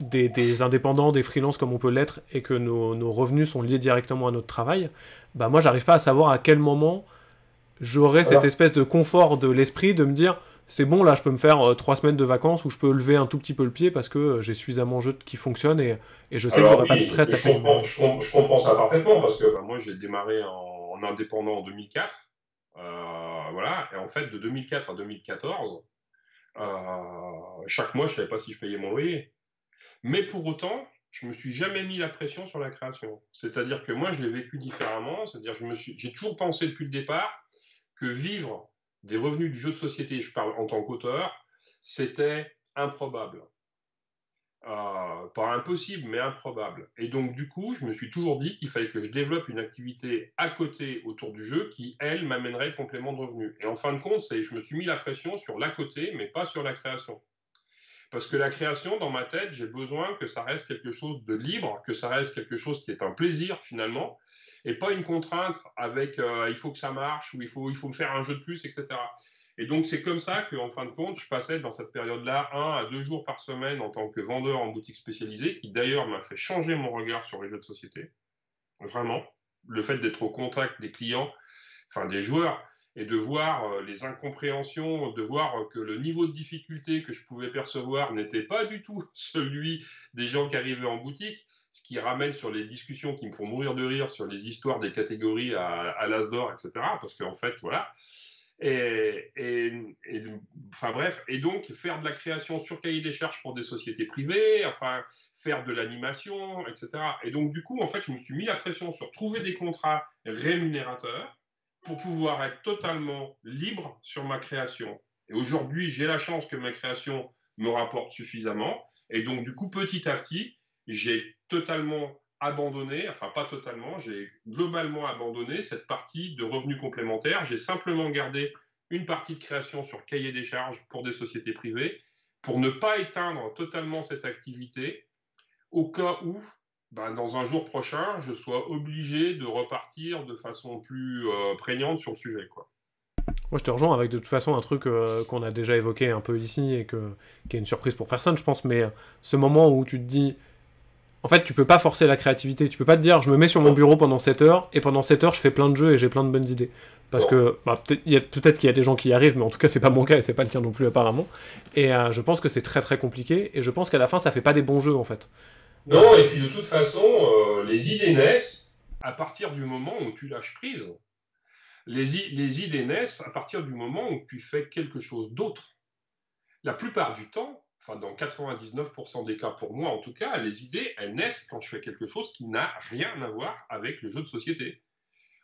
des, indépendants, des freelances comme on peut l'être, et que nos, revenus sont liés directement à notre travail, bah moi j'arrive pas à savoir à quel moment j'aurai cette espèce de confort de l'esprit de me dire c'est bon là je peux me faire euh, trois semaines de vacances où je peux lever un tout petit peu le pied parce que euh, j'ai suffisamment de jeu qui fonctionne et, et je sais que j'aurai pas de stress je à comprends, je, comprends ça parfaitement parce que bah, moi j'ai démarré en, indépendant en 2004 euh, voilà et en fait de 2004 à 2014 chaque mois je savais pas si je payais mon loyer mais pour autant, je me suis jamais mis la pression sur la création. C'est-à-dire que moi, je l'ai vécu différemment. C'est-à-dire, je j'ai toujours pensé depuis le départ que vivre des revenus du jeu de société, je parle en tant qu'auteur, c'était improbable. Euh, pas impossible, mais improbable. Et donc, du coup, je me suis toujours dit qu'il fallait que je développe une activité à côté autour du jeu qui, elle, m'amènerait complément de revenus. Et en fin de compte, c'est, je me suis mis la pression sur l'à côté, mais pas sur la création. Parce que la création, dans ma tête, j'ai besoin que ça reste quelque chose de libre, que ça reste quelque chose qui est un plaisir finalement, et pas une contrainte avec euh, il faut que ça marche ou il faut, il faut me faire un jeu de plus, etc. Et donc c'est comme ça qu'en fin de compte, je passais dans cette période-là un à deux jours par semaine en tant que vendeur en boutique spécialisée, qui d'ailleurs m'a fait changer mon regard sur les jeux de société. Vraiment, le fait d'être au contact des clients, enfin des joueurs, et de voir euh, les incompréhensions, de voir que le niveau de difficulté que je pouvais percevoir n'était pas du tout celui des gens qui arrivaient en boutique, ce qui ramène sur les discussions qui me font mourir de rire sur les histoires des catégories à, à l'as d'or, etc. Parce qu'en fait, voilà. Et, enfin bref, et donc faire de la création sur cahier des charges pour des sociétés privées, enfin faire de l'animation, etc. Et donc du coup, en fait, je me suis mis la pression sur trouver des contrats rémunérateurs pour pouvoir être totalement libre sur ma création. Et aujourd'hui, j'ai la chance que ma création me rapporte suffisamment. Et donc, du coup, petit à petit, j'ai totalement abandonné, enfin pas totalement, j'ai globalement abandonné cette partie de revenus complémentaires. J'ai simplement gardé une partie de création sur cahier des charges pour des sociétés privées pour ne pas éteindre totalement cette activité au cas où ben, dans un jour prochain, je sois obligé de repartir de façon plus euh, prégnante sur le sujet. Quoi. Moi, je te rejoins avec de toute façon un truc euh, qu'on a déjà évoqué un peu ici et que, qui est une surprise pour personne, je pense, mais ce moment où tu te dis. En fait, tu peux pas forcer la créativité. Tu peux pas te dire, je me mets sur mon bureau pendant 7 heures et pendant 7 heures, je fais plein de jeux et j'ai plein de bonnes idées. Parce que bah, peut-être qu'il y a des gens qui y arrivent, mais en tout cas, c'est pas mon cas et c'est pas le tien non plus, apparemment. Et euh, je pense que c'est très très compliqué et je pense qu'à la fin, ça fait pas des bons jeux en fait. Non, et puis de toute façon, euh, les idées naissent à partir du moment où tu lâches prise. Les, idées naissent à partir du moment où tu fais quelque chose d'autre. La plupart du temps, enfin dans 99% des cas pour moi en tout cas, les idées, elles naissent quand je fais quelque chose qui n'a rien à voir avec le jeu de société.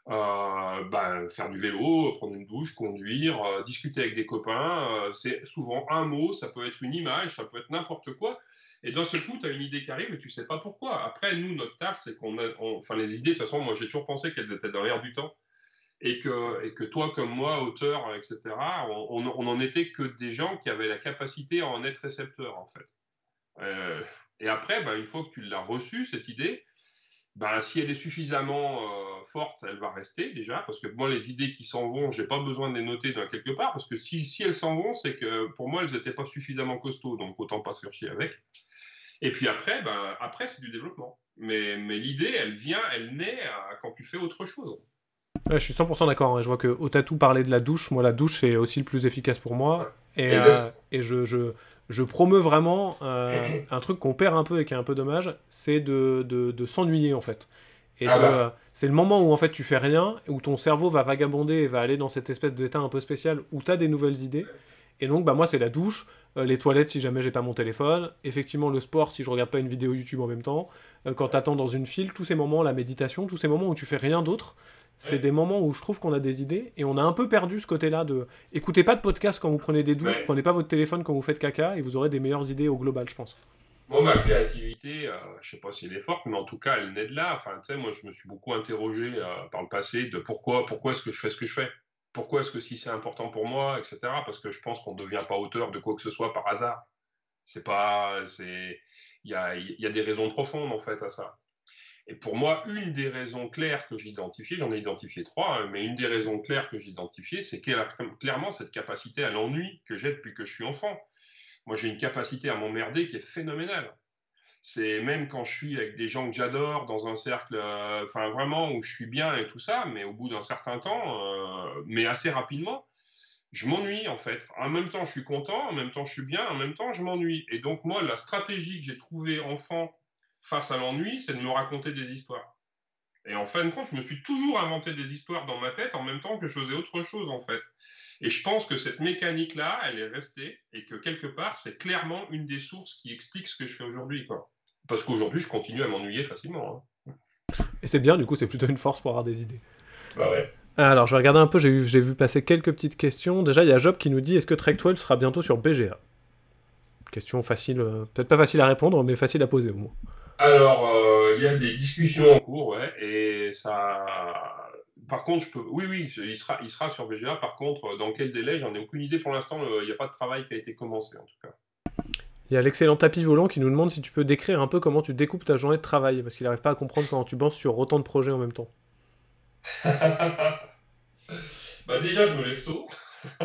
euh, ben, faire du vélo, prendre une douche, conduire, euh, discuter avec des copains. C'est souvent un mot, ça peut être une image, ça peut être n'importe quoi. Et dans ce coup, tu as une idée qui arrive et tu sais pas pourquoi. Après, nous, notre taf, c'est qu'on a. enfin, les idées, de toute façon, moi, j'ai toujours pensé qu'elles étaient dans l'air du temps. Et que, et que toi, comme moi, auteur, etc., on n'en était que des gens qui avaient la capacité à en être récepteurs, en fait. et après, ben, une fois que tu l'as reçue, cette idée, ben, si elle est suffisamment euh, forte, elle va rester déjà, parce que moi, les idées qui s'en vont, j'ai pas besoin de les noter quelque part, parce que si, si elles s'en vont, c'est que pour moi, elles n'étaient pas suffisamment costauds, donc autant pas se faire chier avec. Et puis après, ben, après c'est du développement. Mais, mais l'idée, elle vient, elle naît quand tu fais autre chose. je suis 100% d'accord. Hein. Je vois que Otatou parlait de la douche. Moi, la douche, c'est aussi le plus efficace pour moi. Et, euh, et je, je, je promeux vraiment euh, un truc qu'on perd un peu et qui est un peu dommage, c'est de, de, s'ennuyer en fait. Et ah bah. c'est le moment où en fait tu fais rien, où ton cerveau va vagabonder et va aller dans cette espèce d'état un peu spécial où tu as des nouvelles idées. Et donc bah moi c'est la douche, euh, les toilettes si jamais j'ai pas mon téléphone, effectivement le sport si je regarde pas une vidéo YouTube en même temps, euh, quand t'attends dans une file, tous ces moments, la méditation, tous ces moments où tu fais rien d'autre, c'est des moments où je trouve qu'on a des idées et on a un peu perdu ce côté-là de écoutez pas de podcast quand vous prenez des douches, prenez pas votre téléphone quand vous faites caca et vous aurez des meilleures idées au global, je pense. Moi, ma créativité, euh, je sais pas si elle est forte, mais en tout cas, elle naît de là. Enfin, tu sais, moi, je me suis beaucoup interrogé euh, par le passé de pourquoi, pourquoi est-ce que je fais ce que je fais? Pourquoi est-ce que si c'est important pour moi, etc. Parce que je pense qu'on ne devient pas auteur de quoi que ce soit par hasard. C'est pas, c'est, il y a, y a des raisons profondes en fait à ça. Et pour moi, une des raisons claires que j'ai identifiées, j'en ai identifié trois, hein, mais une des raisons claires que j'ai identifiées, c'est clairement cette capacité à l'ennui que j'ai depuis que je suis enfant. Moi, j'ai une capacité à m'emmerder qui est phénoménale. C'est même quand je suis avec des gens que j'adore, dans un cercle, euh, enfin vraiment où je suis bien et tout ça, mais au bout d'un certain temps, euh, mais assez rapidement, je m'ennuie en fait. En même temps, je suis content, en même temps, je suis bien, en même temps, je m'ennuie. Et donc, moi, la stratégie que j'ai trouvée enfant face à l'ennui, c'est de me raconter des histoires. Et en fin de compte, je me suis toujours inventé des histoires dans ma tête en même temps que je faisais autre chose, en fait. Et je pense que cette mécanique-là, elle est restée et que quelque part, c'est clairement une des sources qui explique ce que je fais aujourd'hui, quoi. Parce qu'aujourd'hui, je continue à m'ennuyer facilement. Hein. Et c'est bien, du coup, c'est plutôt une force pour avoir des idées. Bah ouais. Alors, je vais regarder un peu, j'ai vu, vu, passer quelques petites questions. Déjà, il y a Job qui nous dit est-ce que Trek 12 sera bientôt sur BGA Question facile, euh, peut-être pas facile à répondre, mais facile à poser au moins. Alors, euh, il y a des discussions en cours, ouais, et ça. Par contre, je peux. Oui, oui, il sera, il sera sur VGA. Par contre, dans quel délai J'en ai aucune idée pour l'instant. Il n'y a pas de travail qui a été commencé, en tout cas. Il y a l'excellent tapis volant qui nous demande si tu peux décrire un peu comment tu découpes ta journée de travail, parce qu'il n'arrive pas à comprendre comment tu bosses sur autant de projets en même temps. bah déjà, je me lève tôt.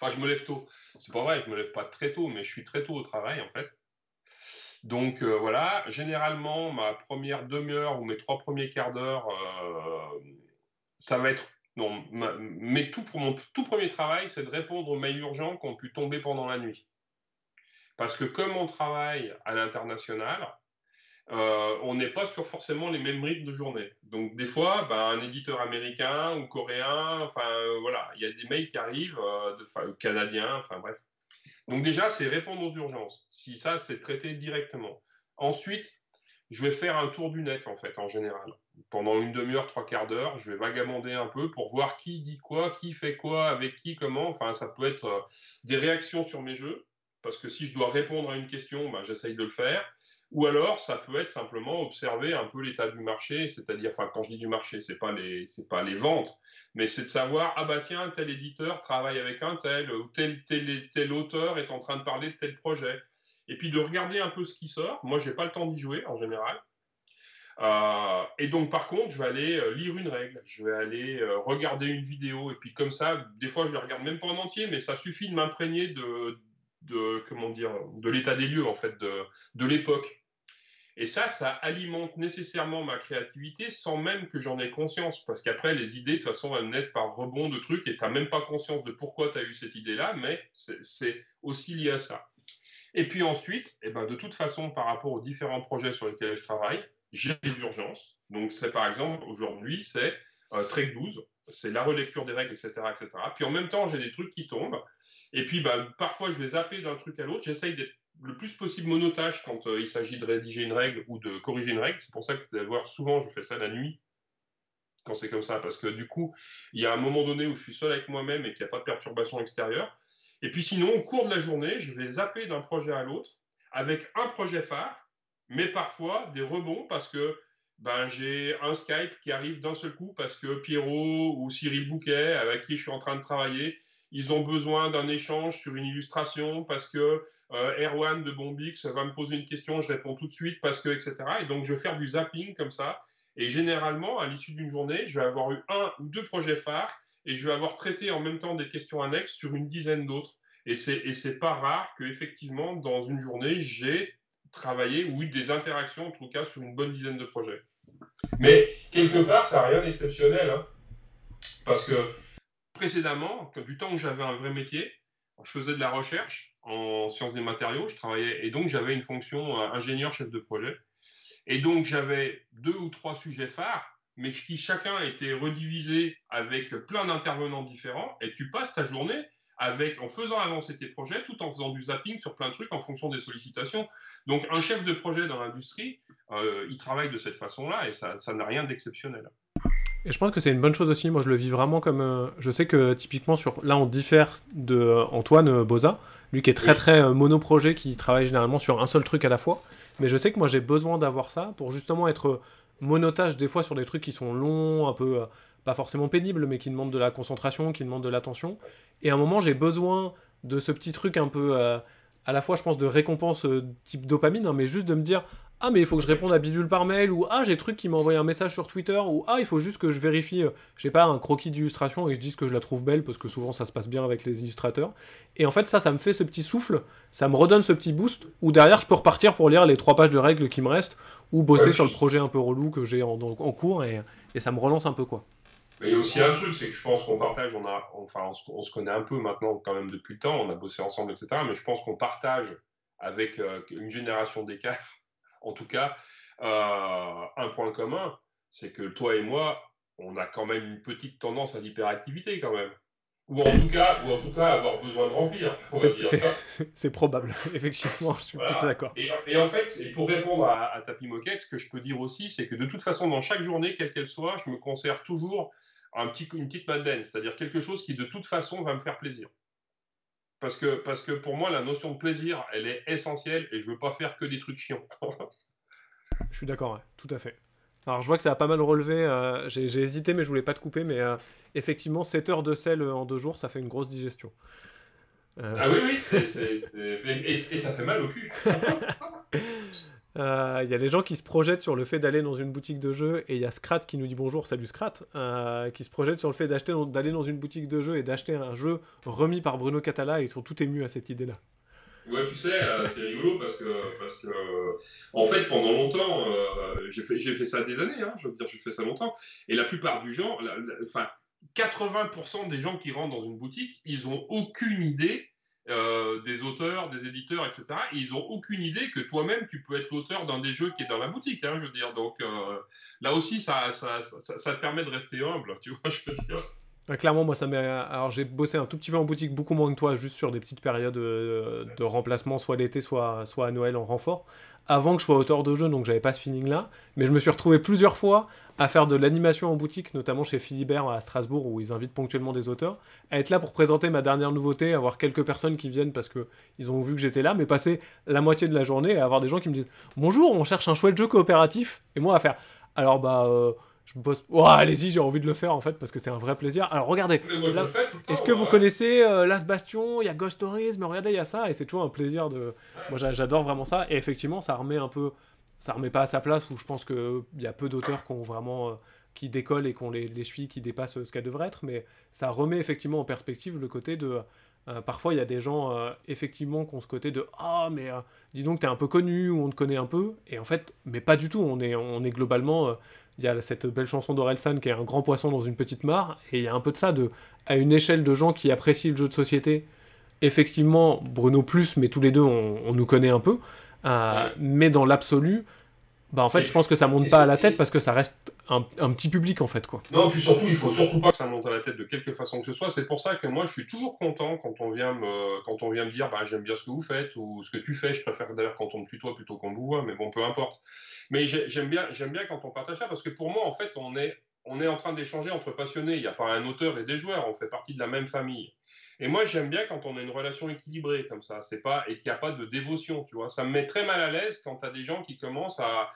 enfin, je me lève tôt. C'est pas vrai, je me lève pas très tôt, mais je suis très tôt au travail, en fait. Donc euh, voilà, généralement, ma première demi-heure ou mes trois premiers quarts d'heure, euh, ça va être. Non, mais tout pour mon tout premier travail, c'est de répondre aux mails urgents qui ont pu tomber pendant la nuit. Parce que comme on travaille à l'international, euh, on n'est pas sur forcément les mêmes rythmes de journée. Donc des fois, ben, un éditeur américain ou coréen, enfin voilà, il y a des mails qui arrivent, de, canadiens, enfin bref. Donc déjà, c'est répondre aux urgences. Si ça, c'est traité directement. Ensuite, je vais faire un tour du net, en fait, en général. Pendant une demi-heure, trois quarts d'heure, je vais vagabonder un peu pour voir qui dit quoi, qui fait quoi, avec qui, comment. Enfin, ça peut être euh, des réactions sur mes jeux, parce que si je dois répondre à une question, ben, j'essaye de le faire. Ou alors, ça peut être simplement observer un peu l'état du marché, c'est-à-dire, quand je dis du marché, c'est pas les, c'est pas les ventes, mais c'est de savoir, ah bah tiens, tel éditeur travaille avec un tel, ou tel, tel, tel auteur est en train de parler de tel projet. Et puis de regarder un peu ce qui sort. Moi, j'ai pas le temps d'y jouer en général. Euh, et donc, par contre, je vais aller euh, lire une règle, je vais aller euh, regarder une vidéo, et puis comme ça, des fois, je ne regarde même pas en entier, mais ça suffit de m'imprégner de, de, comment dire, de l'état des lieux, en fait, de, de l'époque. Et ça, ça alimente nécessairement ma créativité sans même que j'en ai conscience. Parce qu'après, les idées, de toute façon, elles naissent par rebond de trucs et tu n'as même pas conscience de pourquoi tu as eu cette idée-là, mais c'est aussi lié à ça. Et puis ensuite, eh ben, de toute façon, par rapport aux différents projets sur lesquels je travaille, j'ai des urgences. Donc, c'est par exemple, aujourd'hui, c'est euh, Trek 12, c'est la relecture des règles, etc., etc. Puis en même temps, j'ai des trucs qui tombent. Et puis, bah, parfois, je vais zapper d'un truc à l'autre. J'essaye d'être le plus possible monotage quand euh, il s'agit de rédiger une règle ou de corriger une règle. C'est pour ça que vous allez voir souvent, je fais ça la nuit quand c'est comme ça, parce que du coup, il y a un moment donné où je suis seul avec moi-même et qu'il n'y a pas de perturbation extérieure. Et puis sinon, au cours de la journée, je vais zapper d'un projet à l'autre avec un projet phare, mais parfois des rebonds parce que ben, j'ai un Skype qui arrive d'un seul coup parce que Pierrot ou Cyril Bouquet, avec qui je suis en train de travailler, ils ont besoin d'un échange sur une illustration parce que euh, Erwan de Bombix va me poser une question, je réponds tout de suite parce que, etc. Et donc, je vais faire du zapping comme ça. Et généralement, à l'issue d'une journée, je vais avoir eu un ou deux projets phares et je vais avoir traité en même temps des questions annexes sur une dizaine d'autres. Et c'est pas rare qu'effectivement, dans une journée, j'ai travaillé ou eu des interactions, en tout cas, sur une bonne dizaine de projets. Mais quelque part, ça n'a rien d'exceptionnel. Hein. parce que précédemment, du temps où j'avais un vrai métier, je faisais de la recherche en sciences des matériaux, je travaillais, et donc j'avais une fonction euh, ingénieur chef de projet. Et donc j'avais deux ou trois sujets phares, mais qui chacun était redivisé avec plein d'intervenants différents, et tu passes ta journée avec, en faisant avancer tes projets, tout en faisant du zapping sur plein de trucs en fonction des sollicitations. Donc un chef de projet dans l'industrie, euh, il travaille de cette façon-là, et ça n'a rien d'exceptionnel. Et je pense que c'est une bonne chose aussi. Moi, je le vis vraiment comme. Euh, je sais que typiquement, sur là, on diffère de euh, Antoine Boza, lui qui est très très monoprojet, qui travaille généralement sur un seul truc à la fois. Mais je sais que moi, j'ai besoin d'avoir ça pour justement être monotage des fois sur des trucs qui sont longs, un peu pas forcément pénibles, mais qui demandent de la concentration, qui demandent de l'attention. Et à un moment, j'ai besoin de ce petit truc un peu, euh, à la fois, je pense, de récompense euh, type dopamine, hein, mais juste de me dire, ah, mais il faut que je réponde à Bidule par mail, ou ah, j'ai truc qui m'a envoyé un message sur Twitter, ou ah, il faut juste que je vérifie, euh, je sais pas, un croquis d'illustration et que je dise que je la trouve belle, parce que souvent ça se passe bien avec les illustrateurs. Et en fait, ça, ça me fait ce petit souffle, ça me redonne ce petit boost, où derrière, je peux repartir pour lire les trois pages de règles qui me restent, ou bosser sur le projet un peu relou que j'ai en, en, cours, et, et ça me relance un peu, quoi. Mais il y a aussi un truc, c'est que je pense qu'on partage, on, a, enfin, on se, connaît un peu maintenant quand même depuis le temps, on a bossé ensemble, etc. Mais je pense qu'on partage avec euh, une génération d'écart, en tout cas, euh, un point commun, c'est que toi et moi, on a quand même une petite tendance à l'hyperactivité quand même. Ou en tout cas, ou en tout cas avoir besoin de remplir. C'est probable, effectivement, je suis tout d'accord. Et, en fait, et pour répondre à, à Tapi Moquette, ce que je peux dire aussi, c'est que de toute façon, dans chaque journée, quelle qu'elle soit, je me conserve toujours un petit, une petite madeleine, c'est-à-dire quelque chose qui de toute façon va me faire plaisir. Parce que, parce que pour moi, la notion de plaisir, elle est essentielle et je ne veux pas faire que des trucs chiants. je suis d'accord, tout à fait. Alors je vois que ça a pas mal relevé, euh, j'ai hésité mais je voulais pas te couper, mais euh, effectivement 7 heures de sel en deux jours, ça fait une grosse digestion. Euh, ah oui, oui, et, ça fait mal au cul. Il euh, y a les gens qui se projettent sur le fait d'aller dans une boutique de jeux et il y a Scrat qui nous dit bonjour, salut Scrat, euh, qui se projette sur le fait d'aller dans une boutique de jeux et d'acheter un jeu remis par Bruno Catala et ils sont tout émus à cette idée-là. Ouais, tu sais, euh, c'est rigolo parce que, parce que, en fait, pendant longtemps, j'ai fait, fait, ça des années, hein, je veux dire, j'ai fait ça longtemps, et la plupart du genre, enfin, 80% des gens qui rentrent dans une boutique, ils ont aucune idée euh, des auteurs, des éditeurs, etc. ils n'ont aucune idée que toi-même, tu peux être l'auteur d'un des jeux qui est dans la boutique, hein, je veux dire. Donc euh, là aussi, ça, ça, ça, te permet de rester humble, tu vois, je veux dire clairement, moi, ça m'est. Alors, j'ai bossé un tout petit peu en boutique, beaucoup moins que toi, juste sur des petites périodes euh, de, remplacement, soit l'été, soit, à Noël en renfort, avant que je sois auteur de jeu, donc j'avais pas ce feeling-là. Mais je me suis retrouvé plusieurs fois à faire de l'animation en boutique, notamment chez Philibert à Strasbourg, où ils invitent ponctuellement des auteurs, à être là pour présenter ma dernière nouveauté, avoir quelques personnes qui viennent parce que ils ont vu que j'étais là, mais passer la moitié de la journée à avoir des gens qui me disent Bonjour, on cherche un chouette jeu coopératif, et moi à faire. Alors, bah. Euh, je bosse. Oh, allez-y, j'ai envie de le faire en fait parce que c'est un vrai plaisir. Alors regardez, est-ce que vous connaissez euh, Last Bastion? Il y a Ghost Stories, mais regardez, il y a ça et c'est toujours un plaisir de. Moi, j'adore vraiment ça et effectivement, ça remet un peu, ça remet pas à sa place où je pense que il y a peu d'auteurs qui ont vraiment euh, qui décollent et qu'on les, les suit, qui dépassent ce qu'elle devrait être, mais ça remet effectivement en perspective le côté de euh, parfois, il y a des gens, effectivement, qui ont ce côté de Ah, mais dis donc, t'es un peu connu, ou on te connaît un peu. Et en fait, mais pas du tout. On est, on est globalement il y a cette belle chanson d'Orelsan qui est un grand poisson dans une petite mare, et il y a un peu de ça, de, à une échelle de gens qui apprécient le jeu de société. Effectivement, Bruno plus, mais tous les deux, on, nous connaît un peu. Euh, mais dans l'absolu, bah en fait, je pense que ça monte pas à la tête parce que ça reste un, petit public en fait quoi. Non, puis surtout, il faut surtout pas que ça monte à la tête de quelque façon que ce soit. C'est pour ça que moi, je suis toujours content quand on vient me, quand on vient me dire, bah j'aime bien ce que vous faites ou ce que tu fais. Je préfère d'ailleurs quand on me tutoie plutôt qu'on me voit, mais bon, peu importe. Mais j'aime bien, j'aime bien quand on partage ça parce que pour moi, en fait, on est, on est en train d'échanger entre passionnés. Il n'y a pas un auteur et des joueurs, on fait partie de la même famille. Et moi, j'aime bien quand on a une relation équilibrée comme ça, c'est pas et qu'il n'y a pas de dévotion, tu vois. Ça me met très mal à l'aise quand tu as des gens qui commencent à.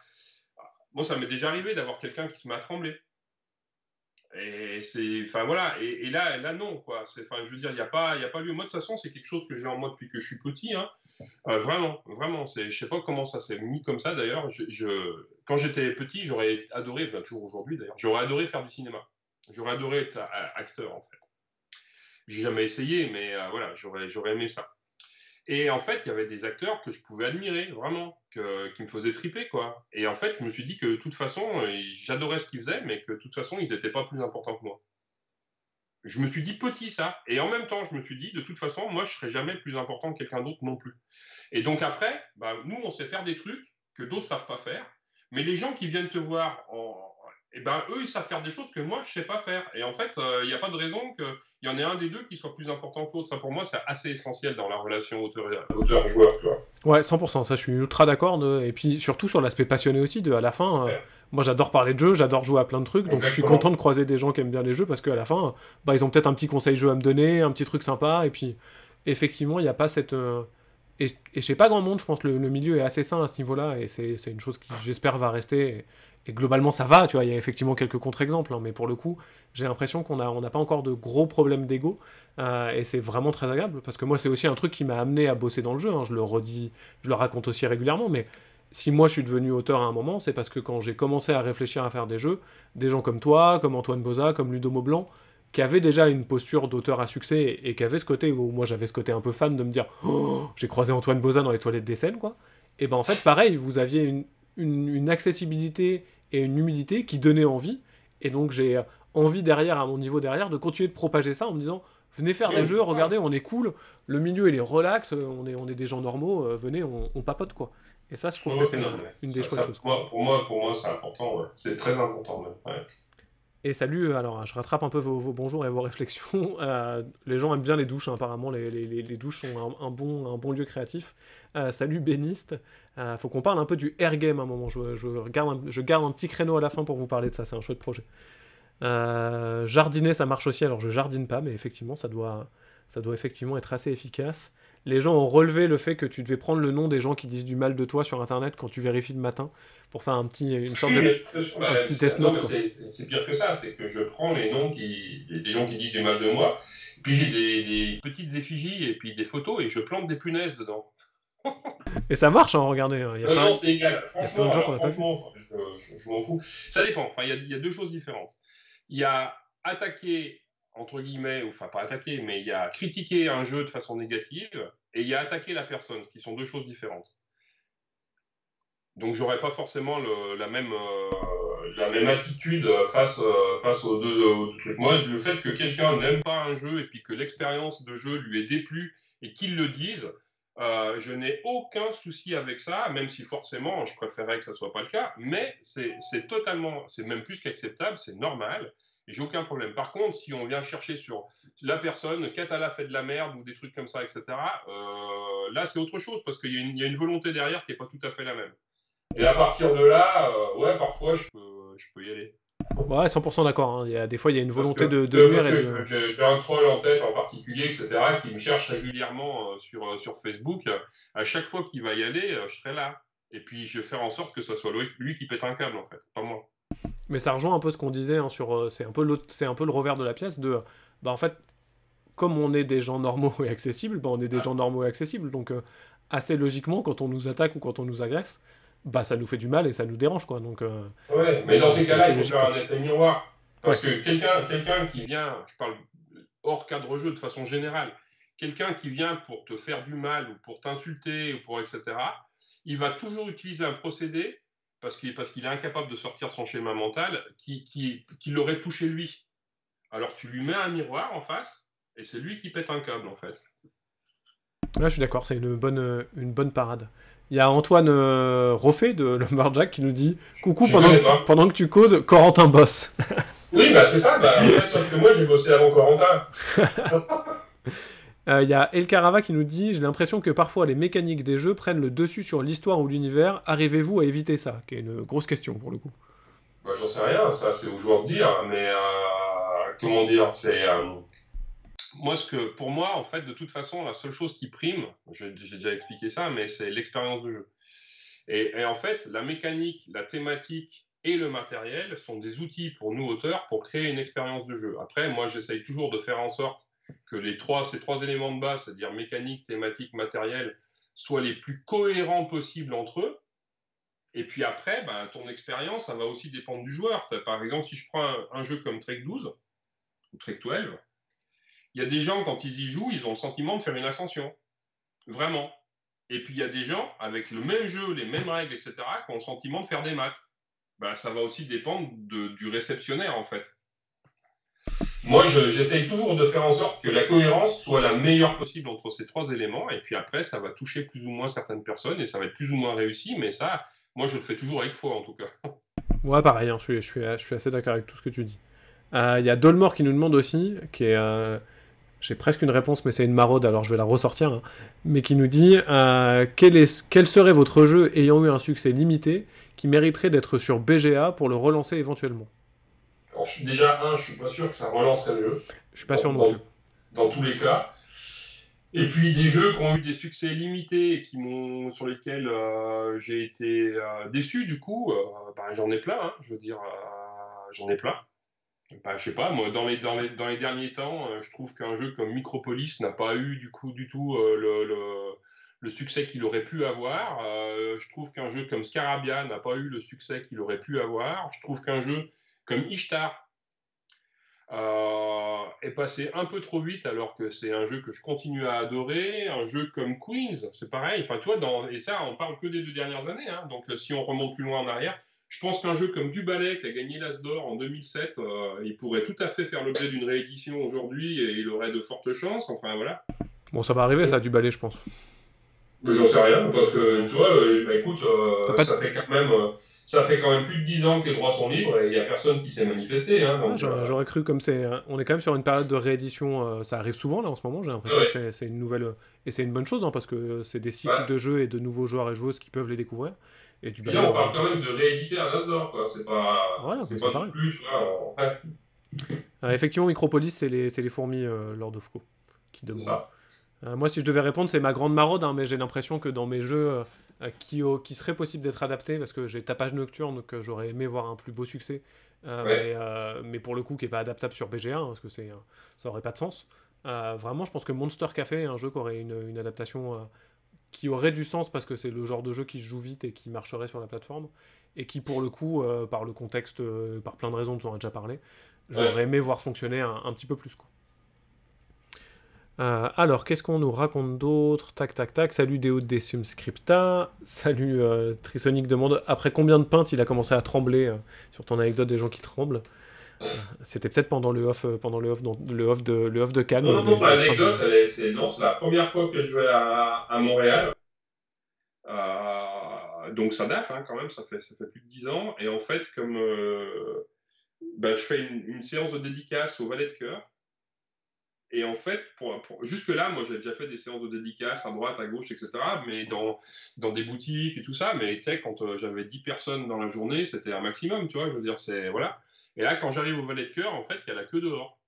Moi, ça m'est déjà arrivé d'avoir quelqu'un qui se met à trembler. Et c'est, enfin voilà, et, là, là non quoi. enfin, je veux dire, il n'y a pas, a pas lieu. Moi de toute façon, c'est quelque chose que j'ai en moi depuis que je suis petit. Hein. Euh, vraiment, vraiment. C'est, je sais pas comment ça s'est mis comme ça d'ailleurs. Je, quand j'étais petit, j'aurais adoré, ben, toujours aujourd'hui d'ailleurs, j'aurais adoré faire du cinéma. J'aurais adoré être acteur en fait. J'ai jamais essayé, mais euh, voilà, j'aurais, aimé ça. Et en fait, il y avait des acteurs que je pouvais admirer, vraiment, qui me faisaient triper, quoi. Et en fait, je me suis dit que de toute façon, euh, j'adorais ce qu'ils faisaient, mais que de toute façon, ils n'étaient pas plus importants que moi. Je me suis dit petit ça, et en même temps, je me suis dit, de toute façon, moi, je serai jamais plus important que quelqu'un d'autre non plus. Et donc après, bah, nous, on sait faire des trucs que d'autres savent pas faire, mais les gens qui viennent te voir en, et eh ben eux, ils savent faire des choses que moi, je sais pas faire. Et en fait, euh, il n'y a pas de raison qu'il y en ait un des deux qui soit plus important que l'autre. Ça, pour moi, c'est assez essentiel dans la relation auteur-joueur. ouais, 100%. Ça, je suis ultra d'accord. Et puis, surtout sur l'aspect passionné aussi, de à la fin, euh, moi, j'adore parler de jeux, j'adore jouer à plein de trucs. Donc, je suis content de croiser des gens qui aiment bien les jeux parce qu'à la fin, bah, ils ont peut-être un petit conseil jeu à me donner, un petit truc sympa. Et puis, effectivement, il n'y a pas cette. Euh, et, chez pas grand monde, je pense que le, le, milieu est assez sain à ce niveau-là, et c'est une chose qui, j'espère, va rester et globalement ça va, tu vois, il y a effectivement quelques contre-exemples, hein, mais pour le coup, j'ai l'impression qu'on n'a on pas encore de gros problèmes d'ego, euh, et c'est vraiment très agréable, parce que moi c'est aussi un truc qui m'a amené à bosser dans le jeu, hein, je le redis, je le raconte aussi régulièrement, mais si moi je suis devenu auteur à un moment, c'est parce que quand j'ai commencé à réfléchir à faire des jeux, des gens comme toi, comme Antoine Boza, comme Ludo Maublanc, qui avaient déjà une posture d'auteur à succès, et qui avaient ce côté, où moi j'avais ce côté un peu fan de me dire, oh, j'ai croisé Antoine Boza dans les toilettes des scènes, quoi, et ben en fait pareil, vous aviez une, une, accessibilité et une humilité qui donnait envie. Et donc j'ai envie derrière, à mon niveau derrière, de continuer de propager ça en me disant venez faire des jeux, regardez, on est cool, le milieu il est relax, on est, on est des gens normaux, euh, venez, on, papote quoi. Et ça, je trouve que c'est une, des chouettes choses. pour moi, pour moi c'est important, c'est très important même. Et salut, alors je rattrape un peu vos, bonjours et vos réflexions. Euh, les gens aiment bien les douches, hein, apparemment, les, les, douches sont un, bon, lieu créatif. Euh, salut Béniste. Euh, faut qu'on parle un peu du air game à un moment. Je garde un petit créneau à la fin pour vous parler de ça, c'est un chouette projet. jardiner, ça marche aussi. Alors je jardine pas, mais effectivement, ça doit, ça doit effectivement être assez efficace les gens ont relevé le fait que tu devais prendre le nom des gens qui disent du mal de toi sur internet quand tu vérifies le matin pour faire un petit, une sorte de petit test note. C'est pire que ça, c'est que je prends les noms qui, des gens qui disent du mal de moi, puis j'ai des, petites effigies et puis des photos et je plante des punaises dedans. et ça marche, hein, regardez. Hein. non, non, c'est égal. Franchement, franchement je, m'en fous. Ça dépend. Enfin, il y, y a deux choses différentes. Il y a attaquer entre guillemets, enfin pas attaquer, mais il y a critiquer un jeu de façon négative et il y a attaquer la personne, qui sont deux choses différentes. Donc j'aurais pas forcément la, même, euh, la même attitude face, euh, face aux, deux, trucs. Moi, le fait que quelqu'un n'aime pas un jeu et puis que l'expérience de jeu lui est déplu et qu'il le dise, euh, je n'ai aucun souci avec ça, même si forcément je préférerais que ça soit pas le cas, mais c'est totalement, c'est même plus qu'acceptable, c'est normal. J'ai aucun problème. Par contre, si on vient chercher sur la personne, Katala fait de la merde ou des trucs comme ça, etc., euh, là, c'est autre chose parce qu'il y, a une volonté derrière qui n'est pas tout à fait la même. Et à partir de là, euh, ouais, parfois, je peux, je peux y aller. Ouais, 100% d'accord. Hein. Des fois, il y a une volonté de, de venir. J'ai un troll en tête en particulier, etc., qui me cherche régulièrement euh, sur, sur Facebook. À chaque fois qu'il va y aller, je serai là. Et puis, je vais faire en sorte que ce soit lui qui pète un câble, en fait, pas moi. Mais ça rejoint un peu ce qu'on disait hein, sur. Euh, c'est un, peu c'est un peu le revers de la pièce de. Bah, en fait, comme on est des gens normaux et accessibles, bah, on est des gens normaux et accessibles. Donc, euh, assez logiquement, quand on nous attaque ou quand on nous agresse, bah, ça nous fait du mal et ça nous dérange. Quoi. Donc, euh, ouais, mais dans ces cas-là, il faut faire un effet miroir. Parce que quelqu'un quelqu'un qui vient, je parle hors cadre jeu de façon générale, quelqu'un qui vient pour te faire du mal ou pour t'insulter ou pour etc., il va toujours utiliser un procédé parce qu'il parce qu'il est incapable de sortir son schéma mental qui, qui, qui l'aurait touché lui. Alors tu lui mets un miroir en face et c'est lui qui pète un câble en fait. Là, je suis d'accord, c'est une bonne, une bonne parade. Il y a Antoine euh, Roffet de Lumberjack qui nous dit Coucou, pendant que, tu, pendant que, tu, causes, Corentin bosse. oui, bah c'est ça, bah, en fait, sauf que moi j'ai bossé avant Corentin. Il euh, y a El Carava qui nous dit J'ai l'impression que parfois les mécaniques des jeux prennent le dessus sur l'histoire ou l'univers. Arrivez-vous à éviter ça? Qui est une grosse question pour le coup. bah, J'en sais rien, ça c'est au joueur de dire, mais comment dire, c'est moi, ce que, pour moi, en fait, de toute façon, la seule chose qui prime, j'ai déjà expliqué ça, mais c'est l'expérience de jeu. Et, en fait, la mécanique, la thématique et le matériel sont des outils pour nous auteurs pour créer une expérience de jeu. Après, moi, j'essaye toujours de faire en sorte que les trois, ces trois éléments de base, c'est-à-dire mécanique, thématique, matériel, soient les plus cohérents possibles entre eux. Et puis après, ben, ton expérience, ça va aussi dépendre du joueur. Par exemple, si je prends un, jeu comme Trek 12 ou Trek 12, il y a des gens, quand ils y jouent, ils ont le sentiment de faire une ascension. Vraiment. Et puis il y a des gens, avec le même jeu, les mêmes règles, etc., qui ont le sentiment de faire des maths. Ben, ça va aussi dépendre du réceptionnaire, en fait. Moi, j'essaye toujours de faire en sorte que la cohérence soit la meilleure possible entre ces trois éléments. Et puis après, ça va toucher plus ou moins certaines personnes et ça va être plus ou moins réussi. Mais ça, moi, je le fais toujours avec foi, en tout cas. Ouais, pareil, hein, je, suis, assez d'accord avec tout ce que tu dis. Euh, il y a Dolmore qui nous demande aussi, qui est, euh, j'ai presque une réponse, mais c'est une maraude, alors je vais la ressortir, hein. mais qui nous dit euh, quel serait votre jeu ayant eu un succès limité qui mériterait d'être sur BGA pour le relancer éventuellement? Alors, je déjà, un, je suis pas sûr que ça relancerait le jeu. Je suis pas sûr non plus. Dans tous les cas. Et puis des jeux qui ont eu des succès limités et qui m'ont, sur lesquels euh, j'ai été euh, déçu, du coup, bah, j'en ai plein, hein. je veux dire, j'en ai plein. Bah, je sais pas, moi, dans les, dans les, dans les derniers temps, euh, je trouve qu'un jeu comme Micropolis n'a pas eu du coup du tout euh, le, le, le, succès qu'il aurait pu avoir. Euh, je trouve qu'un jeu comme Scarabia n'a pas eu le succès qu'il aurait pu avoir. Je trouve qu'un jeu comme Ishtar est passé un peu trop vite alors que c'est un jeu que je continue à adorer. Un jeu comme Queens, c'est pareil. Enfin, toi, dans, et ça, on parle que des deux dernières années. Hein. donc, si on remonte plus loin en arrière, je pense qu'un jeu comme Duballet, qui a gagné l'As d'Or en 2007, euh, il pourrait tout à fait faire l'objet d'une réédition aujourd'hui et il aurait de fortes chances. Enfin, voilà. Bon, ça va arriver, ça, Duballet, je pense. J'en sais rien, parce que, tu vois, euh, bah, écoute, euh, ça, fait quand même, ça fait quand même plus de 10 ans que les droits sont libres et il n'y a personne qui s'est manifesté. Hein, J'aurais cru, comme c'est. On est quand même sur une période de réédition, ça arrive souvent, là, en ce moment, j'ai l'impression que c'est une nouvelle. Et c'est une bonne chose, hein, parce que c'est des cycles de jeux et de nouveaux joueurs et joueuses qui peuvent les découvrir. Et, là, on parle quand même de rééditer un Asdor, quoi. C'est pas. Voilà, c'est pas plus. Euh, effectivement, Micropolis, c'est les, les, fourmis euh, Lord of Co. qui demandent. Euh, moi, si je devais répondre, c'est ma grande maraude, hein, mais j'ai l'impression que dans mes jeux qui, qui seraient possibles d'être adaptés, parce que j'ai Tapage Nocturne, que j'aurais aimé voir un plus beau succès, mais, mais, pour le coup, qui n'est pas adaptable sur BG1, hein, parce que c'est, ça aurait pas de sens. vraiment, je pense que Monster Café est un jeu qui aurait une, une adaptation qui aurait du sens parce que c'est le genre de jeu qui se joue vite et qui marcherait sur la plateforme, et qui pour le coup, euh, par le contexte, euh, par plein de raisons dont on a déjà parlé, j'aurais aimé voir fonctionner un, petit peu plus. Quoi. Euh, alors, qu'est-ce qu'on nous raconte d'autre? Tac, tac, tac. Salut Déo des Scripta. Salut Trisonic demande après combien de pintes il a commencé à trembler sur ton anecdote des gens qui tremblent? C'était peut-être pendant le off, euh, pendant le off, le off de, le off de Cannes. Non, non, l'anecdote, c'est la première fois que je vais à, à Montréal. Euh, donc ça date hein, quand même, ça fait, ça fait plus de 10 ans. Et en fait, comme euh, ben, je fais une, séance de dédicace au Valet de Cœur. Et en fait, pour, jusque-là, moi, j'ai déjà fait des séances de dédicace à droite, à gauche, etc. Mais dans, dans des boutiques et tout ça. Mais tu sais, quand j'avais 10 personnes dans la journée, c'était un maximum, tu vois. Je veux dire, c'est. Voilà. Et là, quand j'arrive au Valet de Cœur, en fait, il y a la queue dehors.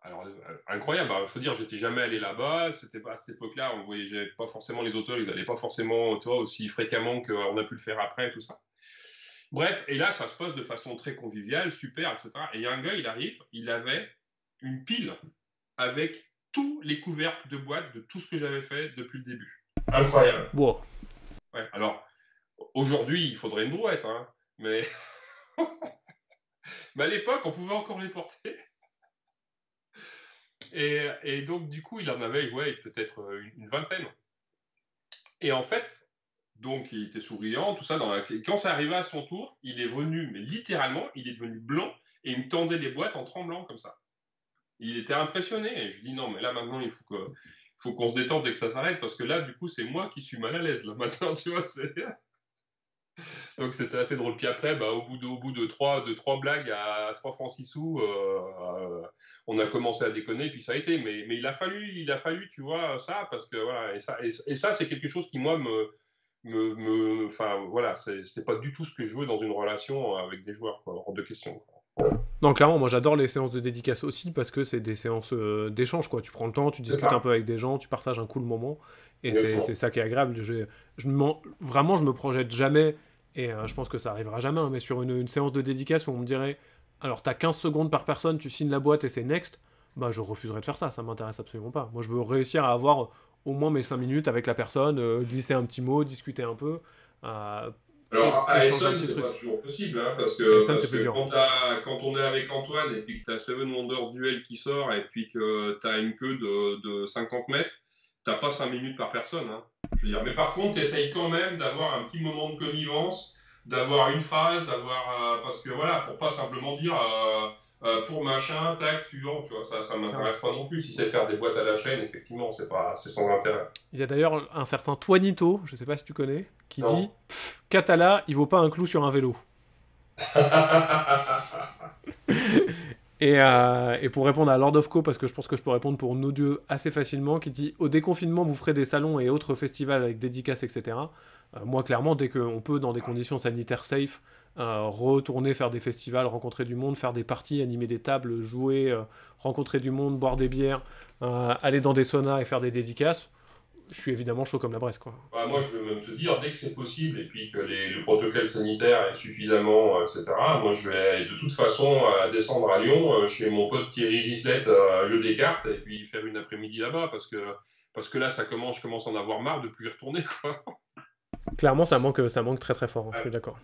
Alors, euh, incroyable, il faut dire, j'étais jamais allé là-bas, c'était pas à cette époque-là, on voyait pas forcément les auteurs, ils n'allaient pas forcément, toi, aussi fréquemment qu'on a pu le faire après, tout ça. Bref, et là, ça se passe de façon très conviviale, super, etc. Et il y a un gars, il arrive, il avait une pile avec tous les couvercles de boîte de tout ce que j'avais fait depuis le début. Incroyable. Wow. Ouais, alors, Aujourd'hui, il faudrait une brouette, hein, mais... mais à l'époque, on pouvait encore les porter. Et, donc, du coup, il en avait, ouais, peut-être une, vingtaine. Et en fait, donc, il était souriant, tout ça. Quand ça arrivait à son tour, il est venu, mais littéralement, il est devenu blanc et il me tendait les boîtes en tremblant comme ça. Il était impressionné. Et je lui dis, non, mais là, maintenant, il faut qu'on se détende et que ça s'arrête parce que là, du coup, c'est moi qui suis mal à l'aise. Là, maintenant, tu vois, c'est. Donc c'était assez drôle. Puis après, bah, au bout de, trois, trois blagues à 3 francs 6 sous, euh, euh, on a commencé à déconner, puis ça a été. Mais, mais il a fallu, il a fallu, tu vois, ça, parce que voilà, et ça, et, ça c'est quelque chose qui moi me, me, enfin voilà, c'est pas du tout ce que je veux dans une relation avec des joueurs, hors de question. Non, clairement, moi j'adore les séances de dédicace aussi parce que c'est des séances euh, d'échange, quoi. Tu prends le temps, tu discutes un peu avec des gens, tu partages un cool moment, et c'est ça qui est agréable. Je, je vraiment, je me projette jamais, et euh, je pense que ça arrivera jamais, hein, mais sur une, une, séance de dédicace où on me dirait, alors t'as 15 secondes par personne, tu signes la boîte et c'est next, bah je refuserais de faire ça, ça m'intéresse absolument pas. Moi je veux réussir à avoir au moins mes 5 minutes avec la personne, euh, glisser un petit mot, discuter un peu. Euh, alors, à Essen, c'est pas toujours possible, hein, parce que, quand, on est avec Antoine et puis que tu as Seven Wonders Duel qui sort et puis que tu as une queue de, de 50 mètres, t'as pas 5 minutes par personne. Hein. Je veux dire. Mais par contre, tu essayes quand même d'avoir un petit moment de connivence, d'avoir une phrase, d'avoir. Euh, parce que voilà, pour pas simplement dire. Euh, pour machin, tac, suivant, tu vois, ça, ça m'intéresse pas non plus. Si c'est faire des boîtes à la chaîne, effectivement, c'est pas, c'est sans intérêt. Il y a d'ailleurs un certain Toinito, je sais pas si tu connais, qui dit Catala, il vaut pas un clou sur un vélo. et, euh, et, pour répondre à Lord of Co, parce que je pense que je peux répondre pour nos dieux assez facilement, qui dit Au déconfinement, vous ferez des salons et autres festivals avec dédicaces, etc. Euh, moi, clairement, dès qu'on peut, dans des conditions sanitaires safe, retourner faire des festivals, rencontrer du monde, faire des parties, animer des tables, jouer, euh, rencontrer du monde, boire des bières, euh, aller dans des saunas et faire des dédicaces, je suis évidemment chaud comme la Bresse. Quoi. Bah, moi, je vais même te dire, dès que c'est possible et puis que les, le protocole sanitaire est suffisamment, etc., moi, je vais de toute façon descendre à Lyon chez mon pote Thierry Gislette à Jeu des cartes et puis faire une après-midi là-bas parce que, parce que là, ça commence, je commence à en avoir marre de plus y retourner. Quoi. Clairement, ça manque, ça manque très très fort, hein, je suis d'accord.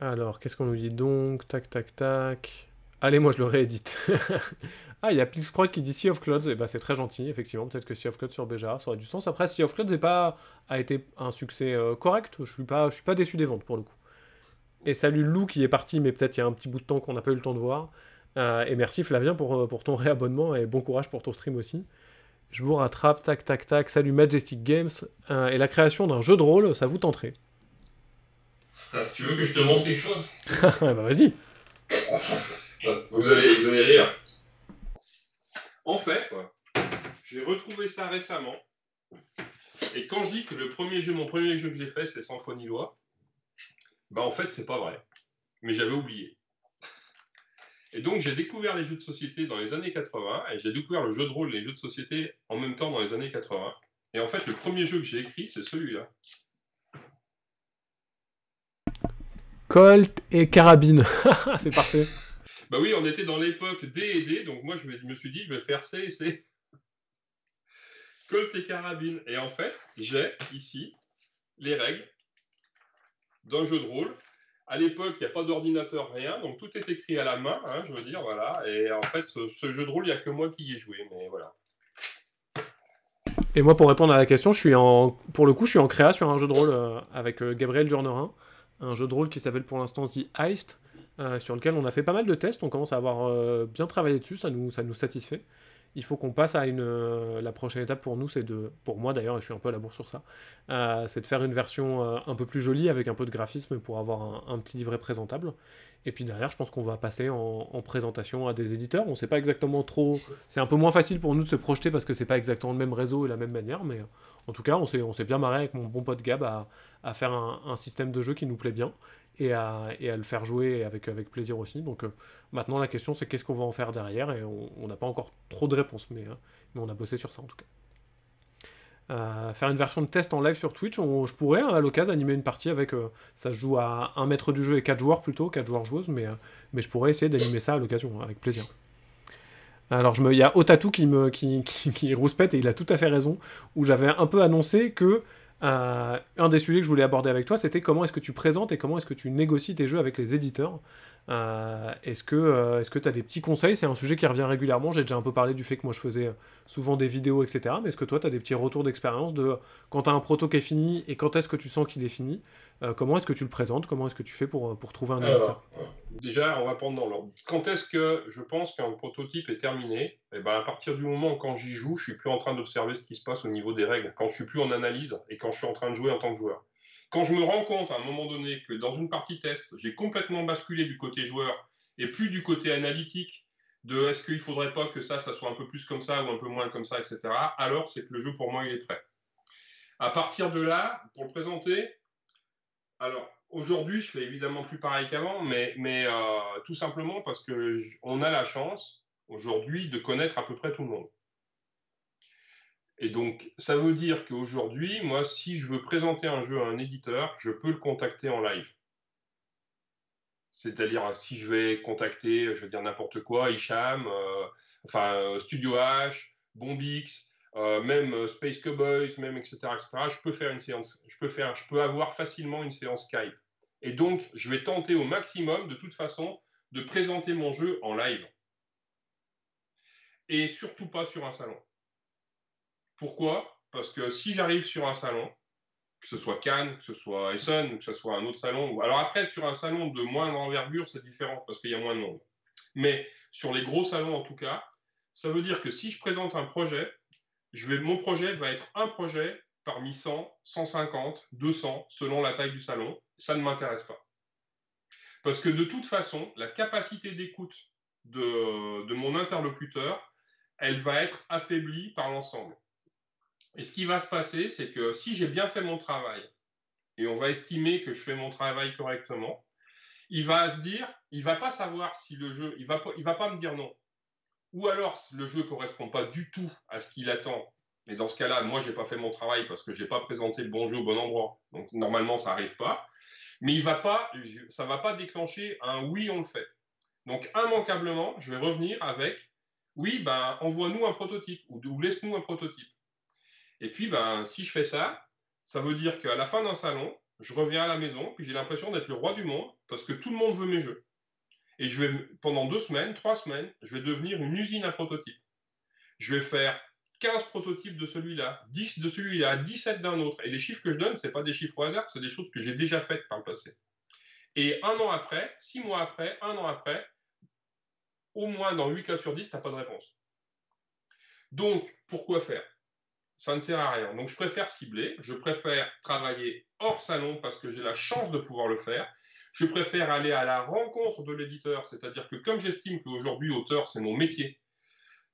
Alors, qu'est-ce qu'on nous dit donc? Tac, tac, tac. Allez, moi je le réédite. ah, il y a Pixprod qui dit Sea of Clouds. Et eh ben, c'est très gentil, effectivement. Peut-être que Sea of Clouds sur Béjar, ça aurait du sens. Après, Sea of Clouds a été un succès euh, correct. Je suis pas, je suis pas déçu des ventes pour le coup. Et salut Lou qui est parti, mais peut-être il y a un petit bout de temps qu'on n'a pas eu le temps de voir. Euh, et merci Flavien pour, euh, pour ton réabonnement et bon courage pour ton stream aussi. Je vous rattrape, tac, tac, tac. Salut Majestic Games. et la création d'un jeu de rôle, ça vous tenterait? Tu veux que je te montre quelque chose Bah vas-y. Vous allez, vous allez rire. En fait, j'ai retrouvé ça récemment. Et quand je dis que le premier jeu, mon premier jeu que j'ai fait, c'est Loi, bah en fait, c'est pas vrai. Mais j'avais oublié. Et donc, j'ai découvert les jeux de société dans les années 80, et j'ai découvert le jeu de rôle et les jeux de société en même temps dans les années 80. Et en fait, le premier jeu que j'ai écrit, c'est celui-là. Colt et carabine. c'est parfait. Bah oui, on était dans l'époque D et D, donc moi je me suis dit je vais faire C et C. Colt et carabine. Et en fait, j'ai ici les règles d'un jeu de rôle. À l'époque, il n'y a pas d'ordinateur, rien, donc tout est écrit à la main, hein, je veux dire, voilà. Et en fait, ce, jeu de rôle, il n'y a que moi qui y ai joué, mais voilà. Et moi, pour répondre à la question, je suis en, pour le coup, je suis en créa sur un jeu de rôle euh, avec euh, Gabriel Durnerin un jeu de rôle qui s'appelle pour l'instant The Heist, euh, sur lequel on a fait pas mal de tests, on commence à avoir euh, bien travaillé dessus, ça nous, ça nous satisfait. Il faut qu'on passe à une. Euh, la prochaine étape pour nous, c'est de. Pour moi d'ailleurs, je suis un peu à la bourre sur ça, c'est de faire une version un peu plus jolie avec un peu de graphisme pour avoir un, petit livret présentable. Et puis derrière, je pense qu'on va passer en, présentation à des éditeurs. On sait pas exactement trop. C'est un peu moins facile pour nous de se projeter parce que c'est pas exactement le même réseau et la même manière, mais en tout cas, on s'est, bien marré avec mon bon pote Gab à faire un, système de jeu qui nous plaît bien et à, le faire jouer avec, plaisir aussi. Donc euh, maintenant, la question, c'est qu'est-ce qu'on va en faire derrière et on n'a pas encore trop de réponses, mais, hein, mais on a bossé sur ça en tout cas. Euh, faire une version de test en live sur Twitch, je pourrais hein, à l'occasion animer une partie avec. Euh, ça se joue à un mètre du jeu et 4 joueurs plutôt, 4 joueurs joueuses, mais, mais je pourrais essayer d'animer ça à l'occasion, hein, avec plaisir. Alors, il y a Otatou qui me qui, qui, qui, et il a tout à fait raison, où j'avais un peu annoncé que euh, un des sujets que je voulais aborder avec toi, c'était comment est-ce que tu présentes et comment est-ce que tu négocies tes jeux avec les éditeurs. Euh, est-ce que euh, tu as des petits conseils? C'est un sujet qui revient régulièrement. J'ai déjà un peu parlé du fait que moi je faisais souvent des vidéos, etc. Mais est-ce que toi tu as des petits retours d'expérience de quand tu un proto qui est fini et quand est-ce que tu sens qu'il est fini? Euh, comment est-ce que tu le présentes? Comment est-ce que tu fais pour, pour trouver un éditeur Déjà, on va prendre dans l'ordre. Quand est-ce que je pense qu'un prototype est terminé? Eh ben, À partir du moment où quand j'y joue, je suis plus en train d'observer ce qui se passe au niveau des règles, quand je suis plus en analyse et quand je suis en train de jouer en tant que joueur. Quand je me rends compte à un moment donné que dans une partie test, j'ai complètement basculé du côté joueur et plus du côté analytique de est-ce qu'il ne faudrait pas que ça, ça soit un peu plus comme ça ou un peu moins comme ça, etc., alors c'est que le jeu pour moi il est prêt. À partir de là, pour le présenter, alors aujourd'hui, je fais évidemment plus pareil qu'avant, mais, euh, tout simplement parce qu'on a la chance aujourd'hui de connaître à peu près tout le monde. Et donc, ça veut dire qu'aujourd'hui, moi, si je veux présenter un jeu à un éditeur, je peux le contacter en live. C'est-à-dire, si je vais contacter, je vais dire n'importe quoi, Isham, euh, enfin, euh, Studio H, Bombix, euh, même Space Cowboys, même etc., etc., je peux faire une séance, je peux faire, je peux avoir facilement une séance Skype. Et donc, je vais tenter au maximum, de toute façon, de présenter mon jeu en live. Et surtout pas sur un salon. Pourquoi? Parce que si j'arrive sur un salon, que ce soit Cannes, que ce soit Essen, que ce soit un autre salon, alors après sur un salon de moindre envergure, c'est différent parce qu'il y a moins de monde. Mais sur les gros salons en tout cas, ça veut dire que si je présente un projet, je vais, mon projet va être un projet parmi 100, 150, 200, selon la taille du salon. Ça ne m'intéresse pas. Parce que de toute façon, la capacité d'écoute de, mon interlocuteur, elle va être affaiblie par l'ensemble. Et ce qui va se passer, c'est que si j'ai bien fait mon travail, et on va estimer que je fais mon travail correctement, il va se dire, il va pas savoir si le jeu, il va, il va pas me dire non. Ou alors le jeu correspond pas du tout à ce qu'il attend. Mais dans ce cas-là, moi, j'ai pas fait mon travail parce que j'ai pas présenté le bon jeu au bon endroit. Donc normalement, ça arrive pas. Mais il va pas, ça va pas déclencher un oui, on le fait. Donc immanquablement, je vais revenir avec oui, ben envoie-nous un prototype ou laisse-nous un prototype. Et puis, ben, si je fais ça, ça veut dire qu'à la fin d'un salon, je reviens à la maison, puis j'ai l'impression d'être le roi du monde, parce que tout le monde veut mes jeux. Et je vais, pendant deux semaines, trois semaines, je vais devenir une usine à prototypes. Je vais faire 15 prototypes de celui-là, 10 de celui-là, 17 d'un autre. Et les chiffres que je donne, ce pas des chiffres au hasard, c'est des choses que j'ai déjà faites par le passé. Et un an après, six mois après, un an après, au moins dans 8 cas sur 10, tu n'as pas de réponse. Donc, pourquoi faire? Ça ne sert à rien. Donc je préfère cibler, je préfère travailler hors salon parce que j'ai la chance de pouvoir le faire. Je préfère aller à la rencontre de l'éditeur, c'est-à-dire que comme j'estime qu'aujourd'hui auteur c'est mon métier,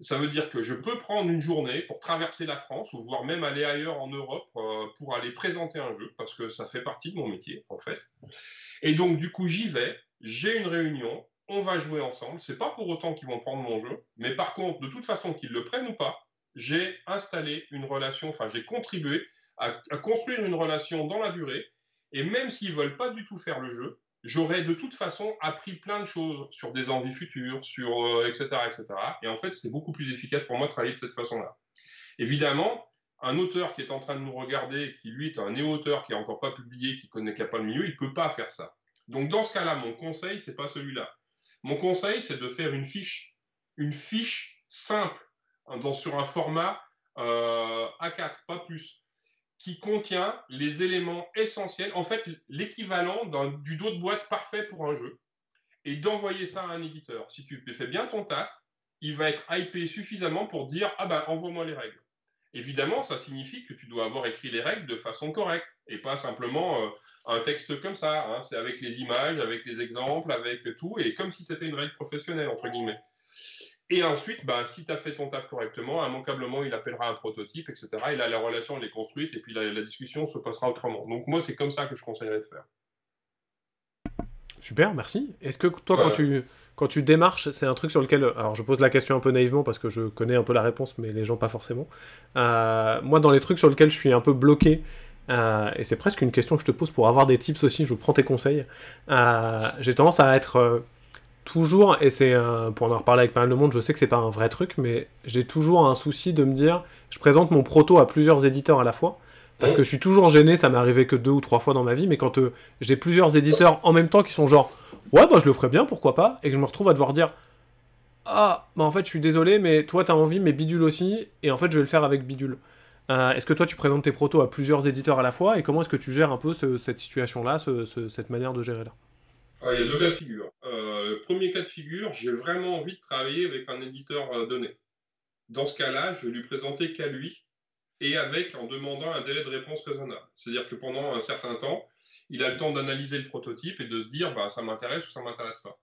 ça veut dire que je peux prendre une journée pour traverser la France ou voire même aller ailleurs en Europe euh, pour aller présenter un jeu parce que ça fait partie de mon métier en fait. Et donc du coup j'y vais, j'ai une réunion, on va jouer ensemble. C'est pas pour autant qu'ils vont prendre mon jeu, mais par contre de toute façon qu'ils le prennent ou pas, j'ai installé une relation, enfin j'ai contribué à, construire une relation dans la durée. Et même s'ils ne veulent pas du tout faire le jeu, j'aurais de toute façon appris plein de choses sur des envies futures, sur etc., euh, etc. Et en fait, c'est beaucoup plus efficace pour moi de travailler de cette façon-là. Évidemment, un auteur qui est en train de nous regarder, qui lui est un néo-auteur qui n'a encore pas publié, qui connaît pas le milieu, il ne peut pas faire ça. Donc dans ce cas-là, mon conseil, c'est pas celui-là. Mon conseil, c'est de faire une fiche, une fiche simple dans, sur un format euh, A4, pas plus, qui contient les éléments essentiels, en fait l'équivalent du dos de boîte parfait pour un jeu, et d'envoyer ça à un éditeur. Si tu fais bien ton taf, il va être hypé suffisamment pour dire Ah ben, envoie-moi les règles. Évidemment, ça signifie que tu dois avoir écrit les règles de façon correcte, et pas simplement euh, un texte comme ça. Hein. C'est avec les images, avec les exemples, avec tout, et comme si c'était une règle professionnelle, entre guillemets. Et ensuite, bah, si tu as fait ton taf correctement, immanquablement, il appellera un prototype, etc. Et là, la relation, elle est construite, et puis la, discussion se passera autrement. Donc moi, c'est comme ça que je conseillerais de faire. Super, merci. Est-ce que toi, quand, tu, quand tu démarches, c'est un truc sur lequel... Alors, je pose la question un peu naïvement, parce que je connais un peu la réponse, mais les gens pas forcément. Euh, moi, dans les trucs sur lesquels je suis un peu bloqué, euh, et c'est presque une question que je te pose pour avoir des tips aussi, je prends tes conseils, euh, j'ai tendance à être toujours, et c'est pour en reparler avec pas mal de monde, je sais que c'est pas un vrai truc, mais j'ai toujours un souci de me dire, je présente mon proto à plusieurs éditeurs à la fois, parce que je suis toujours gêné, ça m'est arrivé que deux ou trois fois dans ma vie, mais quand euh, j'ai plusieurs éditeurs en même temps qui sont genre, ouais, bah je le ferai bien, pourquoi pas, et que je me retrouve à devoir dire, ah, bah en fait je suis désolé, mais toi t'as envie, mais bidule aussi, et en fait je vais le faire avec bidule. Euh, est-ce que toi tu présentes tes protos à plusieurs éditeurs à la fois, et comment est-ce que tu gères un peu cette situation-là, cette manière de gérer là il y a deux cas de figure. Euh, le premier cas de figure, j'ai vraiment envie de travailler avec un éditeur euh, donné. Dans ce cas-là, je vais lui présenter qu'à lui et avec en demandant un délai de réponse raisonnable. C'est-à-dire que pendant un certain temps, il a le temps d'analyser le prototype et de se dire bah, ça m'intéresse ou ça m'intéresse pas.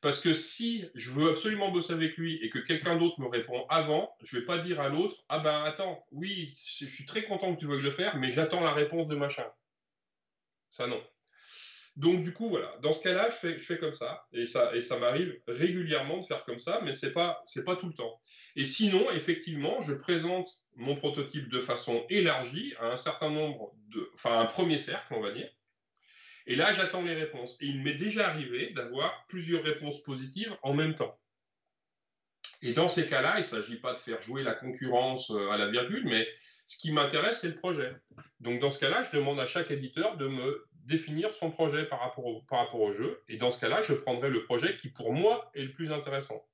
Parce que si je veux absolument bosser avec lui et que quelqu'un d'autre me répond avant, je vais pas dire à l'autre Ah ben attends, oui, je suis très content que tu veuilles le faire, mais j'attends la réponse de machin. Ça non. Donc du coup, voilà, dans ce cas-là, je fais, comme ça, et ça, m'arrive régulièrement de faire comme ça, mais c'est pas, pas tout le temps. Et sinon, effectivement, je présente mon prototype de façon élargie à un certain nombre de, enfin un premier cercle, on va dire. Et là, j'attends les réponses. Et il m'est déjà arrivé d'avoir plusieurs réponses positives en même temps. Et dans ces cas-là, il ne s'agit pas de faire jouer la concurrence euh, à la virgule, mais ce qui m'intéresse, c'est le projet. Donc dans ce cas-là, je demande à chaque éditeur de me définir son projet par rapport, au, jeu. Et dans ce cas-là, je prendrai le projet qui, pour moi, est le plus intéressant.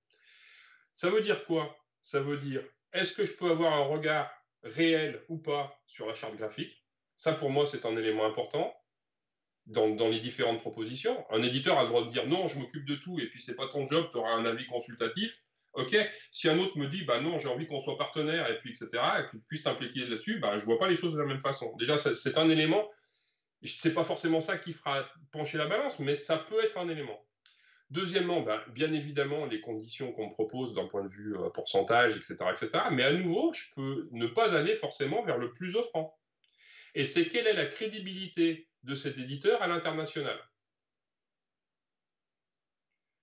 Ça veut dire quoi? Ça veut dire, est-ce que je peux avoir un regard réel ou pas sur la charte graphique? Ça, pour moi, c'est un élément important. Dans, les différentes propositions. Un éditeur a le droit de dire non, je m'occupe de tout et puis c'est pas ton job, tu auras un avis consultatif. Ok, si un autre me dit bah non, j'ai envie qu'on soit partenaire et puis etc. et qu'il puisse t'impliquer là-dessus, bah, je vois pas les choses de la même façon. Déjà, c'est un élément n'est pas forcément ça qui fera pencher la balance, mais ça peut être un élément. Deuxièmement, ben, bien évidemment, les conditions qu'on propose d'un point de vue euh, pourcentage, etc., etc. Mais à nouveau, je peux ne pas aller forcément vers le plus offrant. Et c'est quelle est la crédibilité de cet éditeur à l'international?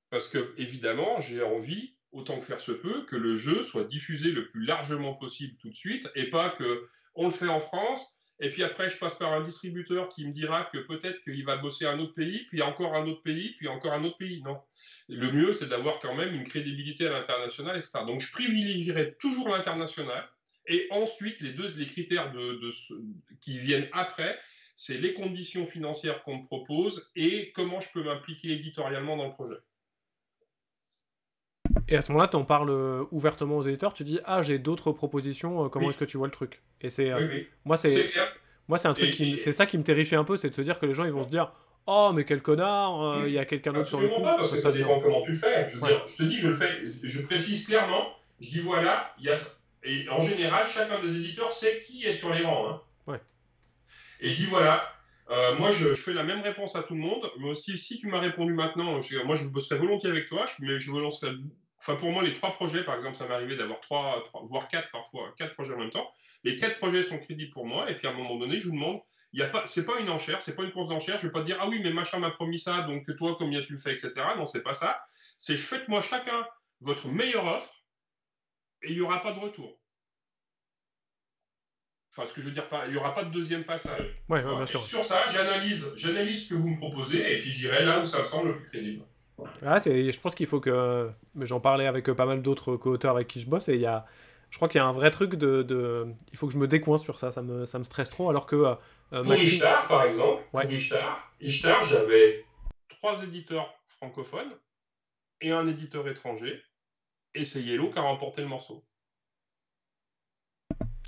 Parce que, évidemment, j'ai envie, autant que faire se peut, que le jeu soit diffusé le plus largement possible tout de suite, et pas que on le fait en France, et puis après, je passe par un distributeur qui me dira que peut-être qu'il va bosser un autre pays, puis encore un autre pays, puis encore un autre pays. Non. Le mieux, c'est d'avoir quand même une crédibilité à l'international, etc. Donc, je privilégierai toujours l'international. Et ensuite, les deux les critères qui viennent après, c'est les conditions financières qu'on me propose et comment je peux m'impliquer éditorialement dans le projet. Et à ce moment-là, tu en parles euh, ouvertement aux éditeurs, tu dis Ah, j'ai d'autres propositions, euh, comment est-ce que tu vois le truc? Et c'est. Euh, moi, c'est. Moi, c'est un truc qui. C'est ça qui me terrifie un peu, c'est de se dire que les gens, ils vont se dire Oh, mais quel connard, il y a quelqu'un d'autre sur le coup. pas, parce que ça, dépend comment tu le fais. Je, je, te dis, je le fais, je précise clairement, je dis voilà, il y a. Et en général, chacun des éditeurs sait qui est sur les rangs. Hein. Ouais. Et je dis voilà, moi, je, fais la même réponse à tout le monde, mais aussi si tu m'as répondu maintenant, moi je bosserai volontiers avec toi, mais je lancerai Enfin, pour moi, les trois projets, par exemple, ça m'est arrivé d'avoir trois, voire quatre parfois, quatre projets en même temps. Les quatre projets sont crédibles pour moi, et puis à un moment donné, je vous demande, il y pas, c'est pas une enchère, c'est pas une course d'enchère. Je vais pas dire ah oui, mais machin m'a promis ça, donc toi combien tu le fais, etc. Non, c'est pas ça. C'est faites-moi chacun votre meilleure offre, et il y aura pas de retour. Enfin, ce que je veux dire, il n'y aura pas de deuxième passage. Ouais, bien sûr. Sur ça, j'analyse, j'analyse ce que vous me proposez, et puis j'irai là où ça me semble le plus crédible. Ah, je pense qu'il faut que. Mais j'en parlais avec pas mal d'autres co-auteurs avec qui je bosse et il y a. Je crois qu'il y a un vrai truc de, de, Il faut que je me décoince sur ça, ça me, ça me stresse trop alors que. Euh, pour Ishtar, par exemple, pour Ishtar, j'avais trois éditeurs francophones et un éditeur étranger et c'est Yellow qui a remporté le morceau.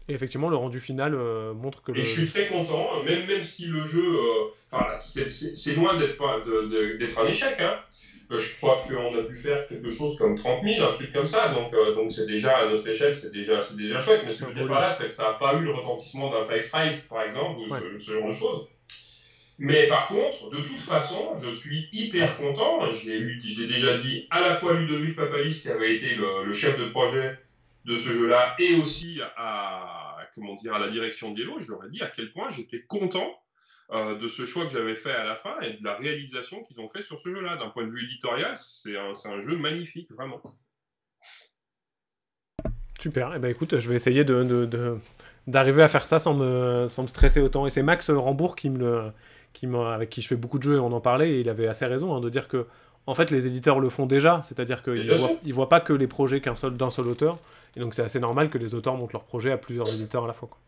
Et effectivement, le rendu final euh, montre que. Et je suis très content, même, même si le jeu. Euh, c'est loin d'être un échec. Hein. Euh, je crois qu'on a pu faire quelque chose comme 30 000, un truc comme ça. Donc, euh, donc c'est déjà à notre échelle, c'est déjà, c'est déjà chouette. Mais ce que je veux dire par là, c'est que ça n'a pas eu le retentissement d'un Five Stripe, par exemple, ou ce, genre de choses. Mais par contre, de toute façon, je suis hyper content. Je l'ai déjà dit à la fois à Ludovic Papaïs, qui avait été le, chef de projet de ce jeu-là, et aussi à, comment dire, à la direction de Yellow. Je leur ai dit à quel point j'étais content euh, de ce choix que j'avais fait à la fin et de la réalisation qu'ils ont fait sur ce jeu-là. D'un point de vue éditorial, c'est un, un, jeu magnifique, vraiment. Super, et eh ben écoute, je vais essayer de, d'arriver à faire ça sans me, sans me stresser autant. Et c'est Max Rambourg qui me le, qui avec qui je fais beaucoup de jeux et on en parlait, et il avait assez raison hein, de dire que en fait les éditeurs le font déjà, c'est-à-dire qu'ils ne voient, voient, pas que les projets qu'un seul, d'un seul auteur, et donc c'est assez normal que les auteurs montent leurs projets à plusieurs éditeurs à la fois. Quoi.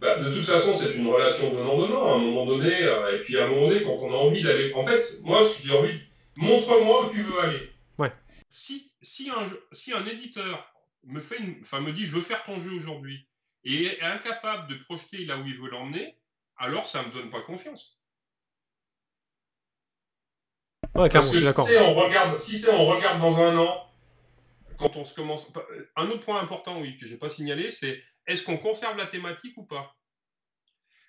Bah, de toute façon, c'est une relation donnant-donnant. À un moment donné, euh, et puis à un moment donné, quand on a envie d'aller. En fait, moi, j'ai envie. Montre-moi où tu veux aller. Ouais. Si, si, un, si un éditeur me, fait une, enfin, me dit je veux faire ton jeu aujourd'hui et est incapable de projeter là où il veut l'emmener, alors ça ne me donne pas confiance. Ouais, clairement, je suis d'accord. Si on regarde, si c'est on regarde dans un an, quand on se commence. Un autre point important, oui, que j'ai pas signalé, c'est est-ce qu'on conserve la thématique ou pas?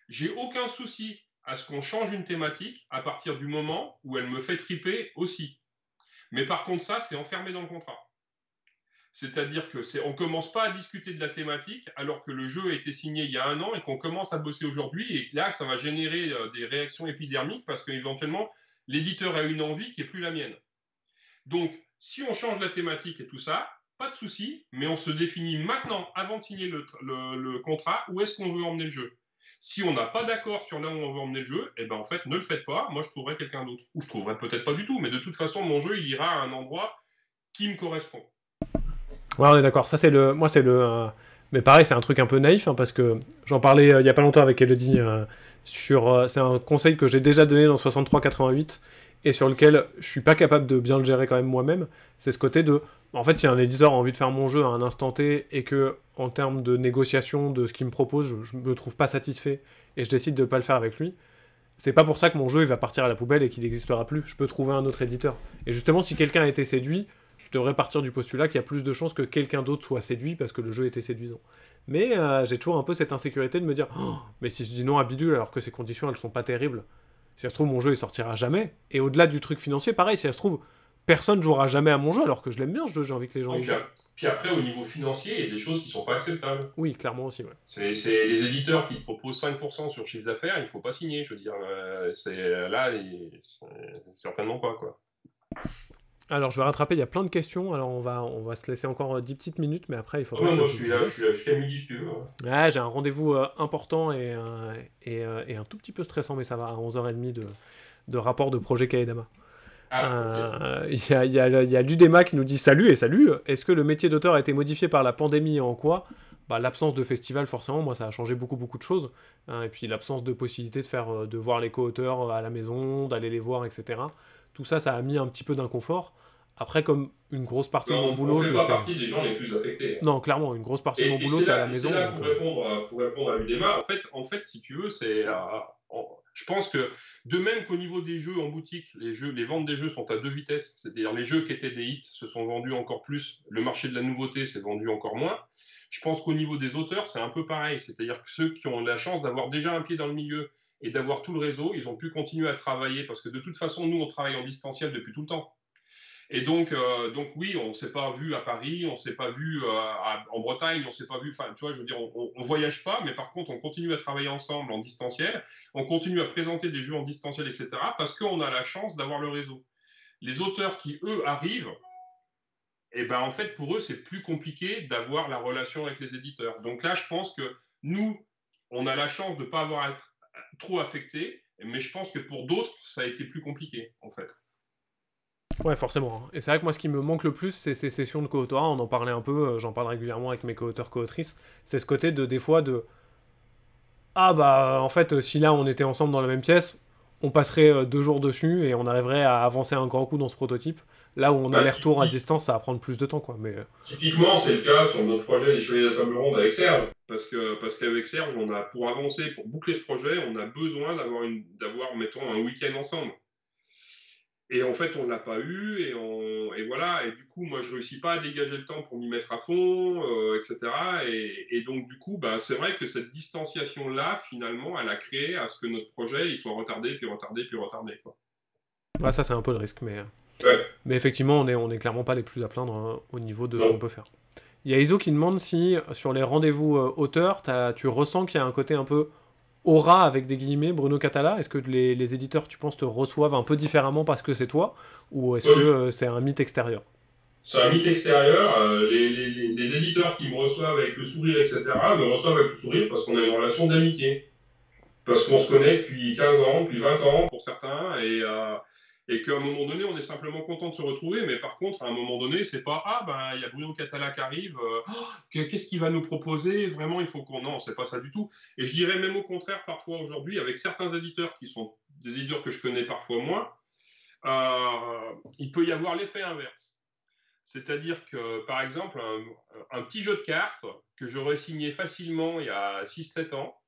J'ai aucun souci à ce qu'on change une thématique à partir du moment où elle me fait triper aussi. Mais par contre, ça, c'est enfermé dans le contrat. C'est-à-dire que c'est, on commence pas à discuter de la thématique alors que le jeu a été signé il y a un an et qu'on commence à bosser aujourd'hui et là, ça va générer euh, des réactions épidermiques parce qu'éventuellement, l'éditeur a une envie qui est plus la mienne. Donc, si on change la thématique et tout ça, pas de souci, mais on se définit maintenant, avant de signer le, contrat, où est-ce qu'on veut emmener le jeu. Si on n'a pas d'accord sur là où on veut emmener le jeu, eh ben en fait, ne le faites pas. Moi, je trouverai quelqu'un d'autre. Ou je trouverai peut-être pas du tout, mais de toute façon, mon jeu, il ira à un endroit qui me correspond. Ouais, on est d'accord. Ça, c'est le. Moi, c'est le. Euh, mais pareil, c'est un truc un peu naïf, hein, parce que j'en parlais euh, il y a pas longtemps avec Elodie euh, sur. c'est un conseil que j'ai déjà donné dans 63-88 et sur lequel je suis pas capable de bien le gérer quand même moi-même. C'est ce côté de en fait, si un éditeur a envie de faire mon jeu à un instant T et que, en termes de négociation de ce qu'il me propose, je, ne me trouve pas satisfait et je décide de ne pas le faire avec lui, c'est pas pour ça que mon jeu va partir à la poubelle et qu'il n'existera plus. Je peux trouver un autre éditeur. Et justement, si quelqu'un a été séduit, je devrais partir du postulat qu'il y a plus de chances que quelqu'un d'autre soit séduit parce que le jeu était séduisant. Mais euh, j'ai toujours un peu cette insécurité de me dire oh, mais si je dis non à Bidule alors que ces conditions elles sont pas terribles, si ça se trouve mon jeu il sortira jamais. Et au-delà du truc financier, pareil, si ça se trouve personne jouera jamais à mon jeu alors que je l'aime bien ce jeu, j'ai envie que les gens y jouent. Puis après, au niveau financier, il y a des choses qui sont pas acceptables. Oui, clairement aussi. C'est les éditeurs qui te proposent 5% sur chiffre d'affaires, il faut pas signer. Je veux dire, euh, c'est là, certainement pas quoi. Alors, je vais rattraper, il y a plein de questions. Alors, on va, on va se laisser encore 10 petites minutes, mais après, il faut. moi, je suis, là, je suis là jusqu'à midi si tu veux. Ouais, j'ai un rendez-vous euh, important et, euh, et, et, un tout petit peu stressant, mais ça va, à 11h30 de, de rapport de projet Kaedama. Ah, il y, a, y, a, l'Udema qui nous dit salut et salut. Est-ce que le métier d'auteur a été modifié par la pandémie et en quoi? Bah, L'absence de festival, forcément, moi, ça a changé beaucoup, beaucoup de choses. Hein, et puis l'absence de possibilité de, faire, euh, de voir les co-auteurs à la maison, d'aller les voir, etc. Tout ça, ça a mis un petit peu d'inconfort. Après, comme une grosse partie de mon boulot. je pas partie des gens les plus affectés. Non, clairement, une grosse partie de mon boulot, c'est à la maison. Là, pour, répondre, pour répondre à l'Udema, en fait, en fait, si tu veux, c'est. Je pense que de même qu'au niveau des jeux en boutique, les, jeux, les ventes des jeux sont à deux vitesses, c'est-à-dire les jeux qui étaient des hits se sont vendus encore plus, le marché de la nouveauté s'est vendu encore moins. Je pense qu'au niveau des auteurs, c'est un peu pareil, c'est-à-dire que ceux qui ont la chance d'avoir déjà un pied dans le milieu et d'avoir tout le réseau, ils ont pu continuer à travailler parce que de toute façon, nous, on travaille en distanciel depuis tout le temps. Et donc, euh, donc oui, on ne s'est pas vu à Paris, on ne s'est pas vu euh, en Bretagne, on ne s'est pas vu. Enfin, tu vois, je veux dire, on, ne voyage pas, mais par contre, on continue à travailler ensemble en distanciel, on continue à présenter des jeux en distanciel, etc. Parce qu'on a la chance d'avoir le réseau. Les auteurs qui eux arrivent, eh ben en fait pour eux c'est plus compliqué d'avoir la relation avec les éditeurs. Donc là, je pense que nous, on a la chance de ne pas avoir à être trop affecté, mais je pense que pour d'autres, ça a été plus compliqué en fait. Ouais, forcément. Hein. Et c'est vrai que moi, ce qui me manque le plus, c'est ces sessions de co-autorat. On en parlait un peu, euh, j'en parle régulièrement avec mes co-auteurs, co-autrices. C'est ce côté de, des fois, de. Ah bah, en fait, si là, on était ensemble dans la même pièce, on passerait euh, deux jours dessus et on arriverait à avancer un grand coup dans ce prototype. Là où on a les retours à distance, ça va prendre plus de temps, quoi. Mais... Euh. Typiquement, c'est le cas sur notre projet Les Chevaliers de la Table Ronde avec Serge. Parce que parce qu'avec Serge, on a, pour avancer, pour boucler ce projet, on a besoin d'avoir, une, d'avoir mettons, un week-end ensemble. Et en fait, on ne l'a pas eu, et, on, et, voilà. Et du coup, moi, je ne réussis pas à dégager le temps pour m'y mettre à fond, euh, etc. Et, donc, du coup, bah, c'est vrai que cette distanciation-là, finalement, elle a créé à ce que notre projet il soit retardé, puis retardé, puis retardé. Quoi. ça, c'est un peu le risque, mais, euh, mais effectivement, on n'est on est clairement pas les plus à plaindre hein, au niveau de ce qu'on peut faire. Il y a Iso qui demande si, sur les rendez-vous euh, auteurs, tu ressens qu'il y a un côté un peu aura avec des guillemets Bruno Catala? Est-ce que les, éditeurs, tu penses, te reçoivent un peu différemment parce que c'est toi? Ou est-ce que euh, c'est un mythe extérieur? C'est un mythe extérieur. Euh, les, éditeurs qui me reçoivent avec le sourire, etc., me reçoivent avec le sourire parce qu'on a une relation d'amitié. Parce qu'on se connaît depuis 15 ans, depuis 20 ans pour certains, et, euh, et qu'à un moment donné, on est simplement content de se retrouver, mais par contre, à un moment donné, c'est pas ah ben il y a Bruno Catala qui arrive, euh, qu'est-ce qu'il va nous proposer? Vraiment, il faut qu'on non, c'est pas ça du tout. Et je dirais même au contraire parfois aujourd'hui, avec certains éditeurs qui sont des éditeurs que je connais parfois moins, euh, il peut y avoir l'effet inverse. C'est-à-dire que, par exemple, un, petit jeu de cartes que j'aurais signé facilement il y a 6-7 ans,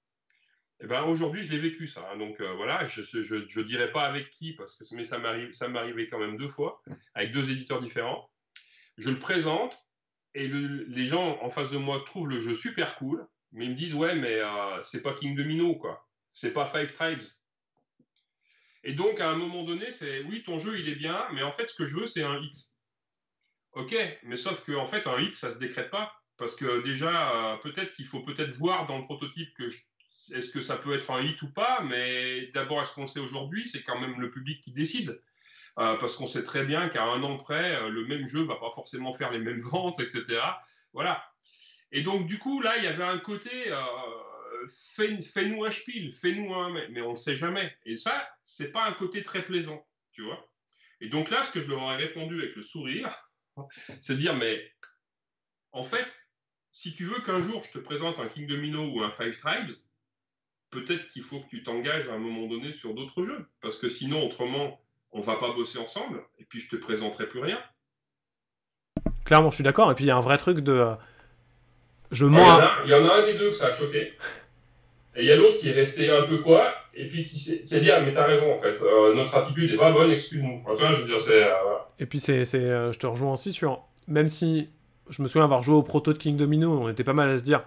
eh ben, aujourd'hui, je l'ai vécu ça. Hein. Donc euh, voilà, je ne dirais pas avec qui, parce que mais ça m'arrivait quand même deux fois, avec deux éditeurs différents. Je le présente et les gens en face de moi trouvent le jeu super cool, mais ils me disent ouais, mais euh, c'est pas King Domino, quoi. C'est pas Five Tribes. Et donc, à un moment donné, c'est oui, ton jeu, il est bien, mais en fait, ce que je veux, c'est un hit. Ok, mais sauf qu'en en fait, un hit, ça se décrète pas. Parce que déjà, euh, peut-être qu'il faut peut-être voir dans le prototype que est-ce que ça peut être un hit ou pas, mais d'abord, est-ce qu'on sait aujourd'hui? C'est quand même le public qui décide. Euh, parce qu'on sait très bien qu'à un an près, euh, le même jeu va pas forcément faire les mêmes ventes, etc. Voilà. Et donc, du coup, là, il y avait un côté fais-nous un spiel, fais-nous un, mais, on ne sait jamais. Et ça, c'est pas un côté très plaisant, tu vois. Et donc là, ce que je leur aurais répondu avec le sourire, c'est de dire, mais en fait, si tu veux qu'un jour je te présente un King Domino ou un Five Tribes, peut-être qu'il faut que tu t'engages à un moment donné sur d'autres jeux. Parce que sinon, autrement, on va pas bosser ensemble, et puis je te présenterai plus rien. Clairement, je suis d'accord. Et puis il y a un vrai truc de. Euh, je mens. Il y, en a un des deux que ça a choqué. Et il y a l'autre qui est resté un peu quoi, et puis qui, qui a dit Ah, mais t'as raison en fait, euh, notre attitude est pas bonne, excuse-nous. Enfin, je veux dire, c'est. Euh, et puis, c'est, je te rejoins aussi sur. Même si je me souviens avoir joué au proto de King Domino, on était pas mal à se dire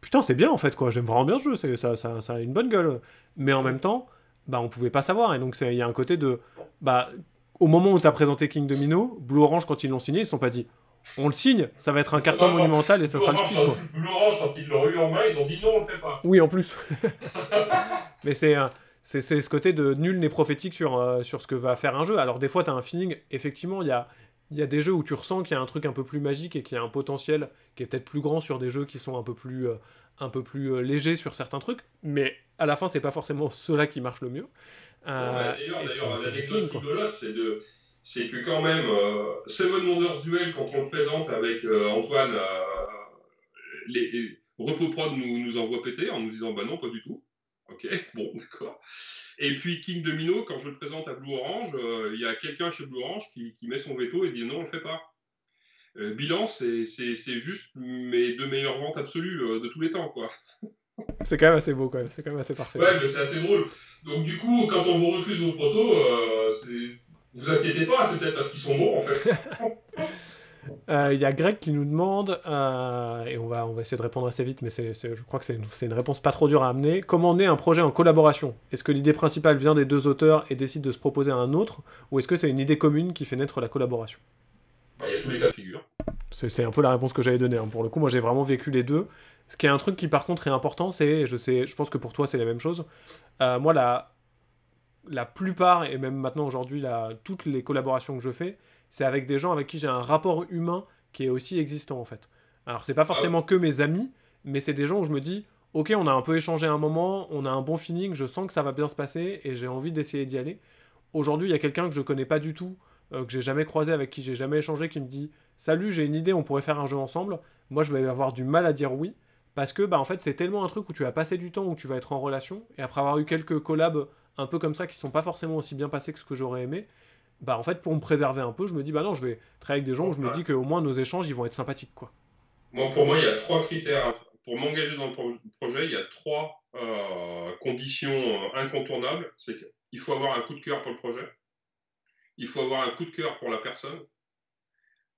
Putain, c'est bien en fait, quoi, j'aime vraiment bien ce jeu, ça, ça, ça a une bonne gueule. Mais en même temps, bah, on pouvait pas savoir. Et donc, il y a un côté de. Bah, au moment où tu as présenté King Domino, Blue Orange, quand ils l'ont signé, ils se sont pas dit on le signe, ça va être un carton monumental et ça sera le speed. Blue Orange, quand ils l'ont eu en main, ils ont dit non, on le fait pas. Oui, en plus. Mais c'est. c'est ce côté de nul n'est prophétique sur, euh, sur ce que va faire un jeu. Alors des fois, tu as un feeling, effectivement, il y a, il y a des jeux où tu ressens qu'il y a un truc un peu plus magique et qu'il y a un potentiel qui est peut-être plus grand sur des jeux qui sont un peu plus, euh, un peu plus euh, légers sur certains trucs, mais à la fin, c'est pas forcément ceux-là qui marchent le mieux. Euh, d'ailleurs, l'anecdote rigolote, c'est de c'est que quand même, euh, Seven Wonders Duel, quand on le présente avec Antoine, les, les Repos Prod nous, nous envoie péter en nous disant bah non, pas du tout. Ok, bon, d'accord. Et puis King Domino, quand je le présente à Blue Orange, euh, il y a quelqu'un chez Blue Orange qui, met son veto et dit non, on le fait pas. Euh, bilan, c'est juste mes deux meilleures ventes absolues euh, de tous les temps, quoi. C'est quand même assez beau, quand même. C'est quand même assez parfait. Ouais, mais c'est assez drôle. Donc du coup, quand on vous refuse vos protos, vous inquiétez pas, c'est peut-être parce qu'ils sont bons, en fait. Euh, il y a Greg qui nous demande, euh, et on va, on va essayer de répondre assez vite, mais c'est, je crois que c'est une, réponse pas trop dure à amener. Comment naît un projet en collaboration? Est-ce que l'idée principale vient des deux auteurs et décide de se proposer à un autre, ou est-ce que c'est une idée commune qui fait naître la collaboration? Bah, Il y a tous les cas de figure. C'est, un peu la réponse que j'avais donnée. Hein. Pour le coup, moi j'ai vraiment vécu les deux. Ce qui est un truc qui par contre est important, c'est, je sais, je pense que pour toi c'est la même chose. Euh, moi, la, la plupart, et même maintenant aujourd'hui, toutes les collaborations que je fais, c'est avec des gens avec qui j'ai un rapport humain qui est aussi existant en fait. Alors c'est pas ah forcément que mes amis, mais c'est des gens où je me dis, ok, on a un peu échangé un moment, on a un bon feeling, je sens que ça va bien se passer et j'ai envie d'essayer d'y aller. Aujourd'hui, il y a quelqu'un que je connais pas du tout, euh, que j'ai jamais croisé, avec qui j'ai jamais échangé, qui me dit, salut, j'ai une idée, on pourrait faire un jeu ensemble. Moi, je vais avoir du mal à dire oui. Parce que bah en fait c'est tellement un truc où tu vas passer du temps, où tu vas être en relation, et après avoir eu quelques collabs un peu comme ça qui sont pas forcément aussi bien passés que ce que j'aurais aimé, bah en fait pour me préserver un peu, je me dis bah non, je vais travailler avec des gens où je me dis qu'au moins nos échanges ils vont être sympathiques quoi. Moi pour moi il y a trois critères pour m'engager dans le projet, il y a trois euh, conditions euh, incontournables, c'est qu'il faut avoir un coup de cœur pour le projet, il faut avoir un coup de cœur pour la personne,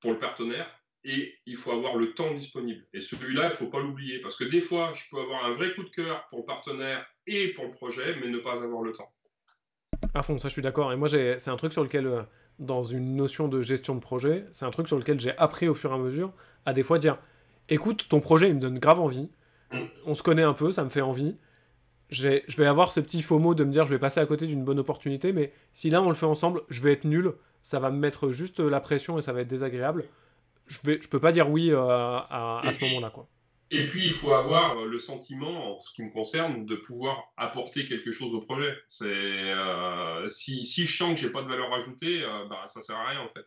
pour le partenaire, et il faut avoir le temps disponible. Et celui-là, il ne faut pas l'oublier, parce que des fois, je peux avoir un vrai coup de cœur pour le partenaire et pour le projet, mais ne pas avoir le temps. À fond, ça je suis d'accord. Et moi, c'est un truc sur lequel, euh, dans une notion de gestion de projet, c'est un truc sur lequel j'ai appris au fur et à mesure à des fois dire écoute, ton projet, il me donne grave envie. On se connaît un peu, ça me fait envie. Je vais avoir ce petit faux mot de me dire je vais passer à côté d'une bonne opportunité, mais si là on le fait ensemble, je vais être nul, ça va me mettre juste la pression et ça va être désagréable. Je, vais, peux pas dire oui euh, à, à ce moment-là. quoi. Et puis, il faut avoir le sentiment, en ce qui me concerne, de pouvoir apporter quelque chose au projet. C'est euh, si, si, je sens que j'ai pas de valeur ajoutée, euh, bah, ça sert à rien en fait.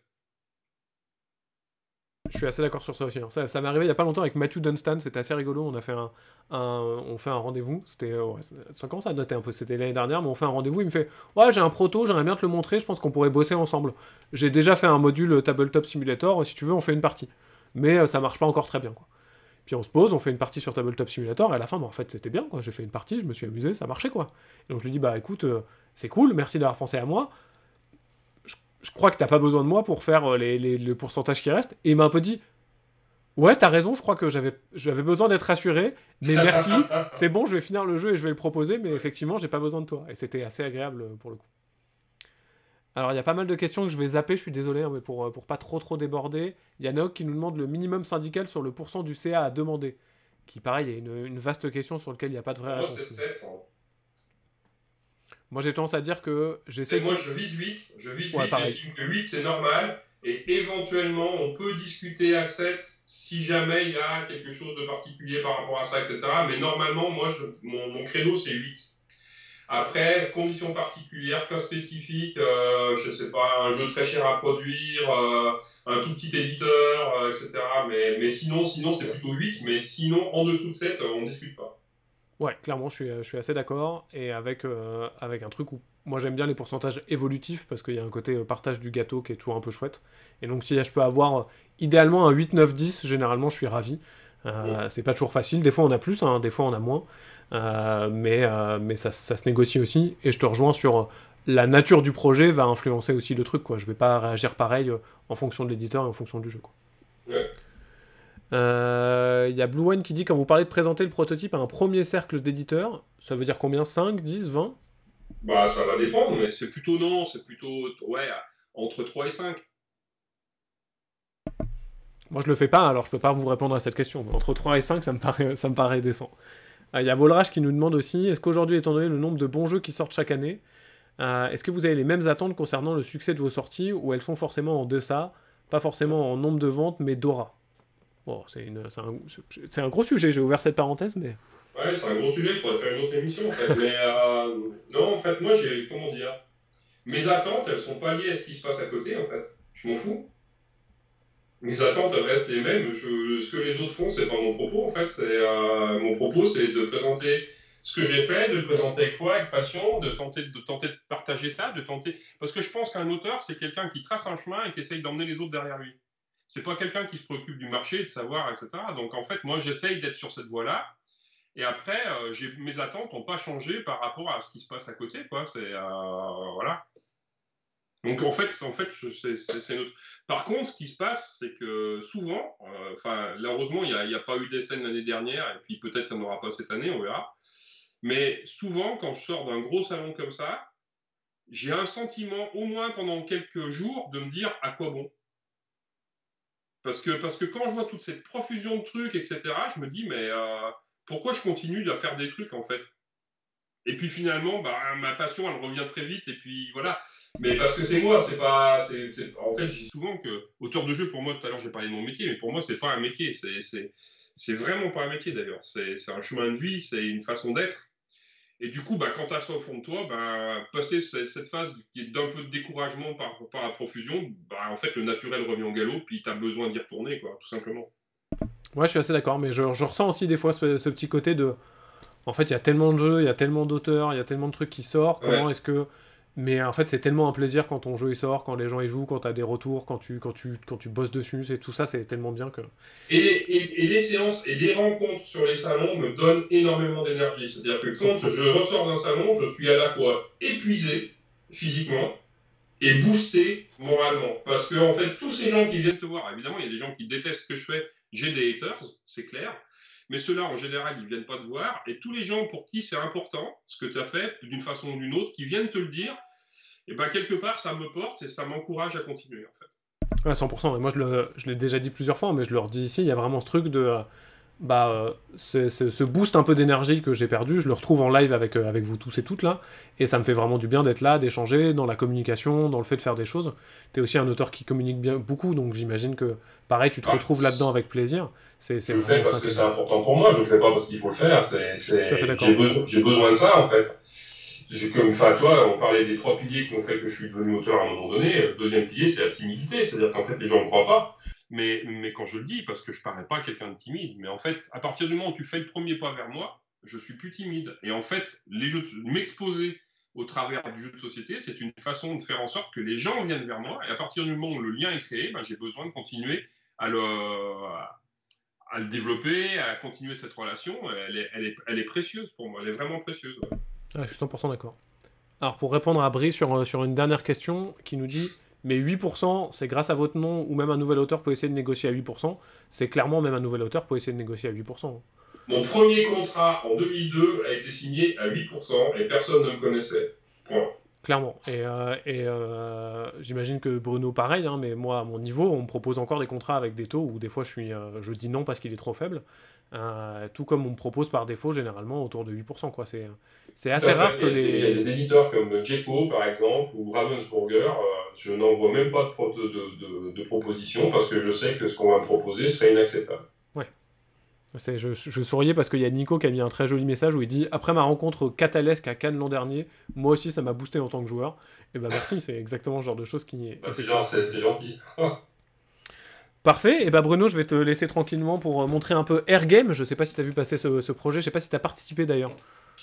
Je suis assez d'accord sur ça aussi. Hein. Ça, m'est arrivé il y a pas longtemps avec Matthew Dunstan, c'était assez rigolo. On a fait un, on fait un rendez-vous. C'était, euh, ça commence à dater un peu. C'était l'année dernière, mais on fait un rendez-vous. Il me fait, ouais, j'ai un proto, j'aimerais bien te le montrer. Je pense qu'on pourrait bosser ensemble. J'ai déjà fait un module Tabletop Simulator. Si tu veux, on fait une partie. Mais ça marche pas encore très bien, quoi. Puis on se pose, on fait une partie sur Tabletop Simulator, et à la fin, bah, en fait, c'était bien, quoi. J'ai fait une partie, je me suis amusé, ça marchait, quoi. Et donc je lui dis, bah écoute, euh, c'est cool, merci d'avoir pensé à moi. Je, crois que t'as pas besoin de moi pour faire euh, les, les, le pourcentage qui reste. Et il m'a un peu dit, ouais, t'as raison, je crois que j'avais, j'avais besoin d'être rassuré, mais merci, c'est bon, je vais finir le jeu et je vais le proposer, mais effectivement, j'ai pas besoin de toi. Et c'était assez agréable euh, pour le coup. Alors, il y a pas mal de questions que je vais zapper, je suis désolé, hein, mais pour, euh, pour pas trop trop déborder. Il y a Nook qui nous demande le minimum syndical sur le pourcent du CA à demander. Qui, pareil, est une, une vaste question sur laquelle il n'y a pas de vraie Moi, réponse. c'est 7. hein. Moi, j'ai tendance à dire que j'essaie moi, je vise 8. Je vise Ouais, 8. pareil. J'estime que 8, c'est normal. Et éventuellement, on peut discuter à 7 si jamais il y a quelque chose de particulier par rapport à ça, etc. Mais normalement, moi, je- mon, mon créneau, c'est 8. Après, conditions particulières, cas spécifiques, euh, je sais pas, un jeu très cher à produire, euh, un tout petit éditeur, euh, etc. Mais, mais sinon, sinon c'est plutôt 8. Mais sinon, en dessous de 7, euh, on ne discute pas. Ouais, clairement, je suis, je suis assez d'accord. Et avec, avec un truc où moi j'aime bien les pourcentages évolutifs parce qu'il y a un côté partage du gâteau qui est toujours un peu chouette. Et donc, si je peux avoir idéalement un 8, 9, 10, généralement je suis ravi. Euh, C'est pas toujours facile. Des fois on a plus, hein, des fois on a moins. Euh, mais euh, mais ça, ça se négocie aussi. Et je te rejoins sur la nature du projet va influencer aussi le truc. Quoi. Je vais pas réagir pareil en fonction de l'éditeur et en fonction du jeu. Ouais. Il y a Blue One qui dit quand vous parlez de présenter le prototype à un premier cercle d'éditeurs, ça veut dire combien? 5, 10, 20 Bah, ça va dépendre, mais c'est plutôt non, c'est plutôt, ouais, entre 3 et 5. Moi je le fais pas, alors je peux pas vous répondre à cette question. Entre 3 et 5, ça me paraît, ça me paraît décent. Euh, Il y a Volrage qui nous demande aussi est-ce qu'aujourd'hui, étant donné le nombre de bons jeux qui sortent chaque année, euh, est-ce que vous avez les mêmes attentes concernant le succès de vos sorties ou elles sont forcément en deçà Pas forcément en nombre de ventes, mais d'aura? C'est un gros sujet, j'ai ouvert cette parenthèse, mais. Ouais, c'est un gros sujet, il faudrait faire une autre émission en fait. Mais euh, non, en fait, moi, j'ai, comment dire, mes attentes, elles sont pas liées à ce qui se passe à côté en fait. Je m'en fous. Mes attentes, restent les mêmes. Ce que les autres font, c'est pas mon propos en fait. Euh, mon propos, c'est de présenter ce que j'ai fait, de le présenter avec foi, avec passion, de tenter, de tenter de partager ça, de tenter. Parce que je pense qu'un auteur, c'est quelqu'un qui trace un chemin et qui essaye d'emmener les autres derrière lui. C'est pas quelqu'un qui se préoccupe du marché, de savoir, etc. Donc en fait, moi, j'essaye d'être sur cette voie-là. Et après, euh, mes attentes n'ont pas changé par rapport à ce qui se passe à côté, quoi. C'est euh, voilà. Donc en fait, en fait, c'est notre. Par contre, ce qui se passe, c'est que souvent, euh, enfin, heureusement, il n'y a, pas eu d'essai l'année dernière, et puis peut-être il n'y en aura pas cette année, on verra. Mais souvent, quand je sors d'un gros salon comme ça, j'ai un sentiment, au moins pendant quelques jours, de me dire à quoi bon? Parce que, parce que quand je vois toute cette profusion de trucs, etc., je me dis, mais euh, pourquoi je continue à faire des trucs en fait? Et puis finalement, bah, ma passion, elle revient très vite, et puis voilà. Mais parce que c'est moi, c'est pas. En fait, je dis souvent que auteur de jeu, pour moi, tout à l'heure, j'ai parlé de mon métier, mais pour moi, c'est pas un métier. C'est, vraiment pas un métier d'ailleurs. C'est, un chemin de vie, c'est une façon d'être. Et du coup, bah, quand tu as ça au fond de toi, bah, passer ce- cette phase qui est d'un peu de découragement par, par la profusion, bah, en fait, le naturel revient au galop, puis tu as besoin d'y retourner, quoi, tout simplement. Ouais, je suis assez d'accord, mais je, je ressens aussi des fois ce, ce petit côté de. En fait, il y a tellement de jeux, il y a tellement d'auteurs, il y a tellement de trucs qui sortent. Comment est-ce que. Mais en fait, c'est tellement un plaisir quand ton jeu il sort, quand les gens y jouent, quand tu as des retours, quand tu, quand tu, quand tu bosses dessus. C'est tout ça, c'est tellement bien que. Et, et- et les séances et les rencontres sur les salons me donnent énormément d'énergie. C'est-à-dire que quand je ressors d'un salon, je suis à la fois épuisé physiquement et boosté moralement. Parce que, en fait, tous ces gens qui viennent te voir, évidemment, il y a des gens qui détestent ce que je fais, j'ai des haters, c'est clair. Mais ceux-là, en général, ils viennent pas te voir. Et tous les gens pour qui c'est important, ce que tu as fait, d'une façon ou d'une autre, qui viennent te le dire, et ben quelque part, ça me porte et ça m'encourage à continuer, en fait. Ouais, 100%. Et moi, je, l'ai déjà dit plusieurs fois, mais je le redis ici, il y a vraiment ce truc de. Bah, euh, ce, ce- ce boost un peu d'énergie que j'ai perdu, je le retrouve en live avec, euh, avec vous tous et toutes là. Et ça me fait vraiment du bien d'être là, d'échanger dans la communication, dans le fait de faire des choses. Tu es aussi un auteur qui communique bien beaucoup, donc j'imagine que pareil, tu te Ah, retrouves là-dedans avec plaisir. C'est, Je le fais parce que c'est important pour moi, je le fais pas parce qu'il faut le faire. J'ai, besoin, de ça en fait. Comme, enfin, toi, on parlait des trois piliers qui ont fait que je suis devenu auteur à un moment donné. Le deuxième pilier, c'est la timidité, c'est-à-dire qu'en fait, les gens ne croient pas. Mais, mais quand je le dis, parce que je parais pas quelqu'un de timide, mais en fait, à partir du moment où tu fais le premier pas vers moi, je suis plus timide. Et en fait, les jeux m'exposer au travers du jeu de société, c'est une façon de faire en sorte que les gens viennent vers moi. Et à partir du moment où le lien est créé, ben, j'ai besoin de continuer à le, développer, à continuer cette relation. Elle est, précieuse pour moi, elle est vraiment précieuse. Ah, je suis 100% d'accord. Alors, pour répondre à Brie sur, euh, sur une dernière question qui nous dit Mais 8%, c'est grâce à votre nom ou même un nouvel auteur peut essayer de négocier à 8%. C'est clairement même un nouvel auteur peut essayer de négocier à 8%. Mon premier contrat en 2002 a été signé à 8% et personne ne me connaissait. Point. Clairement. Et, euh, et euh, j'imagine que Bruno, pareil, hein, mais moi, à mon niveau, on me propose encore des contrats avec des taux où des fois je, suis, euh, je dis non parce qu'il est trop faible. Euh, tout comme on me propose par défaut, généralement, autour de 8%. Quoi. C'est, c'est assez rare que a- Il y a les. des éditeurs comme Jeko, par exemple, ou Ravensburger. euh, je n'envoie même pas de, de, de, proposition parce que je sais que ce qu'on va me proposer serait inacceptable. C'est, je, je souriais parce qu'il y a Nico qui a mis un très joli message où il dit Après ma rencontre catalesque à Cannes l'an dernier, moi aussi ça m'a boosté en tant que joueur. Et ben merci, c'est exactement le genre de choses qui. Bah, c'est gentil. Parfait, et bah Bruno, je vais te laisser tranquillement pour montrer un peu Air Game. Je sais pas si tu as vu passer ce, ce projet, je sais pas si tu as participé d'ailleurs.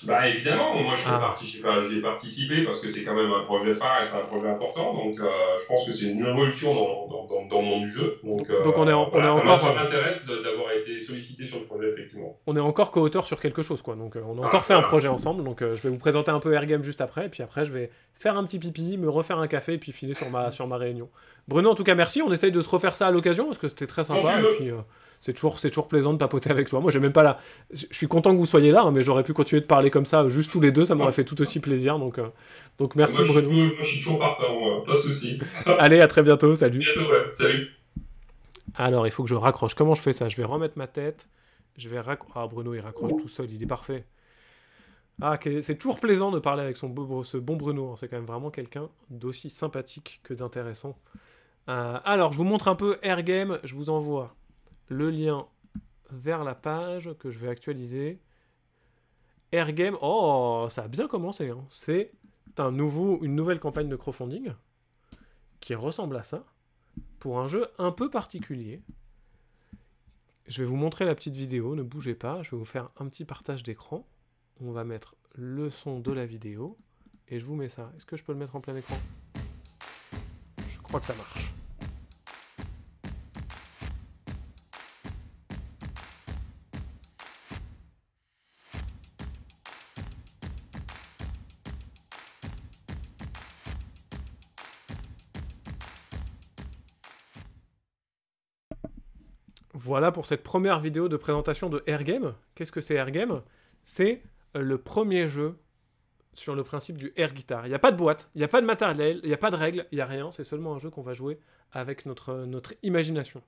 Bah évidemment, moi je Ah. participer, enfin, j'y ai participé parce que c'est quand même un projet phare et c'est un projet important, donc euh, je pense que c'est une révolution dans, dans, dans, le monde du jeu. Donc, euh, Donc on est en- on est ça encore- Ça m'intéresse d'avoir été sollicité sur le projet, effectivement. On est encore co-auteur sur quelque chose, quoi. Donc euh, on a Ah, encore fait un projet ensemble. Donc je vais vous présenter un peu Air Game juste après, et puis après je vais faire un petit pipi, me refaire un café, et puis filer sur ma, sur ma réunion. Bruno, en tout cas, merci. On essaye de se refaire ça à l'occasion parce que c'était très sympa. Et puis euh, c'est toujours, c'est toujours plaisant de papoter avec toi. Moi, j'ai même pas la. Je suis content que vous soyez là, hein, mais j'aurais pu continuer de parler comme ça, juste tous les deux. Ça m'aurait fait tout aussi plaisir. Donc, euh, donc merci moi, je suis, Bruno. moi, je suis toujours partant, pas de souci. Allez, à très bientôt. Salut. Bientôt, ouais. Salut. Alors, il faut que je raccroche. Comment je fais ça? Je vais remettre ma tête. Je vais raccrocher. Ah, Bruno, il raccroche tout seul. Il est parfait. Ah, c'est toujours plaisant de parler avec son beau- ce bon Bruno. hein. C'est quand même vraiment quelqu'un d'aussi sympathique que d'intéressant. Euh, alors, je vous montre un peu Air Game. Je vous envoie le lien vers la page que je vais actualiser. Air Game. Oh, ça a bien commencé. hein. C'est un nouveau, une nouvelle campagne de crowdfunding qui ressemble à ça pour un jeu un peu particulier. Je vais vous montrer la petite vidéo, ne bougez pas, je vais vous faire un petit partage d'écran. On va mettre le son de la vidéo et je vous mets ça. Est-ce que je peux le mettre en plein écran? Je crois que ça marche. Voilà pour cette première vidéo de présentation de Air Game. Qu'est-ce que c'est Air Game C'est euh, le premier jeu sur le principe du air guitar. Il n'y a pas de boîte, il n'y a pas de matériel, il n'y a pas de règles, il n'y a rien. C'est seulement un jeu qu'on va jouer avec notre, imagination.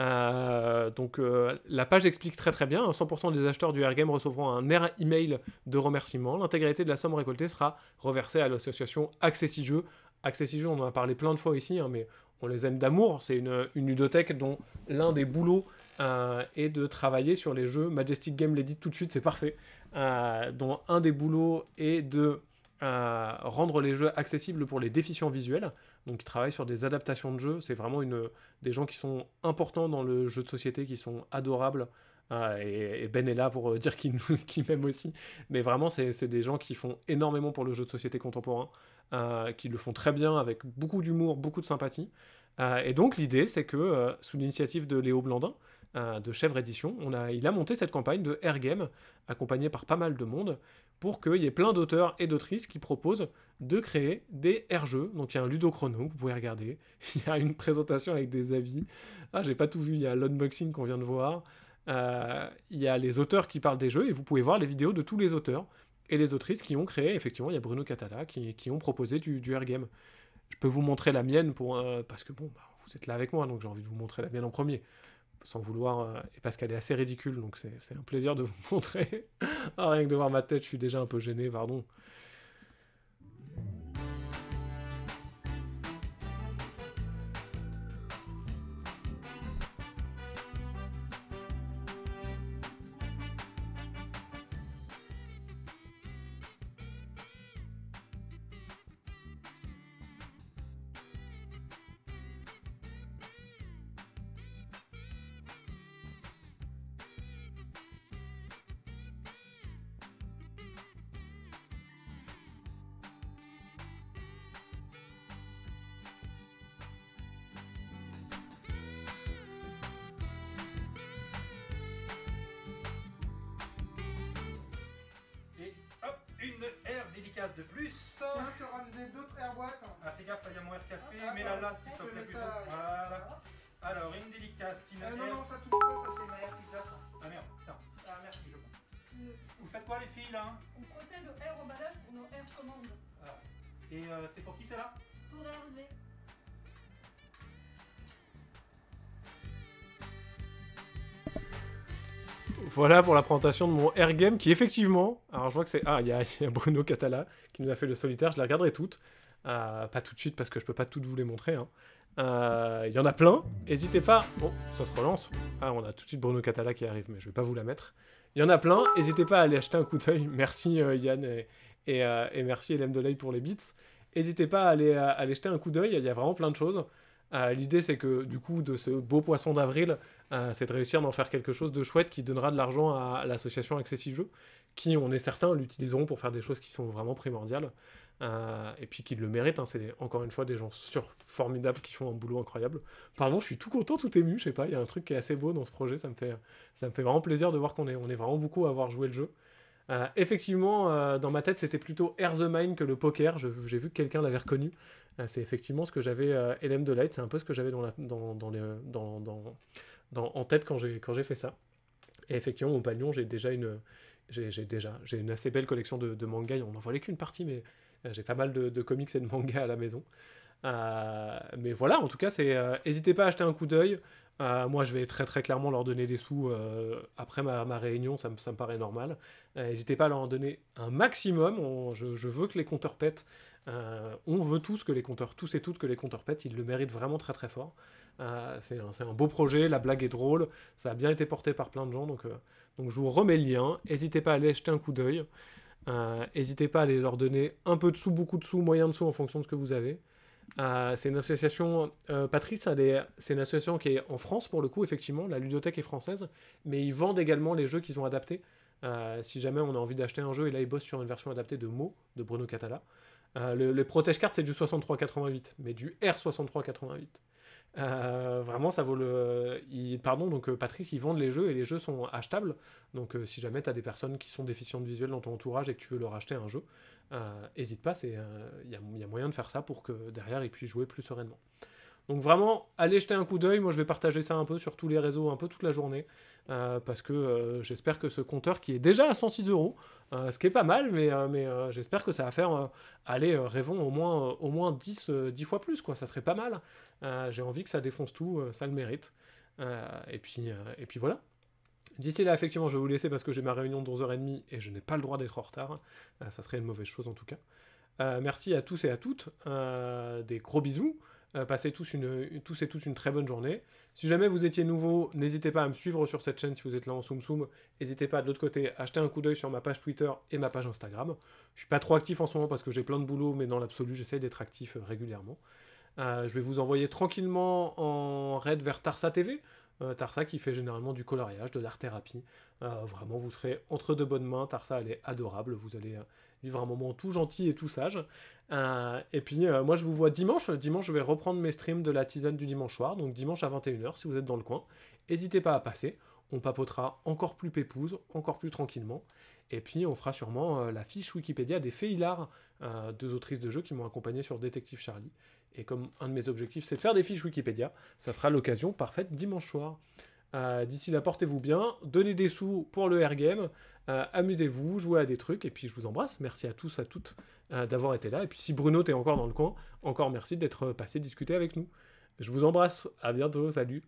Euh, donc euh, la page explique très très bien. 100% des acheteurs du Air Game recevront un air email de remerciement. L'intégralité de la somme récoltée sera reversée à l'association Accessi Jeux. Accessi Jeux, on en a parlé plein de fois ici, hein, mais on les aime d'amour. C'est une, une ludothèque dont l'un des boulots euh, est de travailler sur les jeux. Majestic Game les dit tout de suite, c'est parfait. Euh, dont un des boulots est de euh, rendre les jeux accessibles pour les déficients visuels. Donc ils travaillent sur des adaptations de jeux. C'est vraiment une, des gens qui sont importants dans le jeu de société, qui sont adorables. Et, Ben est là pour dire qu'il m'aime aussi. Mais vraiment, c'est des gens qui font énormément pour le jeu de société contemporain, qui le font très bien, avec beaucoup d'humour, beaucoup de sympathie. Euh, et donc l'idée, c'est que, euh, sous l'initiative de Léo Blandin, euh, de Chèvre Édition, il a monté cette campagne de Air Game, accompagnée par pas mal de monde, pour qu'il y ait plein d'auteurs et d'autrices qui proposent de créer des air-jeux. Donc il y a un ludochrono que vous pouvez regarder, il y a une présentation avec des avis. Ah, j'ai pas tout vu, il y a l'unboxing qu'on vient de voir. Euh, il y a les auteurs qui parlent des jeux et vous pouvez voir les vidéos de tous les auteurs et les autrices qui ont créé, effectivement, il y a Bruno Catala qui, qui ont proposé du, du air game. Je peux vous montrer la mienne pour, euh, parce que bon, bah, vous êtes là avec moi, donc j'ai envie de vous montrer la mienne en premier, sans vouloir, euh, et parce qu'elle est assez ridicule, donc c'est un plaisir de vous montrer. Ah, rien que de voir ma tête, je suis déjà un peu gêné, pardon. Vous faites quoi, les filles, là On procède au air emballage pour nos air commandes. Et euh, c'est pour qui cela Pour Hervé. Voilà pour la présentation de mon Air Game qui effectivement, alors je vois que c'est ah il y, a il y a Bruno Catala qui nous a fait le solitaire, je les regarderai toutes, Euh, pas tout de suite parce que je peux pas toutes vous les montrer. hein. Euh, Il y en a plein, n'hésitez pas. Bon, ça se relance. Ah on a tout de suite Bruno Catala qui arrive, mais je vais pas vous la mettre. Il y en a plein, n'hésitez pas à aller acheter un coup d'œil. Merci euh, Yann euh, et merci Hélène Delay pour les bits. N'hésitez pas à aller, à jeter un coup d'œil, il y a vraiment plein de choses. Euh, L'idée c'est que du coup de ce beau poisson d'avril, c'est de réussir d'en faire quelque chose de chouette qui donnera de l'argent à l'association Accessi Jeux, qui, on est certain, l'utiliseront pour faire des choses qui sont vraiment primordiales, euh, et puis qui le méritent. hein. C'est encore une fois des gens sur formidables qui font un boulot incroyable. Pardon, je suis tout content, tout ému, je sais pas, il y a un truc qui est assez beau dans ce projet, ça me fait, ça me fait vraiment plaisir de voir qu'on est, on est vraiment beaucoup à avoir joué le jeu. Euh, effectivement, euh, dans ma tête, c'était plutôt Air the Mine que le poker. J'ai vu que quelqu'un l'avait reconnu. C'est effectivement ce que j'avais, LM de Light, c'est un peu ce que j'avais dans dans, dans les, dans, dans, en tête quand j'ai quand j'ai fait ça. Et effectivement, mon pagnon, j'ai déjà une, j'ai déjà, j'ai une assez belle collection de, de mangas. On n'en volait qu'une partie, mais j'ai pas mal de, comics et de mangas à la maison. Euh, mais voilà, en tout cas, c'est, euh, n'hésitez pas à acheter un coup d'œil. Euh, moi, je vais très très clairement leur donner des sous euh, après ma, ma réunion, ça me, ça me paraît normal. Euh, N'hésitez pas à leur en donner un maximum. Je, veux que les compteurs pètent. Euh, on veut tous que les compteurs, tous et toutes que les compteurs pètent. Ils le méritent vraiment très très fort. Euh, c'est un, un beau projet, la blague est drôle. Ça a bien été porté par plein de gens. Donc, euh, donc je vous remets le lien. N'hésitez pas à aller jeter un coup d'œil. Euh, N'hésitez pas à aller leur donner un peu de sous, beaucoup de sous, moyen de sous en fonction de ce que vous avez. Euh, c'est une association, euh, Patrice, c'est une association qui est en France pour le coup, effectivement, la ludothèque est française, mais ils vendent également les jeux qu'ils ont adaptés. Si jamais on a envie d'acheter un jeu, et là ils bossent sur une version adaptée de Mo, de Bruno Catala. Le, les protège cartes c'est du 63,88, mais du R63,88. Euh, vraiment, ça vaut le. Pardon, donc euh, Patrice, ils vendent les jeux et les jeux sont achetables. Donc, euh, si jamais tu as des personnes qui sont déficientes visuelles dans ton entourage et que tu veux leur acheter un jeu, euh, hésite pas, il y a moyen de faire ça pour que derrière ils puissent jouer plus sereinement. Donc vraiment, allez jeter un coup d'œil. Moi, je vais partager ça un peu sur tous les réseaux, un peu toute la journée, euh, parce que euh, j'espère que ce compteur qui est déjà à 106 euros, euh, ce qui est pas mal, mais, mais j'espère que ça va faire, aller, rêvons au moins, au moins 10, euh, 10 fois plus, quoi. Ça serait pas mal. J'ai envie que ça défonce tout, ça le mérite. Et, puis, et puis voilà. D'ici là, effectivement, je vais vous laisser parce que j'ai ma réunion de 11h30 et je n'ai pas le droit d'être en retard. Ça serait une mauvaise chose en tout cas. Merci à tous et à toutes. Des gros bisous. Euh, passez tous, une, tous et toutes une très bonne journée. Si jamais vous étiez nouveau, n'hésitez pas à me suivre sur cette chaîne si vous êtes là en Soum Soum. N'hésitez pas de l'autre côté à jeter un coup d'œil sur ma page Twitter et ma page Instagram. Je suis pas trop actif en ce moment parce que j'ai plein de boulot, mais dans l'absolu, j'essaie d'être actif euh, régulièrement. Euh, je vais vous envoyer tranquillement en raid vers Tarsa TV. Tarsa qui fait généralement du coloriage, de l'art-thérapie. Vraiment, vous serez entre de bonnes mains. Tarsa, elle est adorable. Vous allez vivre un moment tout gentil et tout sage. Euh, et puis, euh, moi, je vous vois dimanche. Dimanche, je vais reprendre mes streams de la tisane du dimanche soir. Donc, dimanche à 21h, si vous êtes dans le coin. N'hésitez pas à passer. On papotera encore plus pépouse, encore plus tranquillement. Et puis, on fera sûrement euh, la fiche Wikipédia des faits deux autrices de jeux qui m'ont accompagné sur Détective Charlie. Et comme un de mes objectifs, c'est de faire des fiches Wikipédia, ça sera l'occasion parfaite dimanche soir. D'ici là, portez-vous bien, donnez des sous pour le Air euh, amusez-vous, jouez à des trucs, et puis je vous embrasse. Merci à tous, à toutes euh, d'avoir été là. Et puis si Bruno, t'es encore dans le coin, encore merci d'être passé discuter avec nous. Je vous embrasse, à bientôt, salut